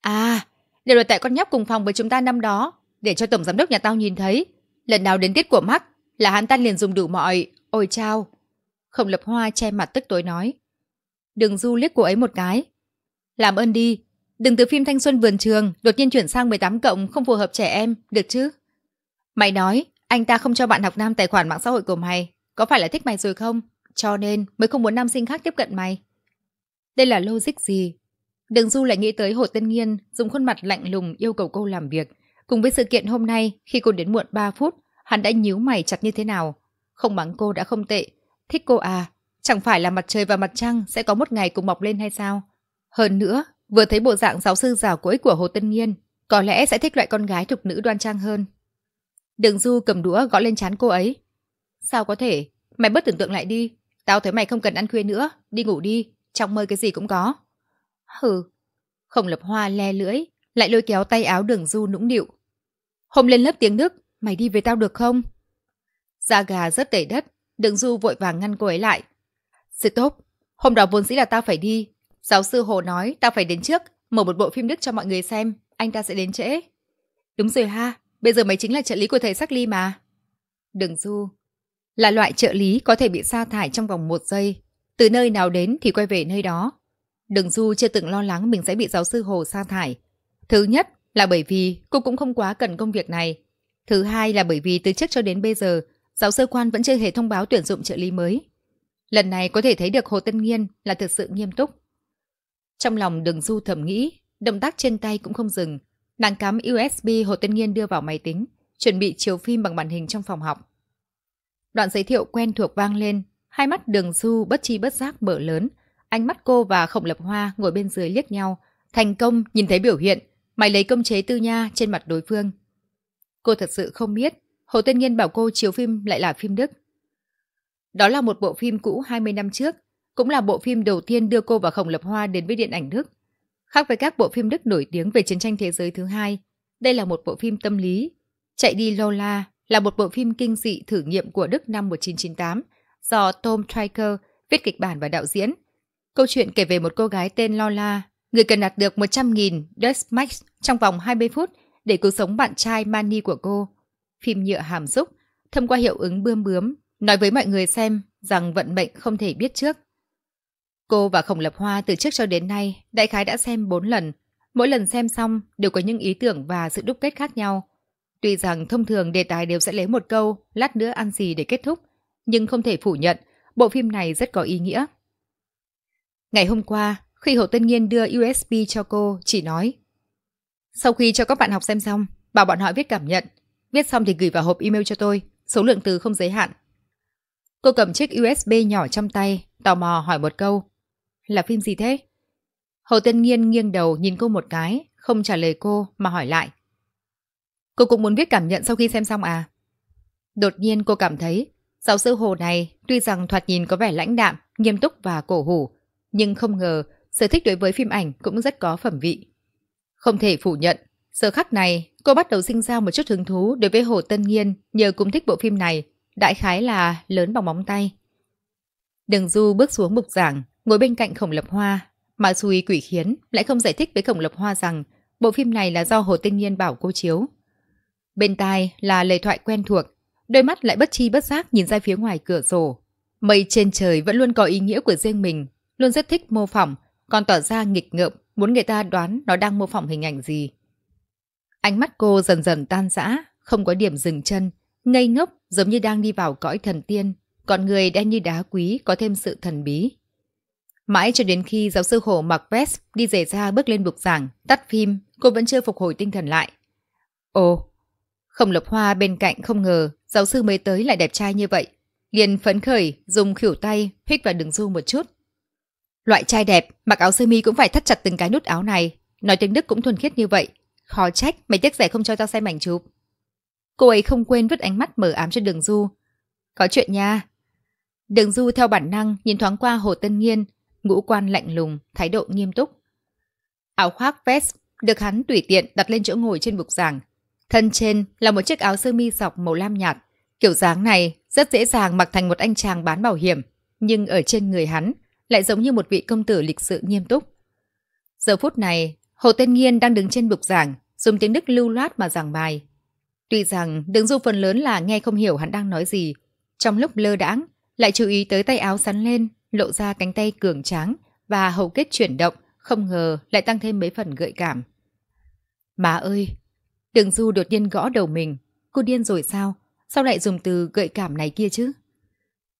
À, đều là tại con nhóc cùng phòng với chúng ta năm đó, để cho tổng giám đốc nhà tao nhìn thấy. Lần nào đến tiết của Mark là hắn ta liền dùng đủ mọi... Ôi chao! Khổng lập hoa che mặt tức tối nói. Đừng du liếc cô ấy một cái. Làm ơn đi, đừng từ phim thanh xuân vườn trường đột nhiên chuyển sang 18 cộng không phù hợp trẻ em, được chứ? Mày nói, anh ta không cho bạn học nam tài khoản mạng xã hội của mày, có phải là thích mày rồi không? Cho nên mới không muốn nam sinh khác tiếp cận mày. Đây là logic gì? Đường Du lại nghĩ tới Hồ Tân Nghiên dùng khuôn mặt lạnh lùng yêu cầu cô làm việc. Cùng với sự kiện hôm nay, khi cô đến muộn 3 phút, hắn đã nhíu mày chặt như thế nào. Không mắng cô đã không tệ. Thích cô à, chẳng phải là mặt trời và mặt trăng sẽ có một ngày cùng mọc lên hay sao? Hơn nữa, vừa thấy bộ dạng giáo sư rào cỗi của Hồ Tân Nghiên, có lẽ sẽ thích loại con gái thục nữ đoan trang hơn. Đường Du cầm đũa gõ lên chán cô ấy. Sao có thể? Mày bớt tưởng tượng lại đi. Tao thấy mày không cần ăn khuya nữa. Đi ngủ đi. Trong mơ cái gì cũng có. Hừ. Khổng lập hoa le lưỡi. Lại lôi kéo tay áo đường Du nũng nịu. Hôm lên lớp tiếng Đức. Mày đi với tao được không? Da gà rất tẩy đất. Đường Du vội vàng ngăn cô ấy lại. Stop. Hôm đó vốn dĩ là tao phải đi. Giáo sư Hồ nói tao phải đến trước. Mở một bộ phim Đức cho mọi người xem. Anh ta sẽ đến trễ. Đúng rồi ha. Bây giờ mày chính là trợ lý của thầy Sắc Ly mà. Đừng du. Là loại trợ lý có thể bị sa thải trong vòng một giây. Từ nơi nào đến thì quay về nơi đó. Đừng du chưa từng lo lắng mình sẽ bị giáo sư Hồ sa thải. Thứ nhất là bởi vì cô cũng không quá cần công việc này. Thứ hai là bởi vì từ trước cho đến bây giờ, giáo sư quan vẫn chưa hề thông báo tuyển dụng trợ lý mới. Lần này có thể thấy được Hồ Tân Nghiên là thực sự nghiêm túc. Trong lòng đường du thầm nghĩ, động tác trên tay cũng không dừng, Nàng cắm USB Hồ Tân Nghiên đưa vào máy tính, chuẩn bị chiếu phim bằng màn hình trong phòng học. Đoạn giới thiệu quen thuộc vang lên, hai mắt đường du bất chi bất giác mở lớn, ánh mắt cô và khổng lập hoa ngồi bên dưới liếc nhau, thành công nhìn thấy biểu hiện, mày lấy công chế tư nha trên mặt đối phương. Cô thật sự không biết, Hồ Tân Nghiên bảo cô chiếu phim lại là phim Đức. Đó là một bộ phim cũ 20 năm trước, cũng là bộ phim đầu tiên đưa cô và Khổng Lập Hoa đến với điện ảnh Đức. Khác với các bộ phim Đức nổi tiếng về chiến tranh thế giới thứ hai, đây là một bộ phim tâm lý. Chạy đi Lola là một bộ phim kinh dị thử nghiệm của Đức năm 1998 do Tom Triker viết kịch bản và đạo diễn. Câu chuyện kể về một cô gái tên Lola, người cần đạt được 100.000 Dutch Max trong vòng 20 phút để cứu sống bạn trai Manny của cô. Phim nhựa hàm xúc, thông qua hiệu ứng bươm bướm, nói với mọi người xem rằng vận mệnh không thể biết trước. Cô và Khổng Lập Hoa từ trước cho đến nay đại khái đã xem 4 lần. Mỗi lần xem xong đều có những ý tưởng và sự đúc kết khác nhau. Tuy rằng thông thường đề tài đều sẽ lấy một câu lát nữa ăn gì để kết thúc, nhưng không thể phủ nhận bộ phim này rất có ý nghĩa. Ngày hôm qua, khi Hồ Tân Nhiên đưa USB cho cô, chỉ nói Sau khi cho các bạn học xem xong, bảo bọn họ viết cảm nhận. Viết xong thì gửi vào hộp email cho tôi, số lượng từ không giới hạn. Cô cầm chiếc USB nhỏ trong tay, tò mò hỏi một câu. Là phim gì thế? Hồ Tân Nghiên nghiêng đầu nhìn cô một cái, không trả lời cô mà hỏi lại. Cô cũng muốn viết cảm nhận sau khi xem xong à? Đột nhiên cô cảm thấy giáo sư Hồ này tuy rằng thoạt nhìn có vẻ lãnh đạm, nghiêm túc và cổ hủ, nhưng không ngờ sở thích đối với phim ảnh cũng rất có phẩm vị. Không thể phủ nhận, giờ khắc này cô bắt đầu sinh ra một chút hứng thú đối với Hồ Tân Nghiên nhờ cũng thích bộ phim này, đại khái là lớn bằng móng tay. Đường Du bước xuống bục giảng, ngồi bên cạnh Khổng Lập Hoa. Mà Suy quỷ khiến lại không giải thích với Khổng Lập Hoa rằng bộ phim này là do Hồ Tinh Nhiên bảo cô chiếu. Bên tai là lời thoại quen thuộc, đôi mắt lại bất chi bất giác nhìn ra phía ngoài cửa sổ. Mây trên trời vẫn luôn có ý nghĩa của riêng mình, luôn rất thích mô phỏng, còn tỏ ra nghịch ngợm, muốn người ta đoán nó đang mô phỏng hình ảnh gì. Ánh mắt cô dần dần tan rã, không có điểm dừng chân, ngây ngốc giống như đang đi vào cõi thần tiên, còn người đen như đá quý có thêm sự thần bí. Mãi cho đến khi giáo sư Hồ mặc vest đi rể ra bước lên bục giảng, tắt phim, cô vẫn chưa phục hồi tinh thần lại. Ồ, Khổng Lộc hoa bên cạnh không ngờ giáo sư mới tới lại đẹp trai như vậy. Liền phấn khởi, dùng khỉu tay, hít vào đường du một chút. Loại trai đẹp, mặc áo sơ mi cũng phải thắt chặt từng cái nút áo này. Nói tiếng Đức cũng thuần khiết như vậy. Khó trách, mày tiếc rẻ không cho tao xem ảnh chụp. Cô ấy không quên vứt ánh mắt mở ám cho đường du. Có chuyện nha. Đường Du theo bản năng nhìn thoáng qua Hồ Tân Nghiên, ngũ quan lạnh lùng, thái độ nghiêm túc. Áo khoác vest được hắn tùy tiện đặt lên chỗ ngồi trên bục giảng. Thân trên là một chiếc áo sơ mi dọc màu lam nhạt. Kiểu dáng này rất dễ dàng mặc thành một anh chàng bán bảo hiểm, nhưng ở trên người hắn lại giống như một vị công tử lịch sự nghiêm túc. Giờ phút này, Hồ Tân Nghiên đang đứng trên bục giảng, dùng tiếng Đức lưu loát mà giảng bài. Tuy rằng đường du phần lớn là nghe không hiểu hắn đang nói gì, trong lúc lơ đãng lại chú ý tới tay áo sắn lên, lộ ra cánh tay cường tráng và hậu kết chuyển động, không ngờ lại tăng thêm mấy phần gợi cảm. Má ơi! Đường du đột nhiên gõ đầu mình. Cô điên rồi sao? Sao lại dùng từ gợi cảm này kia chứ?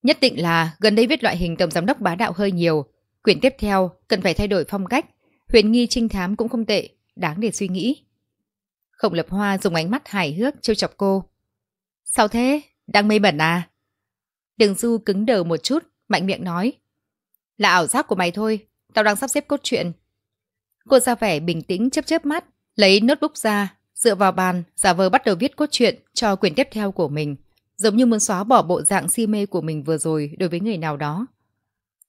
Nhất định là gần đây viết loại hình tổng giám đốc bá đạo hơi nhiều. Quyển tiếp theo cần phải thay đổi phong cách. Huyền nghi trinh thám cũng không tệ, đáng để suy nghĩ. Khổng lập hoa dùng ánh mắt hài hước trêu chọc cô. Sao thế? Đang mê bẩn à? Đường du cứng đờ một chút, mạnh miệng nói. Là ảo giác của mày thôi, tao đang sắp xếp cốt truyện. Cô ra vẻ bình tĩnh chớp chớp mắt, lấy notebook ra, dựa vào bàn, giả vờ bắt đầu viết cốt truyện cho quyển tiếp theo của mình, giống như muốn xóa bỏ bộ dạng si mê của mình vừa rồi đối với người nào đó.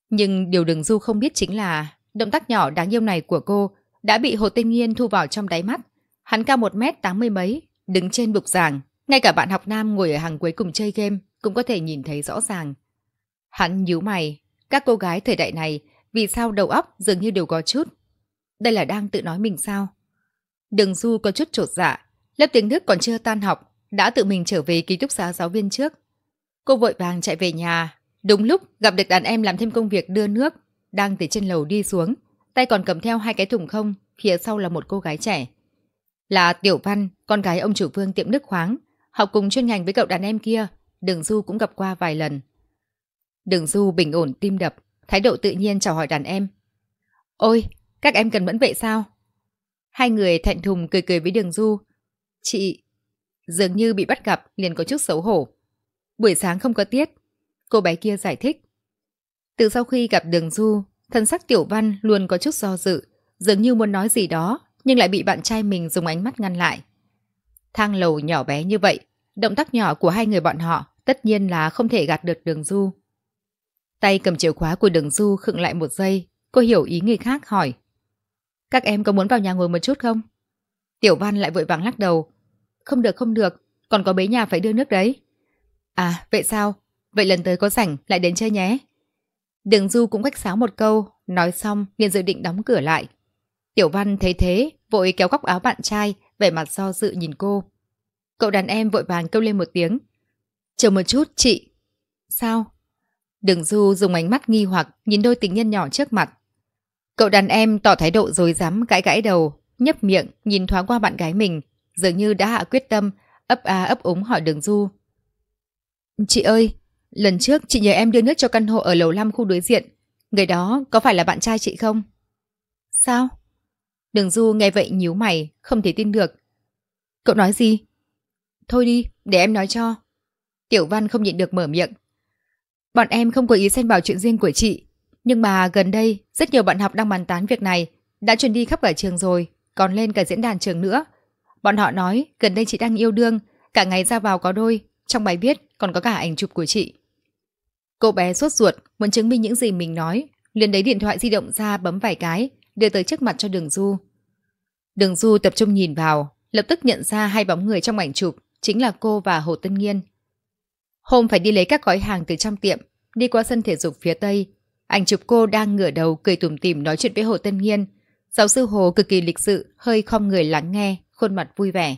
Nhưng điều đường du không biết chính là động tác nhỏ đáng yêu này của cô đã bị Hồ Tinh Nghiên thu vào trong đáy mắt. Hắn cao một mét tám mươi mấy, đứng trên bục giảng, ngay cả bạn học nam ngồi ở hàng cuối cùng chơi game cũng có thể nhìn thấy rõ ràng. Hắn nhíu mày, các cô gái thời đại này vì sao đầu óc dường như đều có chút. Đây là đang tự nói mình sao? Đường Du có chút trột dạ, lớp tiếng Đức còn chưa tan học, đã tự mình trở về ký túc xá giáo viên trước. Cô vội vàng chạy về nhà, đúng lúc gặp được đàn em làm thêm công việc đưa nước, đang từ trên lầu đi xuống, tay còn cầm theo hai cái thùng không, phía sau là một cô gái trẻ. Là Tiểu Văn, con gái ông chủ vương tiệm nước khoáng, học cùng chuyên ngành với cậu đàn em kia, Đường Du cũng gặp qua vài lần. Đường Du bình ổn tim đập, thái độ tự nhiên chào hỏi đàn em. Ôi, các em cần mẫn vệ sao? Hai người thẹn thùng cười cười với Đường Du. Chị, dường như bị bắt gặp liền có chút xấu hổ. Buổi sáng không có tiết. Cô bé kia giải thích. Từ sau khi gặp Đường Du, thân sắc Tiểu Văn luôn có chút do dự, dường như muốn nói gì đó, nhưng lại bị bạn trai mình dùng ánh mắt ngăn lại. Thang lầu nhỏ bé như vậy, động tác nhỏ của hai người bọn họ tất nhiên là không thể gạt được Đường Du. Tay cầm chìa khóa của Đường Du khựng lại một giây, cô hiểu ý người khác hỏi. Các em có muốn vào nhà ngồi một chút không? Tiểu Văn lại vội vàng lắc đầu. Không được không được, còn có bế nhà phải đưa nước đấy. À, vậy sao? Vậy lần tới có rảnh lại đến chơi nhé. Đường Du cũng khách sáo một câu, nói xong liền dự định đóng cửa lại. Tiểu Văn thấy thế, vội kéo góc áo bạn trai, vẻ mặt do dự nhìn cô. Cậu đàn em vội vàng kêu lên một tiếng. Chờ một chút, chị. Sao? Đường Du dùng ánh mắt nghi hoặc nhìn đôi tình nhân nhỏ trước mặt. Cậu đàn em tỏ thái độ rồi dám gãi gãi đầu, nhấp miệng, nhìn thoáng qua bạn gái mình, dường như đã hạ quyết tâm, ấp a ấp úng hỏi đường Du. Chị ơi, lần trước chị nhờ em đưa nước cho căn hộ ở lầu 5 khu đối diện. Người đó có phải là bạn trai chị không? Sao? Đường Du nghe vậy nhíu mày, không thể tin được. Cậu nói gì? Thôi đi, để em nói cho. Tiểu Văn không nhịn được mở miệng. Bọn em không có ý xen vào chuyện riêng của chị. Nhưng mà gần đây, rất nhiều bạn học đang bàn tán việc này. Đã truyền đi khắp cả trường rồi, còn lên cả diễn đàn trường nữa. Bọn họ nói gần đây chị đang yêu đương, cả ngày ra vào có đôi, trong bài viết còn có cả ảnh chụp của chị. Cô bé sốt ruột, muốn chứng minh những gì mình nói, liền lấy điện thoại di động ra bấm vài cái, đưa tới trước mặt cho Đường Du. Đường Du tập trung nhìn vào, lập tức nhận ra hai bóng người trong ảnh chụp, chính là cô và Hồ Tân Nghiên. Hôm phải đi lấy các gói hàng từ trong tiệm, đi qua sân thể dục phía tây. Ảnh chụp cô đang ngửa đầu cười tủm tỉm nói chuyện với Hồ Tân Nghiên. Giáo sư Hồ cực kỳ lịch sự, hơi khom người lắng nghe, khuôn mặt vui vẻ.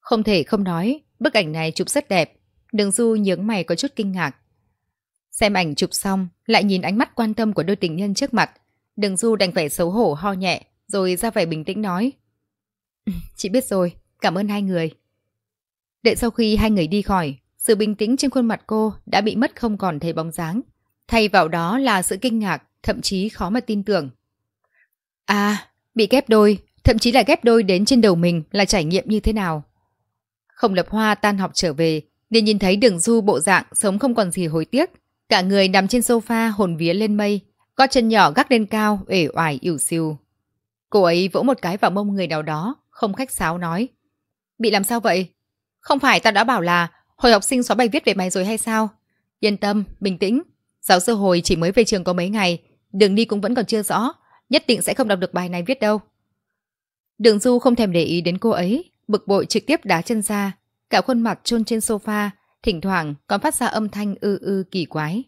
Không thể không nói, bức ảnh này chụp rất đẹp. Đường Du nhướng mày có chút kinh ngạc. Xem ảnh chụp xong, lại nhìn ánh mắt quan tâm của đôi tình nhân trước mặt. Đường Du đành phải xấu hổ ho nhẹ, rồi ra vẻ bình tĩnh nói. Chị biết rồi, cảm ơn hai người. Đợi sau khi hai người đi khỏi, sự bình tĩnh trên khuôn mặt cô đã bị mất không còn thấy bóng dáng. Thay vào đó là sự kinh ngạc, thậm chí khó mà tin tưởng. À, bị ghép đôi, thậm chí là ghép đôi đến trên đầu mình là trải nghiệm như thế nào. Không lập hoa tan học trở về, nên nhìn thấy đường du bộ dạng sống không còn gì hối tiếc. Cả người nằm trên sofa hồn vía lên mây, gót chân nhỏ gác lên cao, ể oải ỉu siêu. Cô ấy vỗ một cái vào mông người nào đó, không khách sáo nói. Bị làm sao vậy? Không phải ta đã bảo là hồi học sinh xóa bài viết về mày rồi hay sao? Yên tâm, bình tĩnh. Giáo sư Hồi chỉ mới về trường có mấy ngày, đường đi cũng vẫn còn chưa rõ, nhất định sẽ không đọc được bài này viết đâu. Đường Du không thèm để ý đến cô ấy, bực bội trực tiếp đá chân ra, cả khuôn mặt chôn trên sofa, thỉnh thoảng còn phát ra âm thanh ư ư kỳ quái.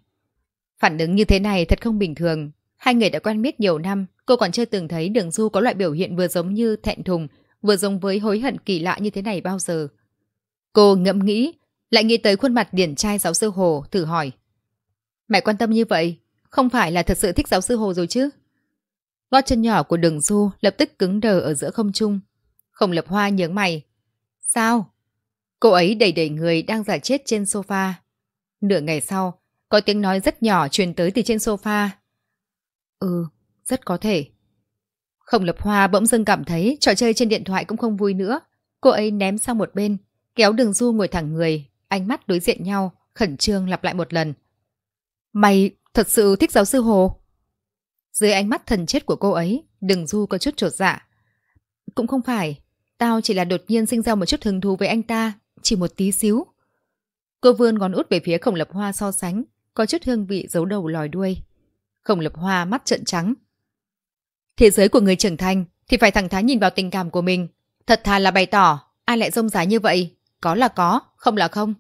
Phản ứng như thế này thật không bình thường. Hai người đã quen biết nhiều năm, cô còn chưa từng thấy Đường Du có loại biểu hiện vừa giống như thẹn thùng, vừa giống với hối hận kỳ lạ như thế này bao giờ. Cô ngẫm nghĩ, lại nghĩ tới khuôn mặt điển trai giáo sư Hồ, thử hỏi. Mẹ quan tâm như vậy, không phải là thật sự thích giáo sư Hồ rồi chứ? Gót chân nhỏ của đường du lập tức cứng đờ ở giữa không trung. Không lập hoa nhướng mày. Sao? Cô ấy đẩy đẩy người đang giả chết trên sofa. Nửa ngày sau, có tiếng nói rất nhỏ truyền tới từ trên sofa. Ừ, rất có thể. Không lập hoa bỗng dưng cảm thấy trò chơi trên điện thoại cũng không vui nữa. Cô ấy ném sang một bên, kéo đường du ngồi thẳng người, ánh mắt đối diện nhau, khẩn trương lặp lại một lần. Mày thật sự thích giáo sư Hồ? Dưới ánh mắt thần chết của cô ấy, đừng du có chút trột dạ. Cũng không phải, tao chỉ là đột nhiên sinh ra một chút hứng thú với anh ta, chỉ một tí xíu. Cô vươn ngón út về phía khổng lập hoa so sánh, có chút hương vị giấu đầu lòi đuôi. Khổng lập hoa mắt trận trắng. Thế giới của người trưởng thành thì phải thẳng thắn nhìn vào tình cảm của mình. Thật thà là bày tỏ, ai lại rông rái như vậy? Có là có, không là không.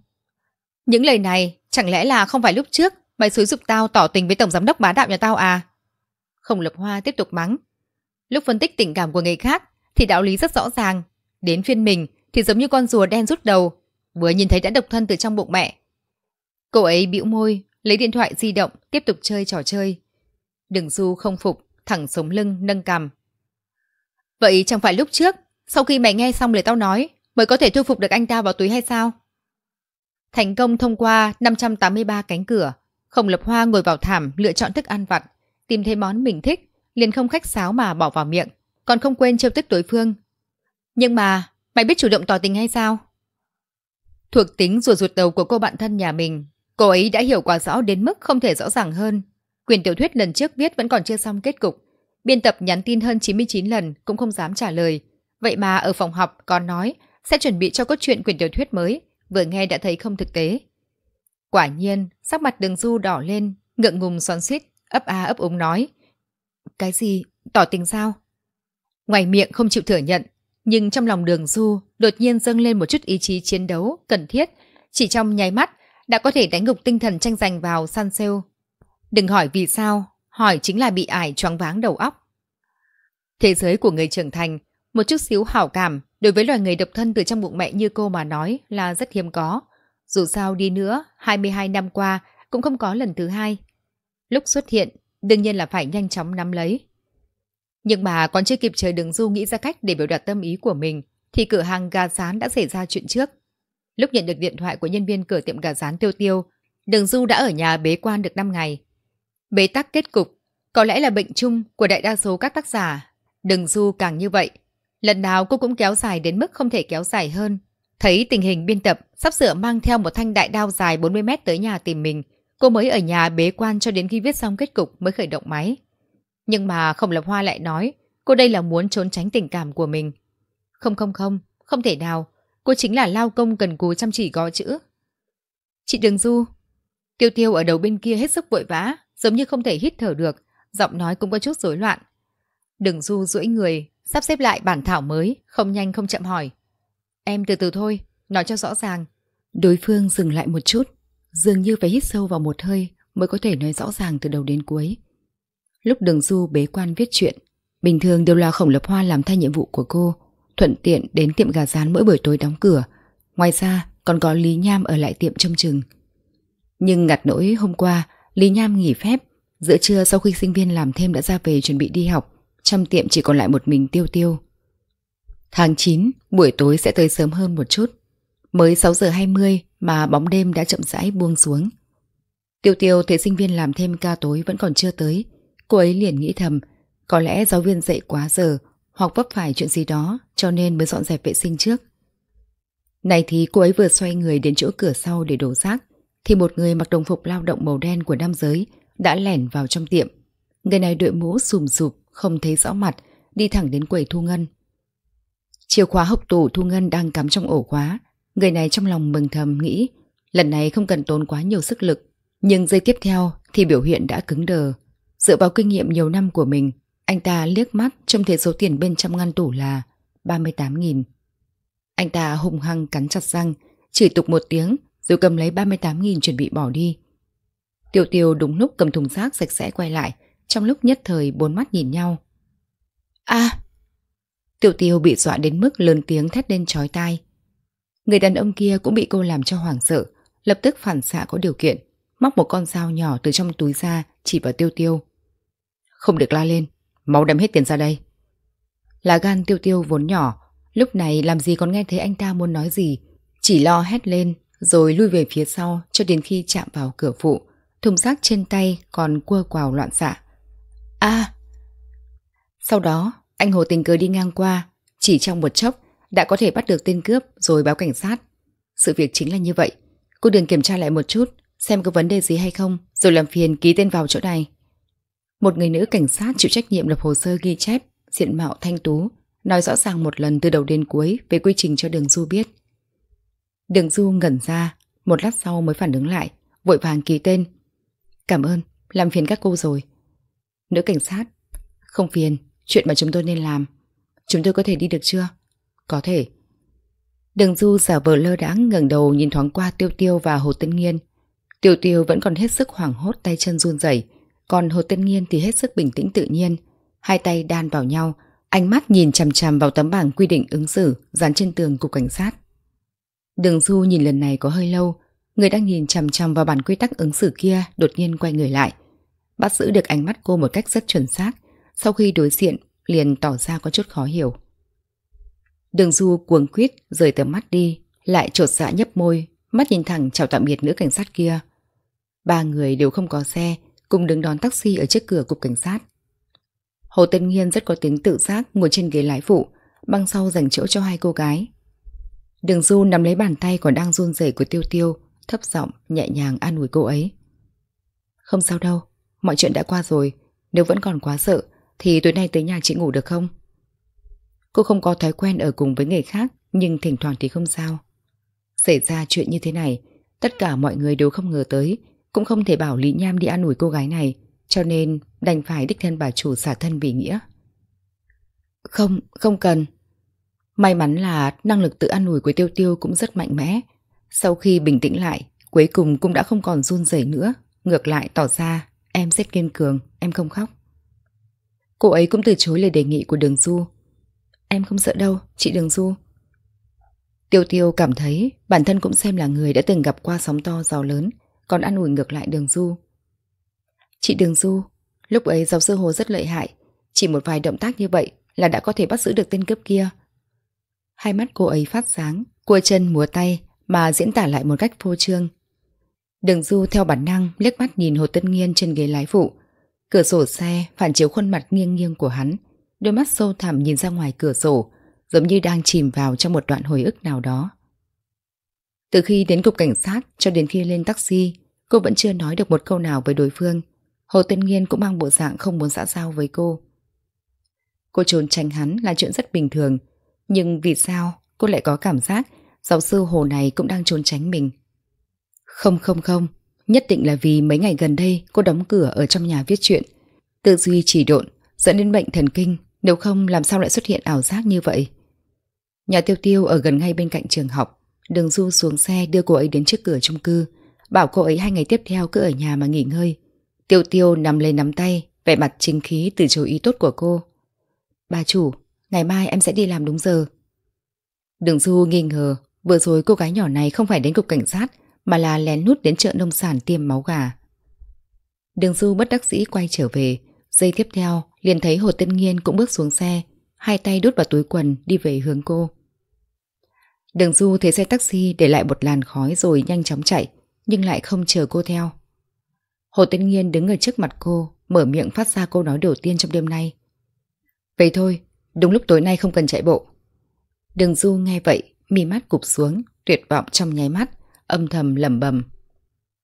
Những lời này chẳng lẽ là không phải lúc trước mày xúi dục tao tỏ tình với tổng giám đốc bá đạo nhà tao à? Không lập hoa tiếp tục mắng. Lúc phân tích tình cảm của người khác thì đạo lý rất rõ ràng. Đến phiên mình thì giống như con rùa đen rút đầu. Vừa nhìn thấy đã độc thân từ trong bụng mẹ. Cô ấy bĩu môi, lấy điện thoại di động, tiếp tục chơi trò chơi. Đừng du không phục, thẳng sống lưng, nâng cằm. Vậy chẳng phải lúc trước, sau khi mày nghe xong lời tao nói, mới có thể thu phục được anh ta vào túi hay sao? Thành công thông qua 583 cánh cửa, Khổng Lập Hoa ngồi vào thảm lựa chọn thức ăn vặt tìm thấy món mình thích, liền không khách sáo mà bỏ vào miệng, còn không quên trêu tức đối phương. Nhưng mà, mày biết chủ động tỏ tình hay sao? Thuộc tính ruột ruột đầu của cô bạn thân nhà mình, cô ấy đã hiểu quá rõ đến mức không thể rõ ràng hơn. Quyền tiểu thuyết lần trước viết vẫn còn chưa xong kết cục. Biên tập nhắn tin hơn 99 lần cũng không dám trả lời. Vậy mà ở phòng học còn nói sẽ chuẩn bị cho cốt truyện quyền tiểu thuyết mới, vừa nghe đã thấy không thực tế. Quả nhiên, sắc mặt đường du đỏ lên, ngượng ngùng xoắn xít, ấp a ấp úng nói. Cái gì? Tỏ tình sao? Ngoài miệng không chịu thừa nhận, nhưng trong lòng đường du đột nhiên dâng lên một chút ý chí chiến đấu cần thiết, chỉ trong nháy mắt đã có thể đánh gục tinh thần tranh giành vào săn sêu. Đừng hỏi vì sao, hỏi chính là bị ải choáng váng đầu óc. Thế giới của người trưởng thành, một chút xíu hảo cảm đối với loài người độc thân từ trong bụng mẹ như cô mà nói là rất hiếm có. Dù sao đi nữa, 22 năm qua cũng không có lần thứ hai. Lúc xuất hiện, đương nhiên là phải nhanh chóng nắm lấy. Nhưng mà còn chưa kịp chờ đường du nghĩ ra cách để biểu đạt tâm ý của mình, thì cửa hàng gà rán đã xảy ra chuyện trước. Lúc nhận được điện thoại của nhân viên cửa tiệm gà rán tiêu tiêu, đường du đã ở nhà bế quan được 5 ngày. Bế tắc kết cục, có lẽ là bệnh chung của đại đa số các tác giả. Đường du càng như vậy. Lần nào cô cũng kéo dài đến mức không thể kéo dài hơn. Thấy tình hình biên tập sắp sửa mang theo một thanh đại đao dài 40 mét tới nhà tìm mình, Cô mới ở nhà bế quan cho đến khi viết xong kết cục mới khởi động máy. Nhưng mà Khổng Lập Hoa lại nói cô đây là muốn trốn tránh tình cảm của mình. Không không không, không thể nào. Cô chính là lao công cần cù chăm chỉ gõ chữ. Chị Đường Du. Tiêu tiêu ở đầu bên kia hết sức vội vã, giống như không thể hít thở được, giọng nói cũng có chút rối loạn. Đường Du duỗi người, sắp xếp lại bản thảo mới, không nhanh không chậm hỏi. Em từ từ thôi, nói cho rõ ràng. Đối phương dừng lại một chút, Dường như phải hít sâu vào một hơi mới có thể nói rõ ràng từ đầu đến cuối. Lúc đường du bế quan viết chuyện, bình thường đều là khổng lập hoa làm thay nhiệm vụ của cô, thuận tiện đến tiệm gà rán mỗi buổi tối đóng cửa. Ngoài ra còn có Lý Nham ở lại tiệm trông chừng. Nhưng ngặt nỗi hôm qua, Lý Nham nghỉ phép, giữa trưa sau khi sinh viên làm thêm đã ra về chuẩn bị đi học, trong tiệm chỉ còn lại một mình tiêu tiêu. Tháng 9, buổi tối sẽ tới sớm hơn một chút. Mới 6 giờ 20 mà bóng đêm đã chậm rãi buông xuống. Tiêu tiêu thấy sinh viên làm thêm ca tối vẫn còn chưa tới. Cô ấy liền nghĩ thầm, có lẽ giáo viên dậy quá giờ hoặc vấp phải chuyện gì đó cho nên mới dọn dẹp vệ sinh trước. Này thì cô ấy vừa xoay người đến chỗ cửa sau để đổ rác thì một người mặc đồng phục lao động màu đen của nam giới đã lẻn vào trong tiệm. Người này đội mũ sùm sụp, không thấy rõ mặt, đi thẳng đến quầy thu ngân. Chìa khóa hộc tủ thu ngân đang cắm trong ổ khóa, Người này trong lòng mừng thầm nghĩ lần này không cần tốn quá nhiều sức lực, Nhưng giây tiếp theo thì biểu hiện đã cứng đờ. Dựa vào kinh nghiệm nhiều năm của mình, anh ta liếc mắt trông thấy số tiền bên trong ngăn tủ là 38.000. Anh ta hùng hăng cắn chặt răng, chửi tục một tiếng rồi cầm lấy 38.000 chuẩn bị bỏ đi. Tiêu tiêu đúng lúc cầm thùng rác sạch sẽ quay lại, trong lúc nhất thời bốn mắt nhìn nhau. À! a Tiêu tiêu bị dọa đến mức lớn tiếng thét lên chói tai. Người đàn ông kia cũng bị cô làm cho hoảng sợ, lập tức phản xạ có điều kiện, móc một con dao nhỏ từ trong túi ra chỉ vào tiêu tiêu. Không được la lên, máu đem hết tiền ra đây. Là gan tiêu tiêu vốn nhỏ, lúc này làm gì còn nghe thấy anh ta muốn nói gì, chỉ lo hét lên rồi lui về phía sau cho đến khi chạm vào cửa phụ, thùng rác trên tay còn quơ quào loạn xạ. a Sau đó, anh Hồ tình cờ đi ngang qua, chỉ trong một chốc đã có thể bắt được tên cướp rồi báo cảnh sát. Sự việc chính là như vậy. Cô đừng kiểm tra lại một chút, xem có vấn đề gì hay không, rồi làm phiền ký tên vào chỗ này. Một người nữ cảnh sát chịu trách nhiệm lập hồ sơ ghi chép, diện mạo thanh tú, nói rõ ràng một lần từ đầu đến cuối về quy trình cho Đường Du biết. Đường Du ngẩn ra, một lát sau mới phản ứng lại, vội vàng ký tên. Cảm ơn, làm phiền các cô rồi. Nữ cảnh sát, không phiền, chuyện mà chúng tôi nên làm. Chúng tôi có thể đi được chưa? Có thể. Đường Du giả vờ lơ đãng ngẩng đầu nhìn thoáng qua Tiêu Tiêu và Hồ Tân Nghiên. Tiêu Tiêu vẫn còn hết sức hoảng hốt tay chân run rẩy, còn Hồ Tân Nghiên thì hết sức bình tĩnh tự nhiên, hai tay đan vào nhau, ánh mắt nhìn chằm chằm vào tấm bảng quy định ứng xử dán trên tường cục cảnh sát. Đường Du nhìn lần này có hơi lâu, người đang nhìn chằm chằm vào bản quy tắc ứng xử kia đột nhiên quay người lại. Bắt giữ được ánh mắt cô một cách rất chuẩn xác, sau khi đối diện liền tỏ ra có chút khó hiểu. Đường Du cuồng quyết rời tầm mắt đi, lại trột dạ nhấp môi, mắt nhìn thẳng chào tạm biệt nữ cảnh sát kia. Ba người đều không có xe, cùng đứng đón taxi ở trước cửa cục cảnh sát. Hồ Tân Nghiên rất có tính tự giác ngồi trên ghế lái phụ, băng sau dành chỗ cho hai cô gái. Đường Du nắm lấy bàn tay còn đang run rẩy của Tiêu Tiêu, thấp giọng nhẹ nhàng an ủi cô ấy. Không sao đâu, mọi chuyện đã qua rồi, nếu vẫn còn quá sợ thì tối nay tới nhà chị ngủ được không? Cô không có thói quen ở cùng với người khác nhưng thỉnh thoảng thì không sao. Xảy ra chuyện như thế này, tất cả mọi người đều không ngờ tới, cũng không thể bảo Lý Nham đi an ủi cô gái này, cho nên đành phải đích thân bà chủ xả thân vì nghĩa. Không, không cần. May mắn là năng lực tự an ủi của Tiêu Tiêu cũng rất mạnh mẽ. Sau khi bình tĩnh lại, cuối cùng cũng đã không còn run rẩy nữa, ngược lại tỏ ra em rất kiên cường, em không khóc. Cô ấy cũng từ chối lời đề nghị của Đường Du. Em không sợ đâu, chị Đường Du. Tiêu Tiêu cảm thấy bản thân cũng xem là người đã từng gặp qua sóng to gió lớn, còn an ủi ngược lại Đường Du. Chị Đường Du, lúc ấy giáo sư Hồ rất lợi hại, chỉ một vài động tác như vậy là đã có thể bắt giữ được tên cướp kia. Hai mắt cô ấy phát sáng, cua chân múa tay mà diễn tả lại một cách phô trương. Đường Du theo bản năng liếc mắt nhìn Hồ Tân Nghiên trên ghế lái phụ. Cửa sổ xe phản chiếu khuôn mặt nghiêng nghiêng của hắn, đôi mắt sâu thẳm nhìn ra ngoài cửa sổ, giống như đang chìm vào trong một đoạn hồi ức nào đó. Từ khi đến cục cảnh sát cho đến khi lên taxi, cô vẫn chưa nói được một câu nào với đối phương. Hồ Tân Nghiên cũng mang bộ dạng không muốn xã giao với cô. Cô trốn tránh hắn là chuyện rất bình thường, nhưng vì sao cô lại có cảm giác giáo sư Hồ này cũng đang trốn tránh mình? Không không không, nhất định là vì mấy ngày gần đây cô đóng cửa ở trong nhà viết chuyện. Tư duy chỉ độn, dẫn đến bệnh thần kinh, nếu không làm sao lại xuất hiện ảo giác như vậy? Nhà tiêu tiêu ở gần ngay bên cạnh trường học, đường du xuống xe đưa cô ấy đến trước cửa chung cư, bảo cô ấy hai ngày tiếp theo cứ ở nhà mà nghỉ ngơi. Tiêu tiêu nằm lên nắm tay, vẻ mặt chính khí từ chối ý tốt của cô. Bà chủ, ngày mai em sẽ đi làm đúng giờ. Đường Du nghi ngờ, vừa rồi cô gái nhỏ này không phải đến cục cảnh sát, mà là lén nút đến chợ nông sản tiêm máu gà. Đường Du bất đắc dĩ quay trở về, giây tiếp theo liền thấy Hồ Tân Nghiên cũng bước xuống xe, hai tay đút vào túi quần đi về hướng cô. Đường Du thấy xe taxi để lại một làn khói rồi nhanh chóng chạy, nhưng lại không chờ cô theo. Hồ Tân Nghiên đứng ở trước mặt cô, mở miệng phát ra câu nói đầu tiên trong đêm nay. Vậy thôi, đúng lúc tối nay không cần chạy bộ. Đường Du nghe vậy, mi mắt cụp xuống, tuyệt vọng trong nháy mắt, âm thầm lầm bầm.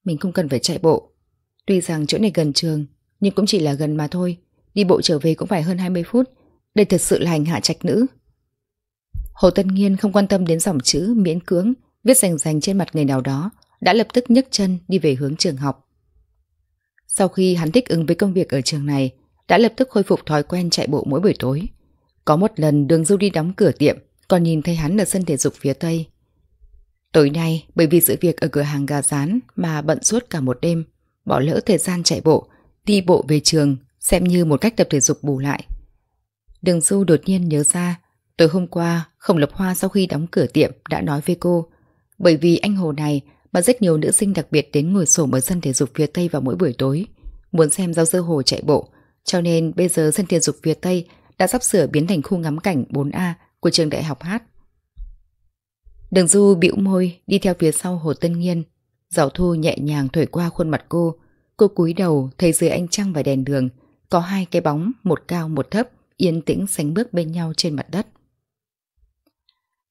Mình không cần phải chạy bộ. Tuy rằng chỗ này gần trường, nhưng cũng chỉ là gần mà thôi. Đi bộ trở về cũng phải hơn 20 phút. Đây thật sự là hành hạ trạch nữ. Hồ Tân Nghiên không quan tâm đến dòng chữ miễn cưỡng viết rành rành trên mặt người nào đó, đã lập tức nhấc chân đi về hướng trường học. Sau khi hắn thích ứng với công việc ở trường này, đã lập tức khôi phục thói quen chạy bộ mỗi buổi tối. Có một lần đường du đi đóng cửa tiệm, còn nhìn thấy hắn ở sân thể dục phía tây. Tối nay, bởi vì sự việc ở cửa hàng gà rán mà bận suốt cả một đêm, bỏ lỡ thời gian chạy bộ, đi bộ về trường, xem như một cách tập thể dục bù lại. Đường Du đột nhiên nhớ ra, tối hôm qua, Khổng Lập Hoa sau khi đóng cửa tiệm đã nói với cô, bởi vì anh Hồ này mà rất nhiều nữ sinh đặc biệt đến ngồi sổ ở sân thể dục phía Tây vào mỗi buổi tối, muốn xem giáo dơ Hồ chạy bộ, cho nên bây giờ sân thể dục phía Tây đã sắp sửa biến thành khu ngắm cảnh 4A của trường đại học hát. Đường Du bĩu môi đi theo phía sau Hồ Tân Nghiên, gió thu nhẹ nhàng thổi qua khuôn mặt cô, cô cúi đầu thấy dưới ánh trăng và đèn đường có hai cái bóng, một cao một thấp, yên tĩnh sánh bước bên nhau trên mặt đất.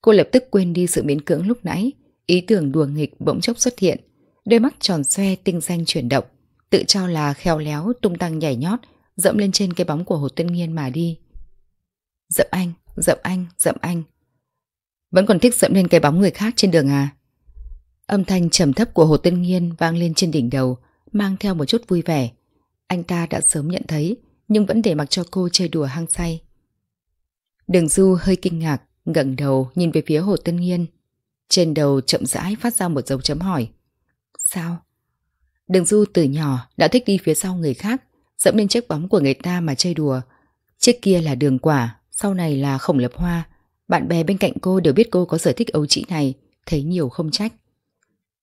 Cô lập tức quên đi sự miễn cưỡng lúc nãy, ý tưởng đùa nghịch bỗng chốc xuất hiện, đôi mắt tròn xoe tinh danh chuyển động, tự cho là khéo léo tung tăng nhảy nhót, dẫm lên trên cái bóng của Hồ Tân Nghiên mà đi. Dậm anh, dậm anh, dậm anh. Vẫn còn thích dẫm lên cái bóng người khác trên đường à? Âm thanh trầm thấp của Hồ Tân Nghiên vang lên trên đỉnh đầu, mang theo một chút vui vẻ. Anh ta đã sớm nhận thấy, nhưng vẫn để mặc cho cô chơi đùa hăng say. Đường Du hơi kinh ngạc, ngẩng đầu nhìn về phía Hồ Tân Nghiên. Trên đầu chậm rãi phát ra một dấu chấm hỏi. Sao? Đường Du từ nhỏ đã thích đi phía sau người khác, dẫm lên chiếc bóng của người ta mà chơi đùa. Chiếc kia là đường quả, sau này là khổng lập hoa. Bạn bè bên cạnh cô đều biết cô có sở thích ấu trĩ này, thấy nhiều không trách.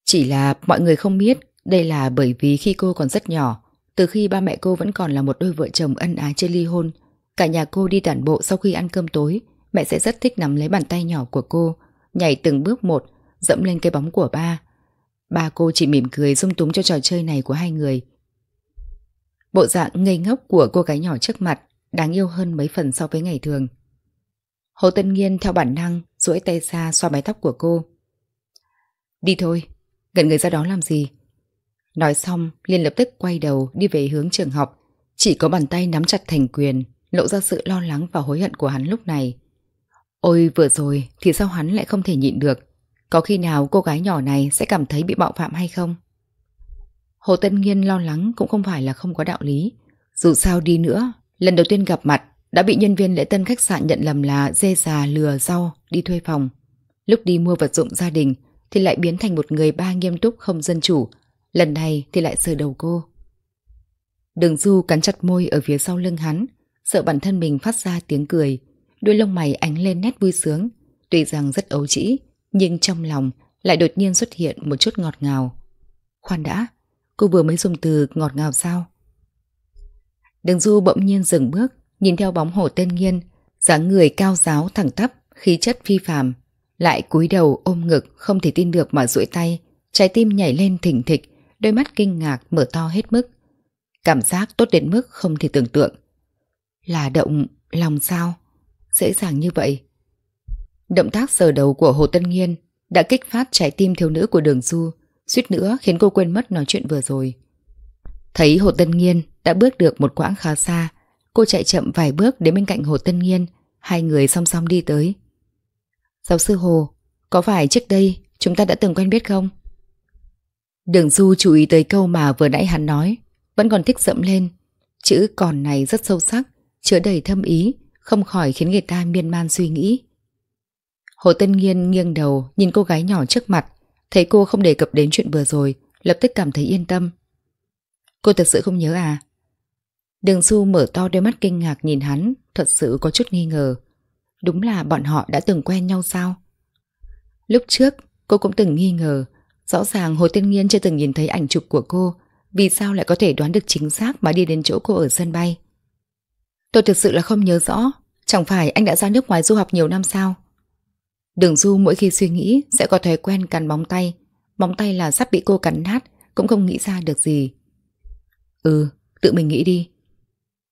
Chỉ là mọi người không biết đây là bởi vì khi cô còn rất nhỏ, từ khi ba mẹ cô vẫn còn là một đôi vợ chồng ân ái chưa ly hôn, cả nhà cô đi tản bộ sau khi ăn cơm tối, mẹ sẽ rất thích nắm lấy bàn tay nhỏ của cô, nhảy từng bước một, dẫm lên cái bóng của ba. Ba cô chỉ mỉm cười dung túng cho trò chơi này của hai người. Bộ dạng ngây ngốc của cô gái nhỏ trước mặt đáng yêu hơn mấy phần so với ngày thường. Hồ Tân Nghiên theo bản năng duỗi tay ra xoa mái tóc của cô. Đi thôi, gần người ra đó làm gì? Nói xong, liền lập tức quay đầu đi về hướng trường học. Chỉ có bàn tay nắm chặt thành quyền, lộ ra sự lo lắng và hối hận của hắn lúc này. Ôi vừa rồi thì sao hắn lại không thể nhịn được? Có khi nào cô gái nhỏ này sẽ cảm thấy bị bạo phạm hay không? Hồ Tân Nghiên lo lắng cũng không phải là không có đạo lý. Dù sao đi nữa, lần đầu tiên gặp mặt đã bị nhân viên lễ tân khách sạn nhận lầm là dê già lừa rau đi thuê phòng. Lúc đi mua vật dụng gia đình thì lại biến thành một người ba nghiêm túc không dân chủ, Lần này thì lại sờ đầu cô. Đường Du cắn chặt môi ở phía sau lưng hắn, sợ bản thân mình phát ra tiếng cười. Đôi lông mày ánh lên nét vui sướng, tuy rằng rất ấu trĩ, nhưng trong lòng lại đột nhiên xuất hiện một chút ngọt ngào. Khoan đã, cô vừa mới dùng từ ngọt ngào sao? Đường Du bỗng nhiên dừng bước, nhìn theo bóng hổ tên nghiên, dáng người cao giáo thẳng tắp, khí chất phi phàm, lại cúi đầu ôm ngực không thể tin được mà duỗi tay, trái tim nhảy lên thỉnh thịch, đôi mắt kinh ngạc mở to hết mức. Cảm giác tốt đến mức không thể tưởng tượng. Là động lòng sao? Dễ dàng như vậy. Động tác sờ đầu của Hồ Tân Nghiên đã kích phát trái tim thiếu nữ của đường du, suýt nữa khiến cô quên mất nói chuyện vừa rồi. Thấy Hồ Tân Nghiên đã bước được một quãng khá xa, cô chạy chậm vài bước đến bên cạnh Hồ Tân Nghiên, hai người song song đi tới. Giáo sư Hồ, có phải trước đây chúng ta đã từng quen biết không? Đường Du chú ý tới câu mà vừa nãy hắn nói, vẫn còn thích dẫm lên. Chữ còn này rất sâu sắc, chứa đầy thâm ý, không khỏi khiến người ta miên man suy nghĩ. Hồ Tân Nghiên nghiêng đầu nhìn cô gái nhỏ trước mặt, thấy cô không đề cập đến chuyện vừa rồi, lập tức cảm thấy yên tâm. Cô thật sự không nhớ à? Đường Du mở to đôi mắt kinh ngạc nhìn hắn, thật sự có chút nghi ngờ. Đúng là bọn họ đã từng quen nhau sao? Lúc trước, cô cũng từng nghi ngờ Rõ ràng Hồ Tiên Nghiên chưa từng nhìn thấy ảnh chụp của cô Vì sao lại có thể đoán được chính xác mà đi đến chỗ cô ở sân bay Tôi thực sự là không nhớ rõ. Chẳng phải anh đã ra nước ngoài du học nhiều năm sao? Đường Du mỗi khi suy nghĩ Sẽ có thói quen cắn móng tay. Móng tay là sắp bị cô cắn nát Cũng không nghĩ ra được gì. Ừ, tự mình nghĩ đi.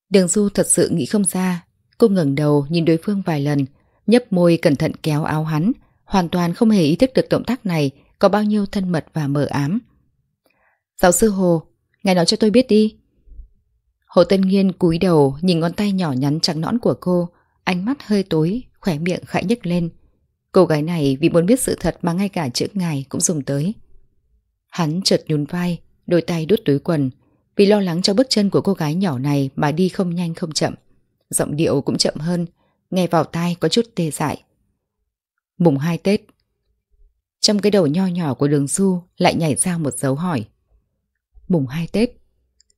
Đường Du thật sự nghĩ không ra. Cô ngẩng đầu nhìn đối phương vài lần Nhấp môi cẩn thận kéo áo hắn. Hoàn toàn không hề ý thức được động tác này có bao nhiêu thân mật và mờ ám. Giáo sư Hồ, ngài nói cho tôi biết đi. Hồ Tân Nghiên cúi đầu nhìn ngón tay nhỏ nhắn trắng nõn của cô, ánh mắt hơi tối, khỏe miệng khẽ nhếch lên. Cô gái này vì muốn biết sự thật mà ngay cả chữ ngài cũng dùng tới. Hắn chợt nhún vai, đôi tay đút túi quần, Vì lo lắng cho bước chân của cô gái nhỏ này mà đi không nhanh không chậm. Giọng điệu cũng chậm hơn, nghe vào tai có chút tê dại. Mùng 2 Tết Trong cái đầu nho nhỏ của đường du lại nhảy ra một dấu hỏi. Mùng 2 Tết?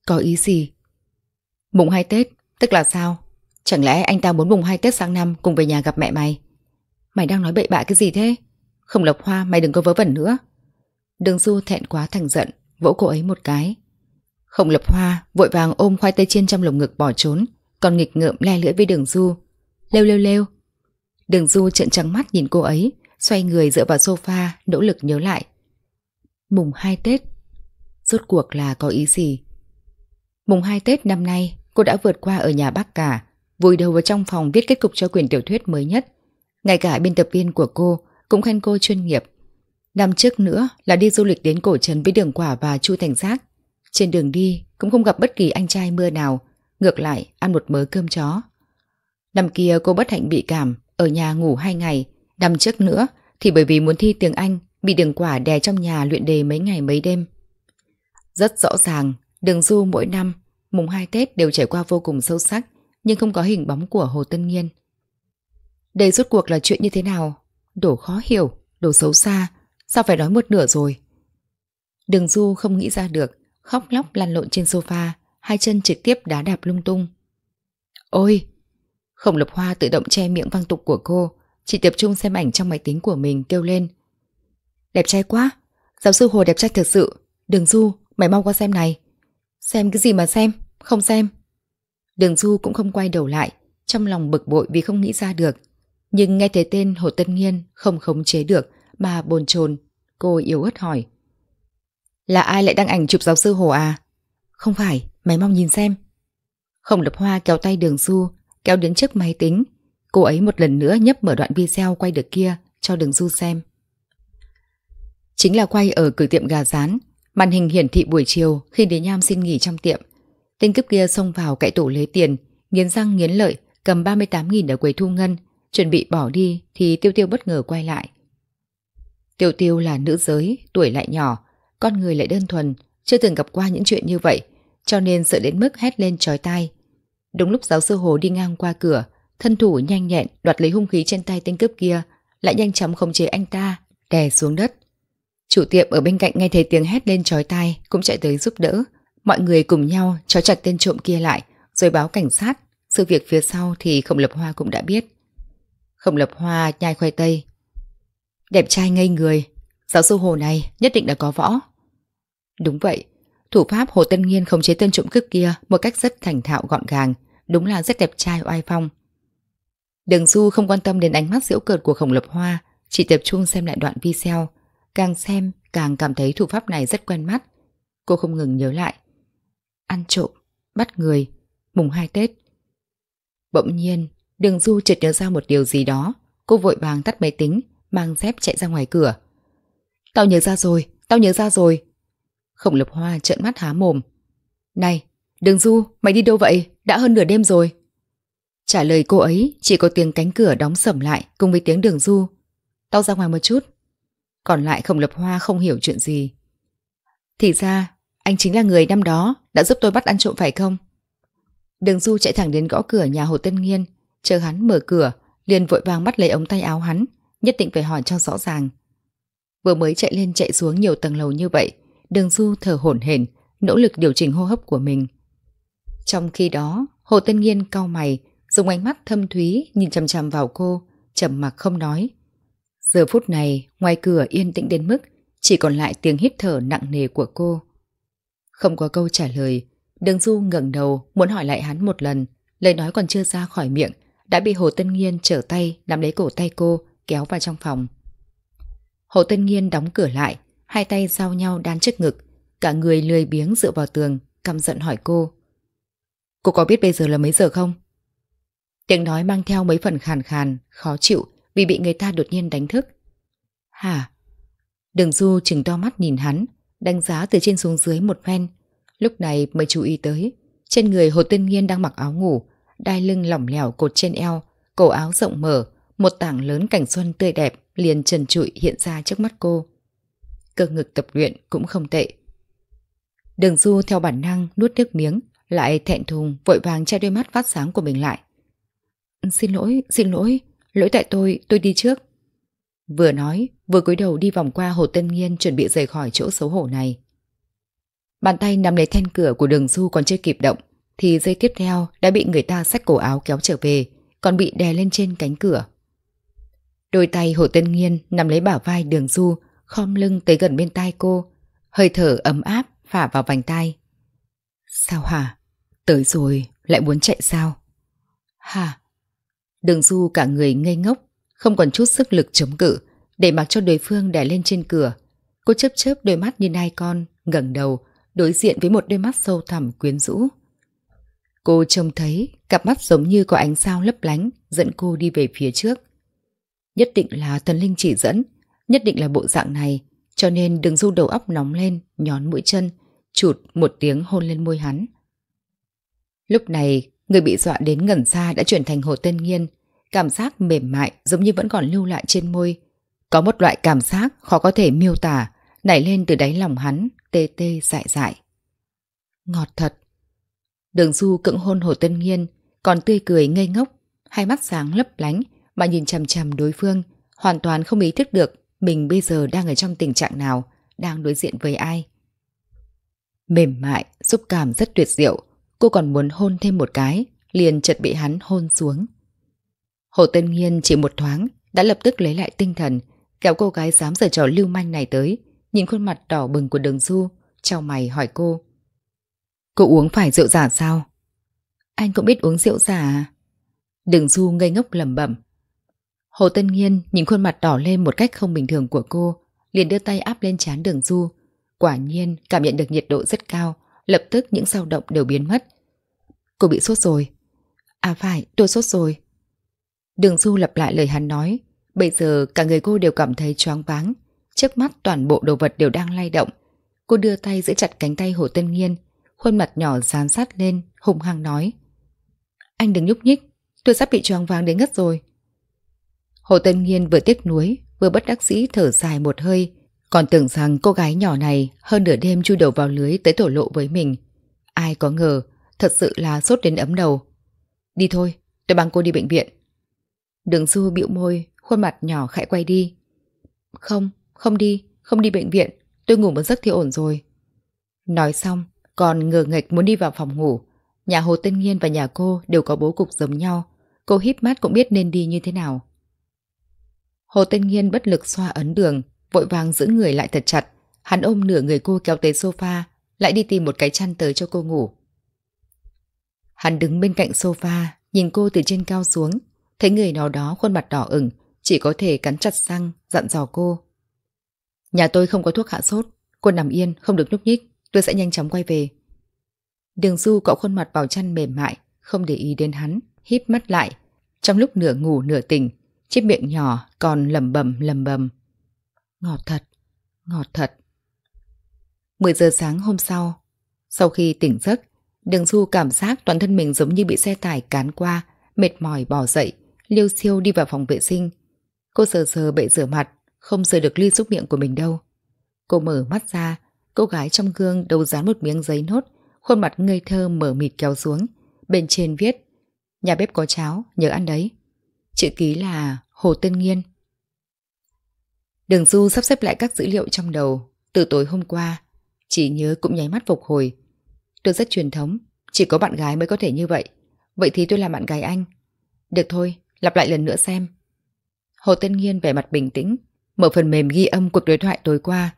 Có ý gì? Mùng 2 Tết, tức là sao? Chẳng lẽ anh ta muốn mùng 2 Tết sang năm cùng về nhà gặp mẹ mày? Mày đang nói bậy bạ cái gì thế? Không lộc hoa mày đừng có vớ vẩn nữa. Đường Du thẹn quá thành giận, vỗ cô ấy một cái. Không lập hoa, vội vàng ôm khoai tây chiên trong lồng ngực bỏ trốn, còn nghịch ngợm le lưỡi với đường Du. Lêu lêu lêu. Đường Du trợn trắng mắt nhìn cô ấy, xoay người dựa vào sofa, nỗ lực nhớ lại. Mùng 2 Tết. Rốt cuộc là có ý gì? Mùng 2 Tết năm nay, cô đã vượt qua ở nhà bác cả, vùi đầu vào trong phòng viết kết cục cho quyển tiểu thuyết mới nhất. Ngay cả biên tập viên của cô cũng khen cô chuyên nghiệp. Năm trước nữa là đi du lịch đến cổ trấn với đường quả và chu thành giác. Trên đường đi cũng không gặp bất kỳ anh trai mưa nào, ngược lại ăn một mớ cơm chó. Năm kia cô bất hạnh bị cảm, ở nhà ngủ hai ngày, năm trước nữa thì bởi vì muốn thi tiếng Anh, bị đường quả đè trong nhà luyện đề mấy ngày mấy đêm. Rất rõ ràng, đường du mỗi năm, mùng 2 Tết đều trải qua vô cùng sâu sắc, nhưng không có hình bóng của Hồ Tân Nhiên. Đây rốt cuộc là chuyện như thế nào? Đồ khó hiểu, đồ xấu xa, sao phải nói một nửa rồi? Đường Du không nghĩ ra được, khóc lóc lăn lộn trên sofa, hai chân trực tiếp đá đạp lung tung. Ôi! Khổng lập hoa tự động che miệng văng tục của cô, chỉ tập trung xem ảnh trong máy tính của mình kêu lên. Đẹp trai quá! Giáo sư Hồ đẹp trai thật sự! Đường Du, mày mau qua xem này! Xem cái gì mà xem? Không xem! Đường Du cũng không quay đầu lại, trong lòng bực bội vì không nghĩ ra được. Nhưng nghe thấy tên Hồ Tân Nghiên không khống chế được mà bồn chồn cô yếu ớt hỏi. Là ai lại đăng ảnh chụp giáo sư Hồ à? Không phải, mày mong nhìn xem. Không lập hoa kéo tay đường Du, kéo đến trước máy tính. Cô ấy một lần nữa nhấp mở đoạn video quay được kia cho đường Du xem. Chính là quay ở cửa tiệm gà rán, màn hình hiển thị buổi chiều khi đến nham xin nghỉ trong tiệm. Tên cướp kia xông vào cậy tủ lấy tiền, nghiến răng nghiến lợi, cầm 38.000 ở quầy thu ngân, chuẩn bị bỏ đi thì Tiêu Tiêu bất ngờ quay lại. Tiêu Tiêu là nữ giới, tuổi lại nhỏ, con người lại đơn thuần, chưa từng gặp qua những chuyện như vậy, cho nên sợ đến mức hét lên chói tai. Đúng lúc giáo sư Hồ đi ngang qua cửa, thân thủ nhanh nhẹn đoạt lấy hung khí trên tay tên cướp kia, lại nhanh chóng khống chế anh ta, đè xuống đất. Chủ tiệm ở bên cạnh nghe thấy tiếng hét lên chói tai cũng chạy tới giúp đỡ. Mọi người cùng nhau trói chặt tên trộm kia lại, rồi báo cảnh sát. Sự việc phía sau thì Khổng Lập Hoa cũng đã biết. Khổng Lập Hoa nhai khoai tây. Đẹp trai ngây người, giáo sư Hồ này nhất định đã có võ. Đúng vậy, thủ pháp Hồ Tân Nghiên khống chế tên trộm cướp kia một cách rất thành thạo gọn gàng, đúng là rất đẹp trai oai phong. Đường Du không quan tâm đến ánh mắt giễu cợt của Khổng Lập Hoa, chỉ tập trung xem lại đoạn video. Càng xem, càng cảm thấy thủ pháp này rất quen mắt. Cô không ngừng nhớ lại. Ăn trộm, bắt người, mùng 2 Tết. Bỗng nhiên, Đường Du chợt nhớ ra một điều gì đó. Cô vội vàng tắt máy tính, mang dép chạy ra ngoài cửa. Tao nhớ ra rồi, tao nhớ ra rồi. Khổng lập hoa trợn mắt há mồm. Này, Đường Du, mày đi đâu vậy? Đã hơn nửa đêm rồi. Trả lời cô ấy chỉ có tiếng cánh cửa đóng sầm lại cùng với tiếng Đường Du. Tao ra ngoài một chút. Còn lại Khổng lập hoa không hiểu chuyện gì. Thì ra, anh chính là người năm đó đã giúp tôi bắt ăn trộm phải không? Đường Du chạy thẳng đến gõ cửa nhà Hồ Tân Nghiên, chờ hắn mở cửa, liền vội vàng bắt lấy ống tay áo hắn, nhất định phải hỏi cho rõ ràng. Vừa mới chạy lên chạy xuống nhiều tầng lầu như vậy, Đường Du thở hổn hển, nỗ lực điều chỉnh hô hấp của mình. Trong khi đó, Hồ Tân Nghiên cau mày, dùng ánh mắt thâm thúy nhìn chằm chằm vào cô, trầm mặc không nói. Giờ phút này, ngoài cửa yên tĩnh đến mức chỉ còn lại tiếng hít thở nặng nề của cô. Không có câu trả lời, Đường Du ngẩng đầu muốn hỏi lại hắn một lần, lời nói còn chưa ra khỏi miệng, đã bị Hồ Tân Nghiên trở tay nắm lấy cổ tay cô, kéo vào trong phòng. Hồ Tân Nghiên đóng cửa lại, hai tay giao nhau đan trước ngực, cả người lười biếng dựa vào tường, căm giận hỏi cô. Cô có biết bây giờ là mấy giờ không? Tiếng nói mang theo mấy phần khàn khàn, khó chịu vì bị người ta đột nhiên đánh thức. Hả? Đường Du chừng to mắt nhìn hắn, đánh giá từ trên xuống dưới một phen. Lúc này mới chú ý tới, trên người Hồ Tân Nghiên đang mặc áo ngủ, đai lưng lỏng lẻo cột trên eo, cổ áo rộng mở, một tảng lớn cảnh xuân tươi đẹp liền trần trụi hiện ra trước mắt cô. Cơ ngực tập luyện cũng không tệ. Đường Du theo bản năng nuốt nước miếng, lại thẹn thùng vội vàng che đôi mắt phát sáng của mình lại. Xin lỗi, xin lỗi, lỗi tại tôi, tôi đi trước. Vừa nói, vừa cúi đầu đi vòng qua Hồ Tân Nghiên chuẩn bị rời khỏi chỗ xấu hổ này. Bàn tay nắm lấy then cửa của đường du còn chưa kịp động, thì dây tiếp theo đã bị người ta xách cổ áo kéo trở về, còn bị đè lên trên cánh cửa. Đôi tay Hồ Tân Nghiên nắm lấy bả vai đường du, khom lưng tới gần bên tai cô, hơi thở ấm áp phả vào vành tay. Sao hả? Tới rồi, lại muốn chạy sao? Hả? Đường du cả người ngây ngốc, không còn chút sức lực chống cự, để mặc cho đối phương đè lên trên cửa. Cô chớp chớp đôi mắt như nai con, ngẩng đầu, đối diện với một đôi mắt sâu thẳm quyến rũ. Cô trông thấy cặp mắt giống như có ánh sao lấp lánh dẫn cô đi về phía trước. Nhất định là thần linh chỉ dẫn, nhất định là bộ dạng này, cho nên đừng du đầu óc nóng lên, nhón mũi chân, chụt một tiếng hôn lên môi hắn. Lúc này, người bị dọa đến ngẩn xa đã chuyển thành hồ tân nghiên, cảm giác mềm mại giống như vẫn còn lưu lại trên môi. Có một loại cảm giác khó có thể miêu tả, nảy lên từ đáy lòng hắn, tê tê dại dại. Ngọt thật. Đường du cưỡng hôn hồ tân nghiên, còn tươi cười ngây ngốc, hai mắt sáng lấp lánh mà nhìn chằm chằm đối phương, hoàn toàn không ý thức được mình bây giờ đang ở trong tình trạng nào, đang đối diện với ai. Mềm mại, xúc cảm rất tuyệt diệu, cô còn muốn hôn thêm một cái, liền chợt bị hắn hôn xuống. Hồ Tân Nghiên chỉ một thoáng đã lập tức lấy lại tinh thần, kéo cô gái dám giở trò lưu manh này tới, nhìn khuôn mặt đỏ bừng của đường du, trao mày hỏi cô. Cô uống phải rượu giả sao? Anh cũng biết uống rượu giả à? Đường du ngây ngốc lầm bẩm. Hồ Tân Nghiên nhìn khuôn mặt đỏ lên một cách không bình thường của cô, liền đưa tay áp lên trán đường du. Quả nhiên cảm nhận được nhiệt độ rất cao, lập tức những dao động đều biến mất. Cô bị sốt rồi. À phải, tôi sốt rồi. Đường du lặp lại lời hắn nói. Bây giờ cả người cô đều cảm thấy choáng váng. Trước mắt toàn bộ đồ vật đều đang lay động. Cô đưa tay giữ chặt cánh tay Hồ Tân Nghiên, khuôn mặt nhỏ dán sát lên, hùng hăng nói. Anh đừng nhúc nhích, tôi sắp bị choáng váng đến ngất rồi. Hồ Tân Nghiên vừa tiếc nuối, vừa bất đắc dĩ thở dài một hơi, còn tưởng rằng cô gái nhỏ này hơn nửa đêm chui đầu vào lưới tới thổ lộ với mình. Ai có ngờ, thật sự là sốt đến ấm đầu. Đi thôi, tôi bằng cô đi bệnh viện. Đường Du bĩu môi, khuôn mặt nhỏ khẽ quay đi. Không, không đi, không đi bệnh viện, tôi ngủ một giấc thì ổn rồi. Nói xong, còn ngờ nghịch muốn đi vào phòng ngủ. Nhà Hồ Tân Nghiên và nhà cô đều có bố cục giống nhau. Cô híp mắt cũng biết nên đi như thế nào. Hồ Tân Nghiên bất lực xoa ấn đường, vội vàng giữ người lại thật chặt. Hắn ôm nửa người cô kéo tới sofa, lại đi tìm một cái chăn tới cho cô ngủ. Hắn đứng bên cạnh sofa, nhìn cô từ trên cao xuống, thấy người nào đó khuôn mặt đỏ ửng, chỉ có thể cắn chặt răng, dặn dò cô. Nhà tôi không có thuốc hạ sốt, cô nằm yên, không được nhúc nhích, tôi sẽ nhanh chóng quay về. Đường Du cọ khuôn mặt vào chăn mềm mại, không để ý đến hắn, híp mắt lại. Trong lúc nửa ngủ nửa tỉnh, chiếc miệng nhỏ còn lầm bầm lầm bầm. Ngọt thật, ngọt thật. 10 giờ sáng hôm sau, sau khi tỉnh giấc, Đường Du cảm giác toàn thân mình giống như bị xe tải cán qua, mệt mỏi bỏ dậy, liêu siêu đi vào phòng vệ sinh. Cô sờ sờ bệ rửa mặt, không rời được ly xúc miệng của mình đâu. Cô mở mắt ra, cô gái trong gương đầu dán một miếng giấy nốt, khuôn mặt ngây thơ mở mịt kéo xuống. Bên trên viết, nhà bếp có cháo, nhớ ăn đấy. Chữ ký là Hồ Tân Nghiên. Đường Du sắp xếp lại các dữ liệu trong đầu, từ tối hôm qua, chỉ nhớ cũng nháy mắt phục hồi. Tôi rất truyền thống, chỉ có bạn gái mới có thể như vậy. Vậy thì tôi là bạn gái anh. Được thôi, lặp lại lần nữa xem. Hồ Tân Nghiên vẻ mặt bình tĩnh, mở phần mềm ghi âm cuộc đối thoại tối qua.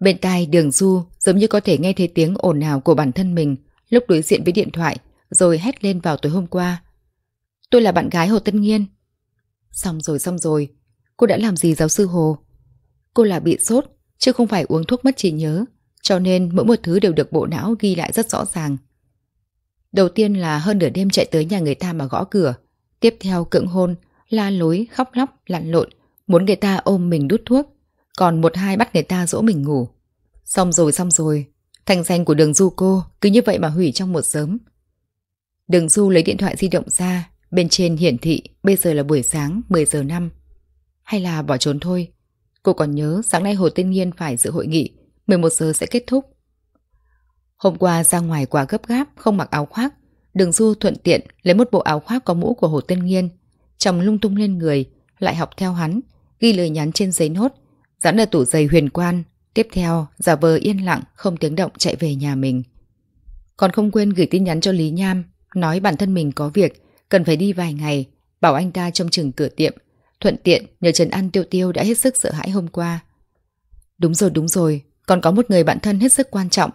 Bên tai đường du giống như có thể nghe thấy tiếng ồn ào của bản thân mình lúc đối diện với điện thoại rồi hét lên vào tối hôm qua. Tôi là bạn gái Hồ Tân Nghiên. Xong rồi xong rồi, cô đã làm gì giáo sư Hồ? Cô là bị sốt, chứ không phải uống thuốc mất trí nhớ, cho nên mỗi một thứ đều được bộ não ghi lại rất rõ ràng. Đầu tiên là hơn nửa đêm chạy tới nhà người ta mà gõ cửa, tiếp theo cưỡng hôn, la lối, khóc lóc, lặn lộn, muốn người ta ôm mình đút thuốc, còn một hai bắt người ta dỗ mình ngủ. Xong rồi xong rồi, thành danh của đường du cô cứ như vậy mà hủy trong một sớm. Đường du lấy điện thoại di động ra, bên trên hiển thị bây giờ là buổi sáng 10 giờ 5. Hay là bỏ trốn thôi. Cô còn nhớ sáng nay Hồ Tiên Nhiên phải dự hội nghị, 11 giờ sẽ kết thúc. Hôm qua ra ngoài quá gấp gáp, không mặc áo khoác. Đường Du thuận tiện lấy một bộ áo khoác có mũ của Hồ tiên Nghiên. Chồng lung tung lên người, lại học theo hắn, ghi lời nhắn trên giấy nốt, dán ở tủ giày huyền quan. Tiếp theo, giả vờ yên lặng, không tiếng động chạy về nhà mình. Còn không quên gửi tin nhắn cho Lý Nham, nói bản thân mình có việc, cần phải đi vài ngày, bảo anh ta trông chừng cửa tiệm. Thuận tiện nhờ Trần An Tiêu Tiêu đã hết sức sợ hãi hôm qua. Đúng rồi đúng rồi, còn có một người bạn thân hết sức quan trọng.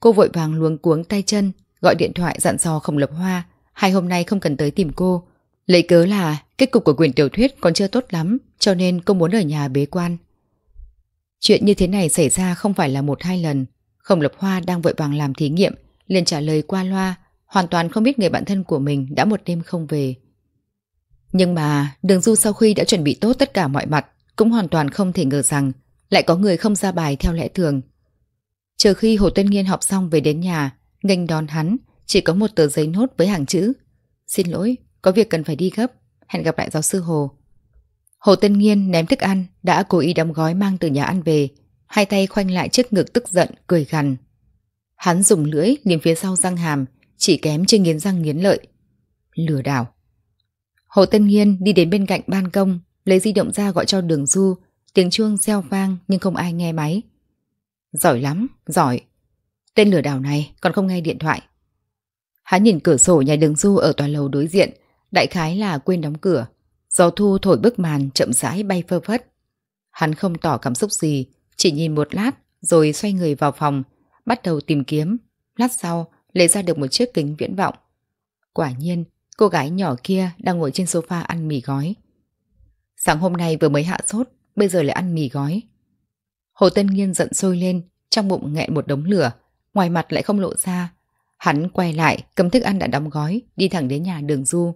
Cô vội vàng luống cuống tay chân, gọi điện thoại dặn dò Khổng Lập Hoa, hai hôm nay không cần tới tìm cô. Lấy cớ là kết cục của quyển tiểu thuyết còn chưa tốt lắm, cho nên cô muốn ở nhà bế quan. Chuyện như thế này xảy ra không phải là một hai lần. Khổng Lập Hoa đang vội vàng làm thí nghiệm, liền trả lời qua loa, hoàn toàn không biết người bạn thân của mình đã một đêm không về. Nhưng mà Đường Du sau khi đã chuẩn bị tốt tất cả mọi mặt, cũng hoàn toàn không thể ngờ rằng lại có người không ra bài theo lẽ thường. Chờ khi Hồ Tân Nghiên học xong về đến nhà, nghênh đón hắn, chỉ có một tờ giấy nốt với hàng chữ. Xin lỗi, có việc cần phải đi gấp, hẹn gặp lại giáo sư Hồ. Hồ Tân Nghiên ném thức ăn, đã cố ý đóng gói mang từ nhà ăn về, hai tay khoanh lại trước ngực tức giận, cười gằn. Hắn dùng lưỡi liếm phía sau răng hàm, chỉ kém chưa nghiến răng nghiến lợi. Lừa đảo. Hồ Tân Nghiên đi đến bên cạnh ban công, lấy di động ra gọi cho đường du, tiếng chuông reo vang nhưng không ai nghe máy. Giỏi lắm, giỏi. Tên lừa đảo này còn không nghe điện thoại. Hắn nhìn cửa sổ nhà đường du ở tòa lầu đối diện, đại khái là quên đóng cửa. Gió thu thổi bức màn chậm rãi bay phơ phất. Hắn không tỏ cảm xúc gì, chỉ nhìn một lát rồi xoay người vào phòng, bắt đầu tìm kiếm. Lát sau, lấy ra được một chiếc kính viễn vọng. Quả nhiên, cô gái nhỏ kia đang ngồi trên sofa ăn mì gói. Sáng hôm nay vừa mới hạ sốt, bây giờ lại ăn mì gói. Hồ Tân Nghiên giận sôi lên, trong bụng nghẹn một đống lửa, ngoài mặt lại không lộ ra. Hắn quay lại, cầm thức ăn đã đóng gói, đi thẳng đến nhà đường du.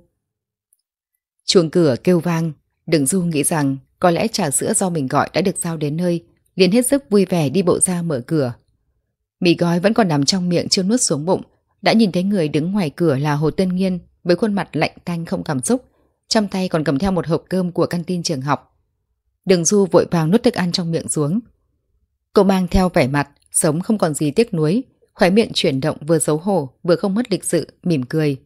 Chuông cửa kêu vang, đường du nghĩ rằng có lẽ trà sữa do mình gọi đã được giao đến nơi, liền hết sức vui vẻ đi bộ ra mở cửa. Mì gói vẫn còn nằm trong miệng chưa nuốt xuống bụng, đã nhìn thấy người đứng ngoài cửa là Hồ Tân Nghiên với khuôn mặt lạnh tanh không cảm xúc, trong tay còn cầm theo một hộp cơm của căn tin trường học. Đường Du vội vàng nuốt thức ăn trong miệng xuống. Cô mang theo vẻ mặt, sống không còn gì tiếc nuối, khóe miệng chuyển động vừa xấu hổ vừa không mất lịch sự, mỉm cười.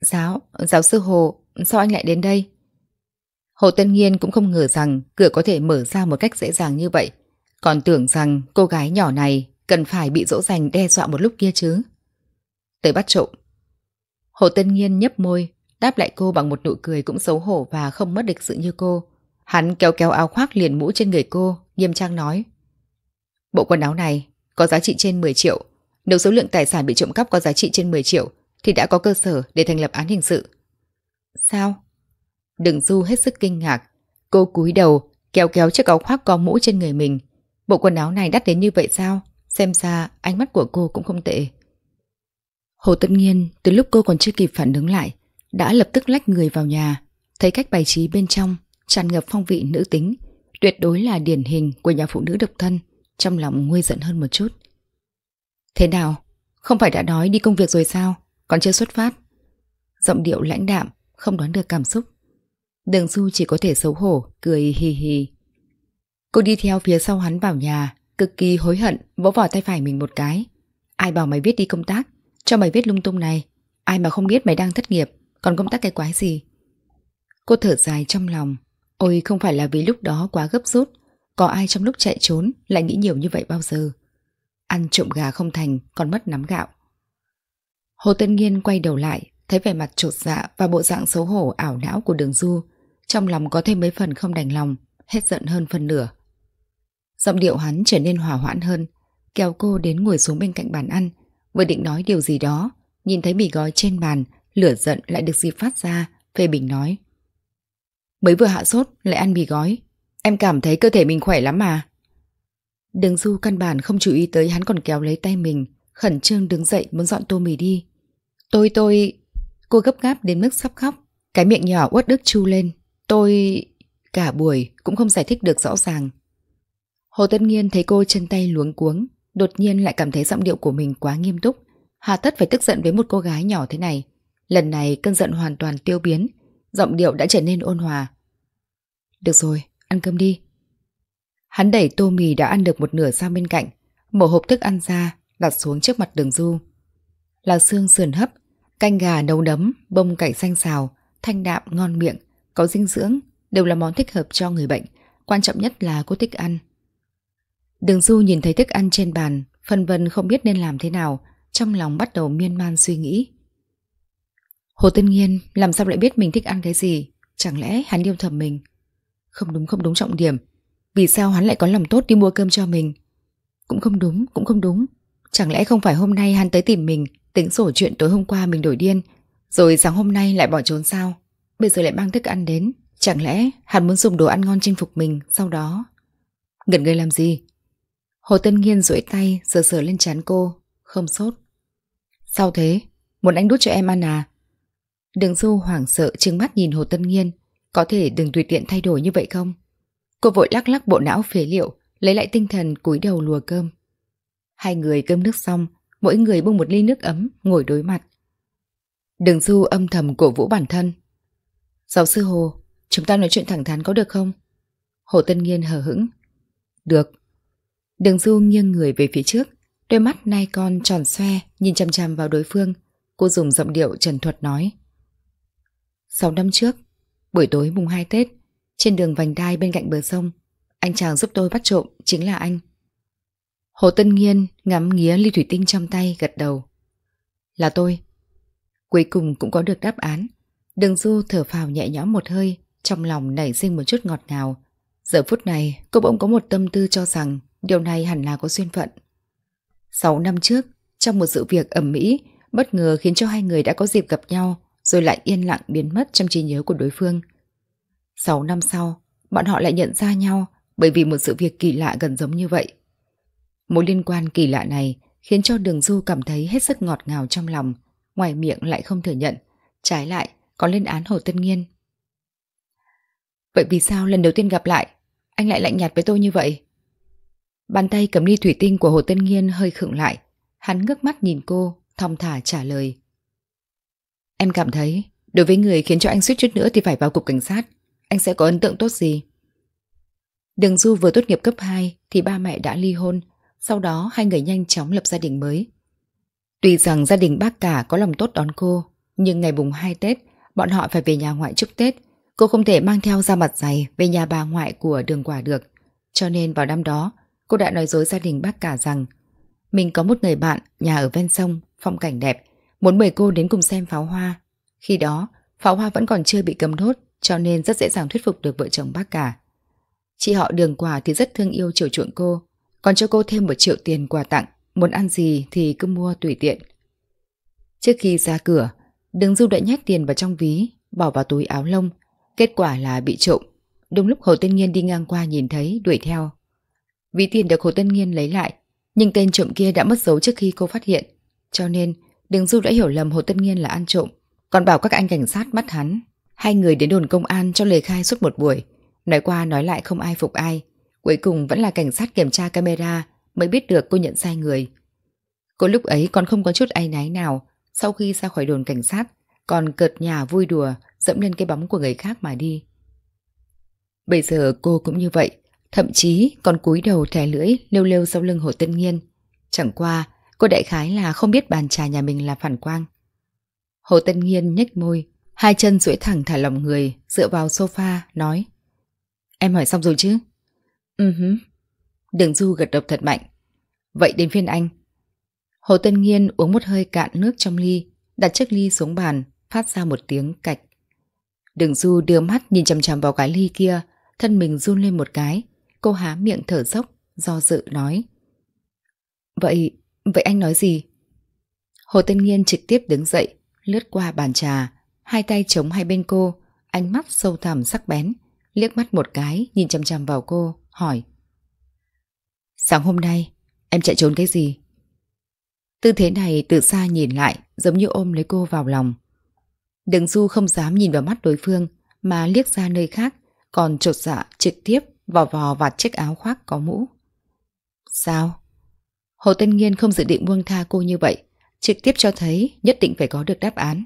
Giáo, giáo sư Hồ, sao anh lại đến đây? Hồ Tân Nhiên cũng không ngờ rằng cửa có thể mở ra một cách dễ dàng như vậy, còn tưởng rằng cô gái nhỏ này cần phải bị dỗ dành đe dọa một lúc kia chứ. Tới bắt trộm. Hồ Tân Nhiên nhấp môi, đáp lại cô bằng một nụ cười cũng xấu hổ và không mất lịch sự như cô. Hắn kéo kéo áo khoác liền mũ trên người cô, nghiêm trang nói. Bộ quần áo này có giá trị trên 10 triệu. Nếu số lượng tài sản bị trộm cắp có giá trị trên 10 triệu thì đã có cơ sở để thành lập án hình sự. Sao? Đừng du hết sức kinh ngạc. Cô cúi đầu, kéo kéo chiếc áo khoác có mũ trên người mình. Bộ quần áo này đắt đến như vậy sao? Xem ra ánh mắt của cô cũng không tệ. Hồ Tất Nhiên từ lúc cô còn chưa kịp phản ứng lại đã lập tức lách người vào nhà thấy cách bài trí bên trong tràn ngập phong vị nữ tính tuyệt đối là điển hình của nhà phụ nữ độc thân trong lòng nguôi giận hơn một chút. Thế nào? Không phải đã nói đi công việc rồi sao? Còn chưa xuất phát? Giọng điệu lãnh đạm, không đoán được cảm xúc. Đường Du chỉ có thể xấu hổ, cười hì hì. Cô đi theo phía sau hắn vào nhà, cực kỳ hối hận vỗ vào tay phải mình một cái. Ai bảo mày biết đi công tác, cho bài viết lung tung này. Ai mà không biết mày đang thất nghiệp, còn công tác cái quái gì. Cô thở dài trong lòng. Ôi không phải là vì lúc đó quá gấp rút, có ai trong lúc chạy trốn lại nghĩ nhiều như vậy bao giờ. Ăn trộm gà không thành, còn mất nắm gạo. Hồ Tân Nghiên quay đầu lại, thấy vẻ mặt trột dạ và bộ dạng xấu hổ ảo não của đường du. Trong lòng có thêm mấy phần không đành lòng, hết giận hơn phần nửa. Giọng điệu hắn trở nên hòa hoãn hơn, kéo cô đến ngồi xuống bên cạnh bàn ăn, vừa định nói điều gì đó, nhìn thấy bì gói trên bàn, lửa giận lại được dịp phát ra, phê bình nói. Mới vừa hạ sốt lại ăn bì gói, em cảm thấy cơ thể mình khỏe lắm mà. Đường du căn bản không chú ý tới hắn còn kéo lấy tay mình, khẩn trương đứng dậy muốn dọn tô mì đi. Tôi tôi... Cô gấp gáp đến mức sắp khóc, cái miệng nhỏ uất đức chu lên. Tôi... Cả buổi cũng không giải thích được rõ ràng. Hồ Tân Nghiên thấy cô chân tay luống cuống, đột nhiên lại cảm thấy giọng điệu của mình quá nghiêm túc. Hà tất phải tức giận với một cô gái nhỏ thế này. Lần này cơn giận hoàn toàn tiêu biến, giọng điệu đã trở nên ôn hòa. Được rồi, ăn cơm đi. Hắn đẩy tô mì đã ăn được một nửa sang bên cạnh, mở hộp thức ăn ra, đặt xuống trước mặt đường du. Là xương sườn hấp, canh gà nấu nấm, bông cải xanh xào, thanh đạm ngon miệng, có dinh dưỡng, đều là món thích hợp cho người bệnh, quan trọng nhất là cô thích ăn. Đường du nhìn thấy thức ăn trên bàn, phân vân không biết nên làm thế nào, trong lòng bắt đầu miên man suy nghĩ. Hồ Tân Nghiên làm sao lại biết mình thích ăn cái gì? Chẳng lẽ hắn yêu thầm mình? Không đúng không đúng trọng điểm. Vì sao hắn lại có lòng tốt đi mua cơm cho mình? Cũng không đúng, cũng không đúng. Chẳng lẽ không phải hôm nay hắn tới tìm mình, tính sổ chuyện tối hôm qua mình đổi điên, rồi sáng hôm nay lại bỏ trốn sao? Bây giờ lại mang thức ăn đến. Chẳng lẽ hắn muốn dùng đồ ăn ngon chinh phục mình, sau đó... Ngẩn người làm gì? Hồ Tân Nghiên duỗi tay sờ sờ lên trán cô, không sốt. Sao thế? Muốn anh đút cho em ăn à? Đường Du hoảng sợ trừng mắt nhìn Hồ Tân Nghiên, có thể đừng tùy tiện thay đổi như vậy không? Cô vội lắc lắc bộ não phế liệu, lấy lại tinh thần cúi đầu lùa cơm. Hai người cơm nước xong, mỗi người bưng một ly nước ấm, ngồi đối mặt. Đường Du âm thầm cổ vũ bản thân. Giáo sư Hồ, chúng ta nói chuyện thẳng thắn có được không? Hồ Tân Nghiên hờ hững. Được. Đường Du nghiêng người về phía trước, đôi mắt nai con tròn xoe, nhìn chăm chăm vào đối phương. Cô dùng giọng điệu trần thuật nói. Sáu năm trước, buổi tối mùng 2 Tết, trên đường vành đai bên cạnh bờ sông, anh chàng giúp tôi bắt trộm chính là anh. Hồ Tân Nghiên ngắm nghía ly thủy tinh trong tay gật đầu. Là tôi. Cuối cùng cũng có được đáp án. Đường Du thở phào nhẹ nhõm một hơi, trong lòng nảy sinh một chút ngọt ngào. Giờ phút này, cô bỗng có một tâm tư cho rằng điều này hẳn là có duyên phận. Sáu năm trước, trong một sự việc ẩm mỹ, bất ngờ khiến cho hai người đã có dịp gặp nhau, rồi lại yên lặng biến mất trong trí nhớ của đối phương. Sáu năm sau, bọn họ lại nhận ra nhau bởi vì một sự việc kỳ lạ gần giống như vậy. Mối liên quan kỳ lạ này khiến cho Đường Du cảm thấy hết sức ngọt ngào trong lòng, ngoài miệng lại không thừa nhận, trái lại còn lên án Hồ Tân Nghiên. Vậy vì sao lần đầu tiên gặp lại, anh lại lạnh nhạt với tôi như vậy? Bàn tay cầm ly thủy tinh của Hồ Tân Nghiên hơi khựng lại, hắn ngước mắt nhìn cô, thong thả trả lời. Em cảm thấy, đối với người khiến cho anh suýt chút nữa thì phải vào cục cảnh sát, anh sẽ có ấn tượng tốt gì? Đường Du vừa tốt nghiệp cấp 2 thì ba mẹ đã ly hôn, sau đó hai người nhanh chóng lập gia đình mới. Tuy rằng gia đình bác cả có lòng tốt đón cô, nhưng ngày mùng 2 Tết, bọn họ phải về nhà ngoại chúc Tết. Cô không thể mang theo ra mặt giày về nhà bà ngoại của đường quả được. Cho nên vào năm đó, cô đã nói dối gia đình bác cả rằng mình có một người bạn nhà ở ven sông, phong cảnh đẹp, muốn mời cô đến cùng xem pháo hoa. Khi đó, pháo hoa vẫn còn chưa bị cấm đốt, cho nên rất dễ dàng thuyết phục được vợ chồng bác cả. Chị họ đường quà thì rất thương yêu chiều chuộng cô, còn cho cô thêm một triệu tiền quà tặng, muốn ăn gì thì cứ mua tùy tiện. Trước khi ra cửa, đường du đã nhét tiền vào trong ví, bỏ vào túi áo lông, kết quả là bị trộm. Đúng lúc Hồ Tiên Nhiên đi ngang qua nhìn thấy, đuổi theo. Ví tiền được Hồ Tân Nghiên lấy lại, nhưng tên trộm kia đã mất dấu trước khi cô phát hiện. Cho nên, đường du đã hiểu lầm Hồ Tân Nghiên là ăn trộm, còn bảo các anh cảnh sát bắt hắn. Hai người đến đồn công an cho lời khai suốt một buổi, nói qua nói lại không ai phục ai. Cuối cùng vẫn là cảnh sát kiểm tra camera mới biết được cô nhận sai người. Cô lúc ấy còn không có chút áy náy nào, sau khi ra khỏi đồn cảnh sát, còn cợt nhà vui đùa, dẫm lên cái bóng của người khác mà đi. Bây giờ cô cũng như vậy, thậm chí còn cúi đầu thè lưỡi lêu lêu sau lưng Hồ Tân Nghiên. Chẳng qua, cô đại khái là không biết bàn trà nhà mình là phản quang. Hồ Tân Nghiên nhếch môi, hai chân duỗi thẳng thả lòng người, dựa vào sofa, nói Em hỏi xong rồi chứ? Ừ hứ. Đường Du gật đầu thật mạnh. Vậy đến phiên anh. Hồ Tân Nghiên uống một hơi cạn nước trong ly, đặt chiếc ly xuống bàn, phát ra một tiếng cạch. Đường Du đưa mắt nhìn chằm chằm vào cái ly kia, thân mình run lên một cái. Cô há miệng thở dốc, do dự nói. Vậy, vậy anh nói gì? Hồ Tân Nghiên trực tiếp đứng dậy, lướt qua bàn trà, hai tay chống hai bên cô, ánh mắt sâu thẳm sắc bén, liếc mắt một cái nhìn chằm chằm vào cô, hỏi. Sáng hôm nay, em chạy trốn cái gì? Tư thế này từ xa nhìn lại giống như ôm lấy cô vào lòng. Đừng Du không dám nhìn vào mắt đối phương mà liếc ra nơi khác còn trột dạ trực tiếp vò vò vạt chiếc áo khoác có mũ. Sao? Hồ Tân Nghiên không dự định buông tha cô như vậy trực tiếp cho thấy nhất định phải có được đáp án.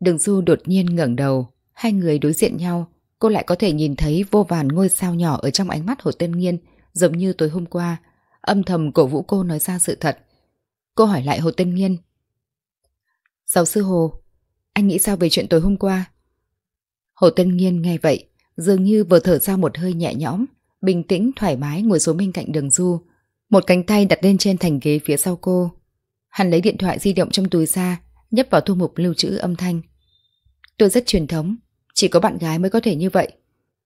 Đường Du đột nhiên ngẩng đầu hai người đối diện nhau cô lại có thể nhìn thấy vô vàn ngôi sao nhỏ ở trong ánh mắt Hồ Tân Nghiên giống như tối hôm qua âm thầm cổ vũ cô nói ra sự thật Cô hỏi lại Hồ Tân Nghiên. Giáo sư Hồ, anh nghĩ sao về chuyện tối hôm qua? Hồ Tân Nghiên nghe vậy, dường như vừa thở ra một hơi nhẹ nhõm, bình tĩnh thoải mái ngồi xuống bên cạnh đường du. Một cánh tay đặt lên trên thành ghế phía sau cô. Hắn lấy điện thoại di động trong túi ra, nhấp vào thu mục lưu trữ âm thanh. Tôi rất truyền thống, chỉ có bạn gái mới có thể như vậy.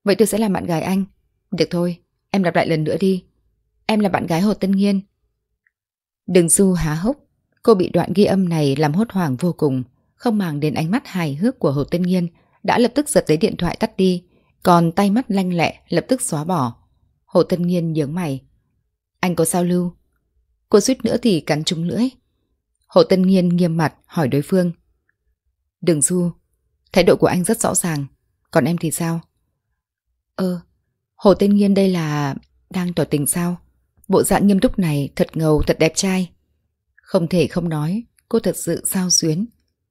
Vậy tôi sẽ làm bạn gái anh. Được thôi, em lặp lại lần nữa đi. Em là bạn gái Hồ Tân Nghiên. đường du há hốc, cô bị đoạn ghi âm này làm hốt hoảng vô cùng, không màng đến ánh mắt hài hước của Hồ Tân Nghiên, đã lập tức giật lấy điện thoại tắt đi, còn tay mắt lanh lẹ lập tức xóa bỏ. Hồ Tân Nghiên nhướng mày. Anh có sao lưu? Cô suýt nữa thì cắn trúng lưỡi. Hồ Tân Nghiên nghiêm mặt hỏi đối phương. Đừng du, thái độ của anh rất rõ ràng, còn em thì sao? Ơ, Hồ Tân Nghiên đây là... đang tỏ tình sao? Bộ dạng nghiêm túc này thật ngầu, thật đẹp trai. Không thể không nói, cô thật sự sao xuyến.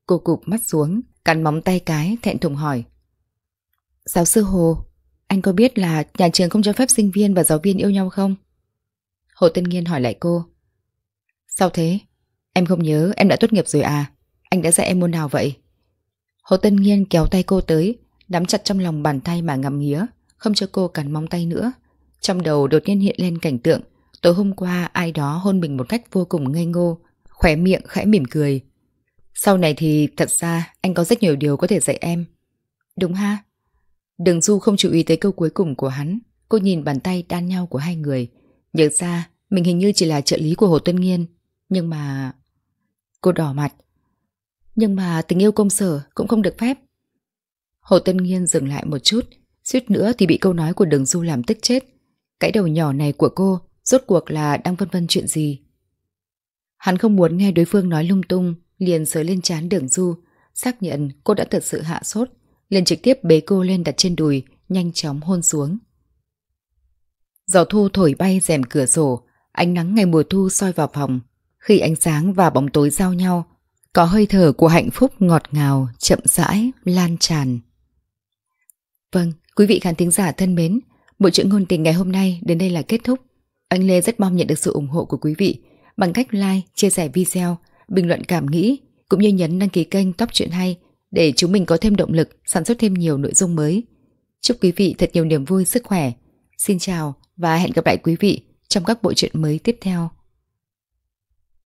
Cô cụp mắt xuống, cắn móng tay cái, thẹn thùng hỏi. Giáo sư Hồ, anh có biết là nhà trường không cho phép sinh viên và giáo viên yêu nhau không? Hồ Tân Nghiên hỏi lại cô. Sao thế? Em không nhớ em đã tốt nghiệp rồi à? Anh đã dạy em môn nào vậy? Hồ Tân Nghiên kéo tay cô tới, nắm chặt trong lòng bàn tay mà ngầm nghía, không cho cô cắn móng tay nữa. Trong đầu đột nhiên hiện lên cảnh tượng Tối hôm qua ai đó hôn mình một cách vô cùng ngây ngô, khỏe miệng khẽ mỉm cười. Sau này thì thật ra anh có rất nhiều điều có thể dạy em. Đúng ha? Đường Du không chú ý tới câu cuối cùng của hắn. Cô nhìn bàn tay đan nhau của hai người. Nhớ ra mình hình như chỉ là trợ lý của Hồ Tuân Nghiên. Nhưng mà... Cô đỏ mặt. Nhưng mà tình yêu công sở cũng không được phép. Hồ Tân Nghiên dừng lại một chút, suýt nữa thì bị câu nói của Đường Du làm tức chết. Cái đầu nhỏ này của cô Rốt cuộc là đang vân vân chuyện gì Hắn không muốn nghe đối phương nói lung tung Liền sới lên chán đường du Xác nhận cô đã thật sự hạ sốt Liền trực tiếp bế cô lên đặt trên đùi Nhanh chóng hôn xuống. Gió thu thổi bay rèm cửa sổ Ánh nắng ngày mùa thu soi vào phòng. Khi ánh sáng và bóng tối giao nhau Có hơi thở của hạnh phúc ngọt ngào Chậm rãi, lan tràn. Vâng, quý vị khán thính giả thân mến Bộ truyện ngôn tình ngày hôm nay đến đây là kết thúc. Anh Lê rất mong nhận được sự ủng hộ của quý vị bằng cách like, chia sẻ video, bình luận cảm nghĩ cũng như nhấn đăng ký kênh Top Chuyện Hay để chúng mình có thêm động lực sản xuất thêm nhiều nội dung mới. Chúc quý vị thật nhiều niềm vui, sức khỏe. Xin chào và hẹn gặp lại quý vị trong các bộ truyện mới tiếp theo.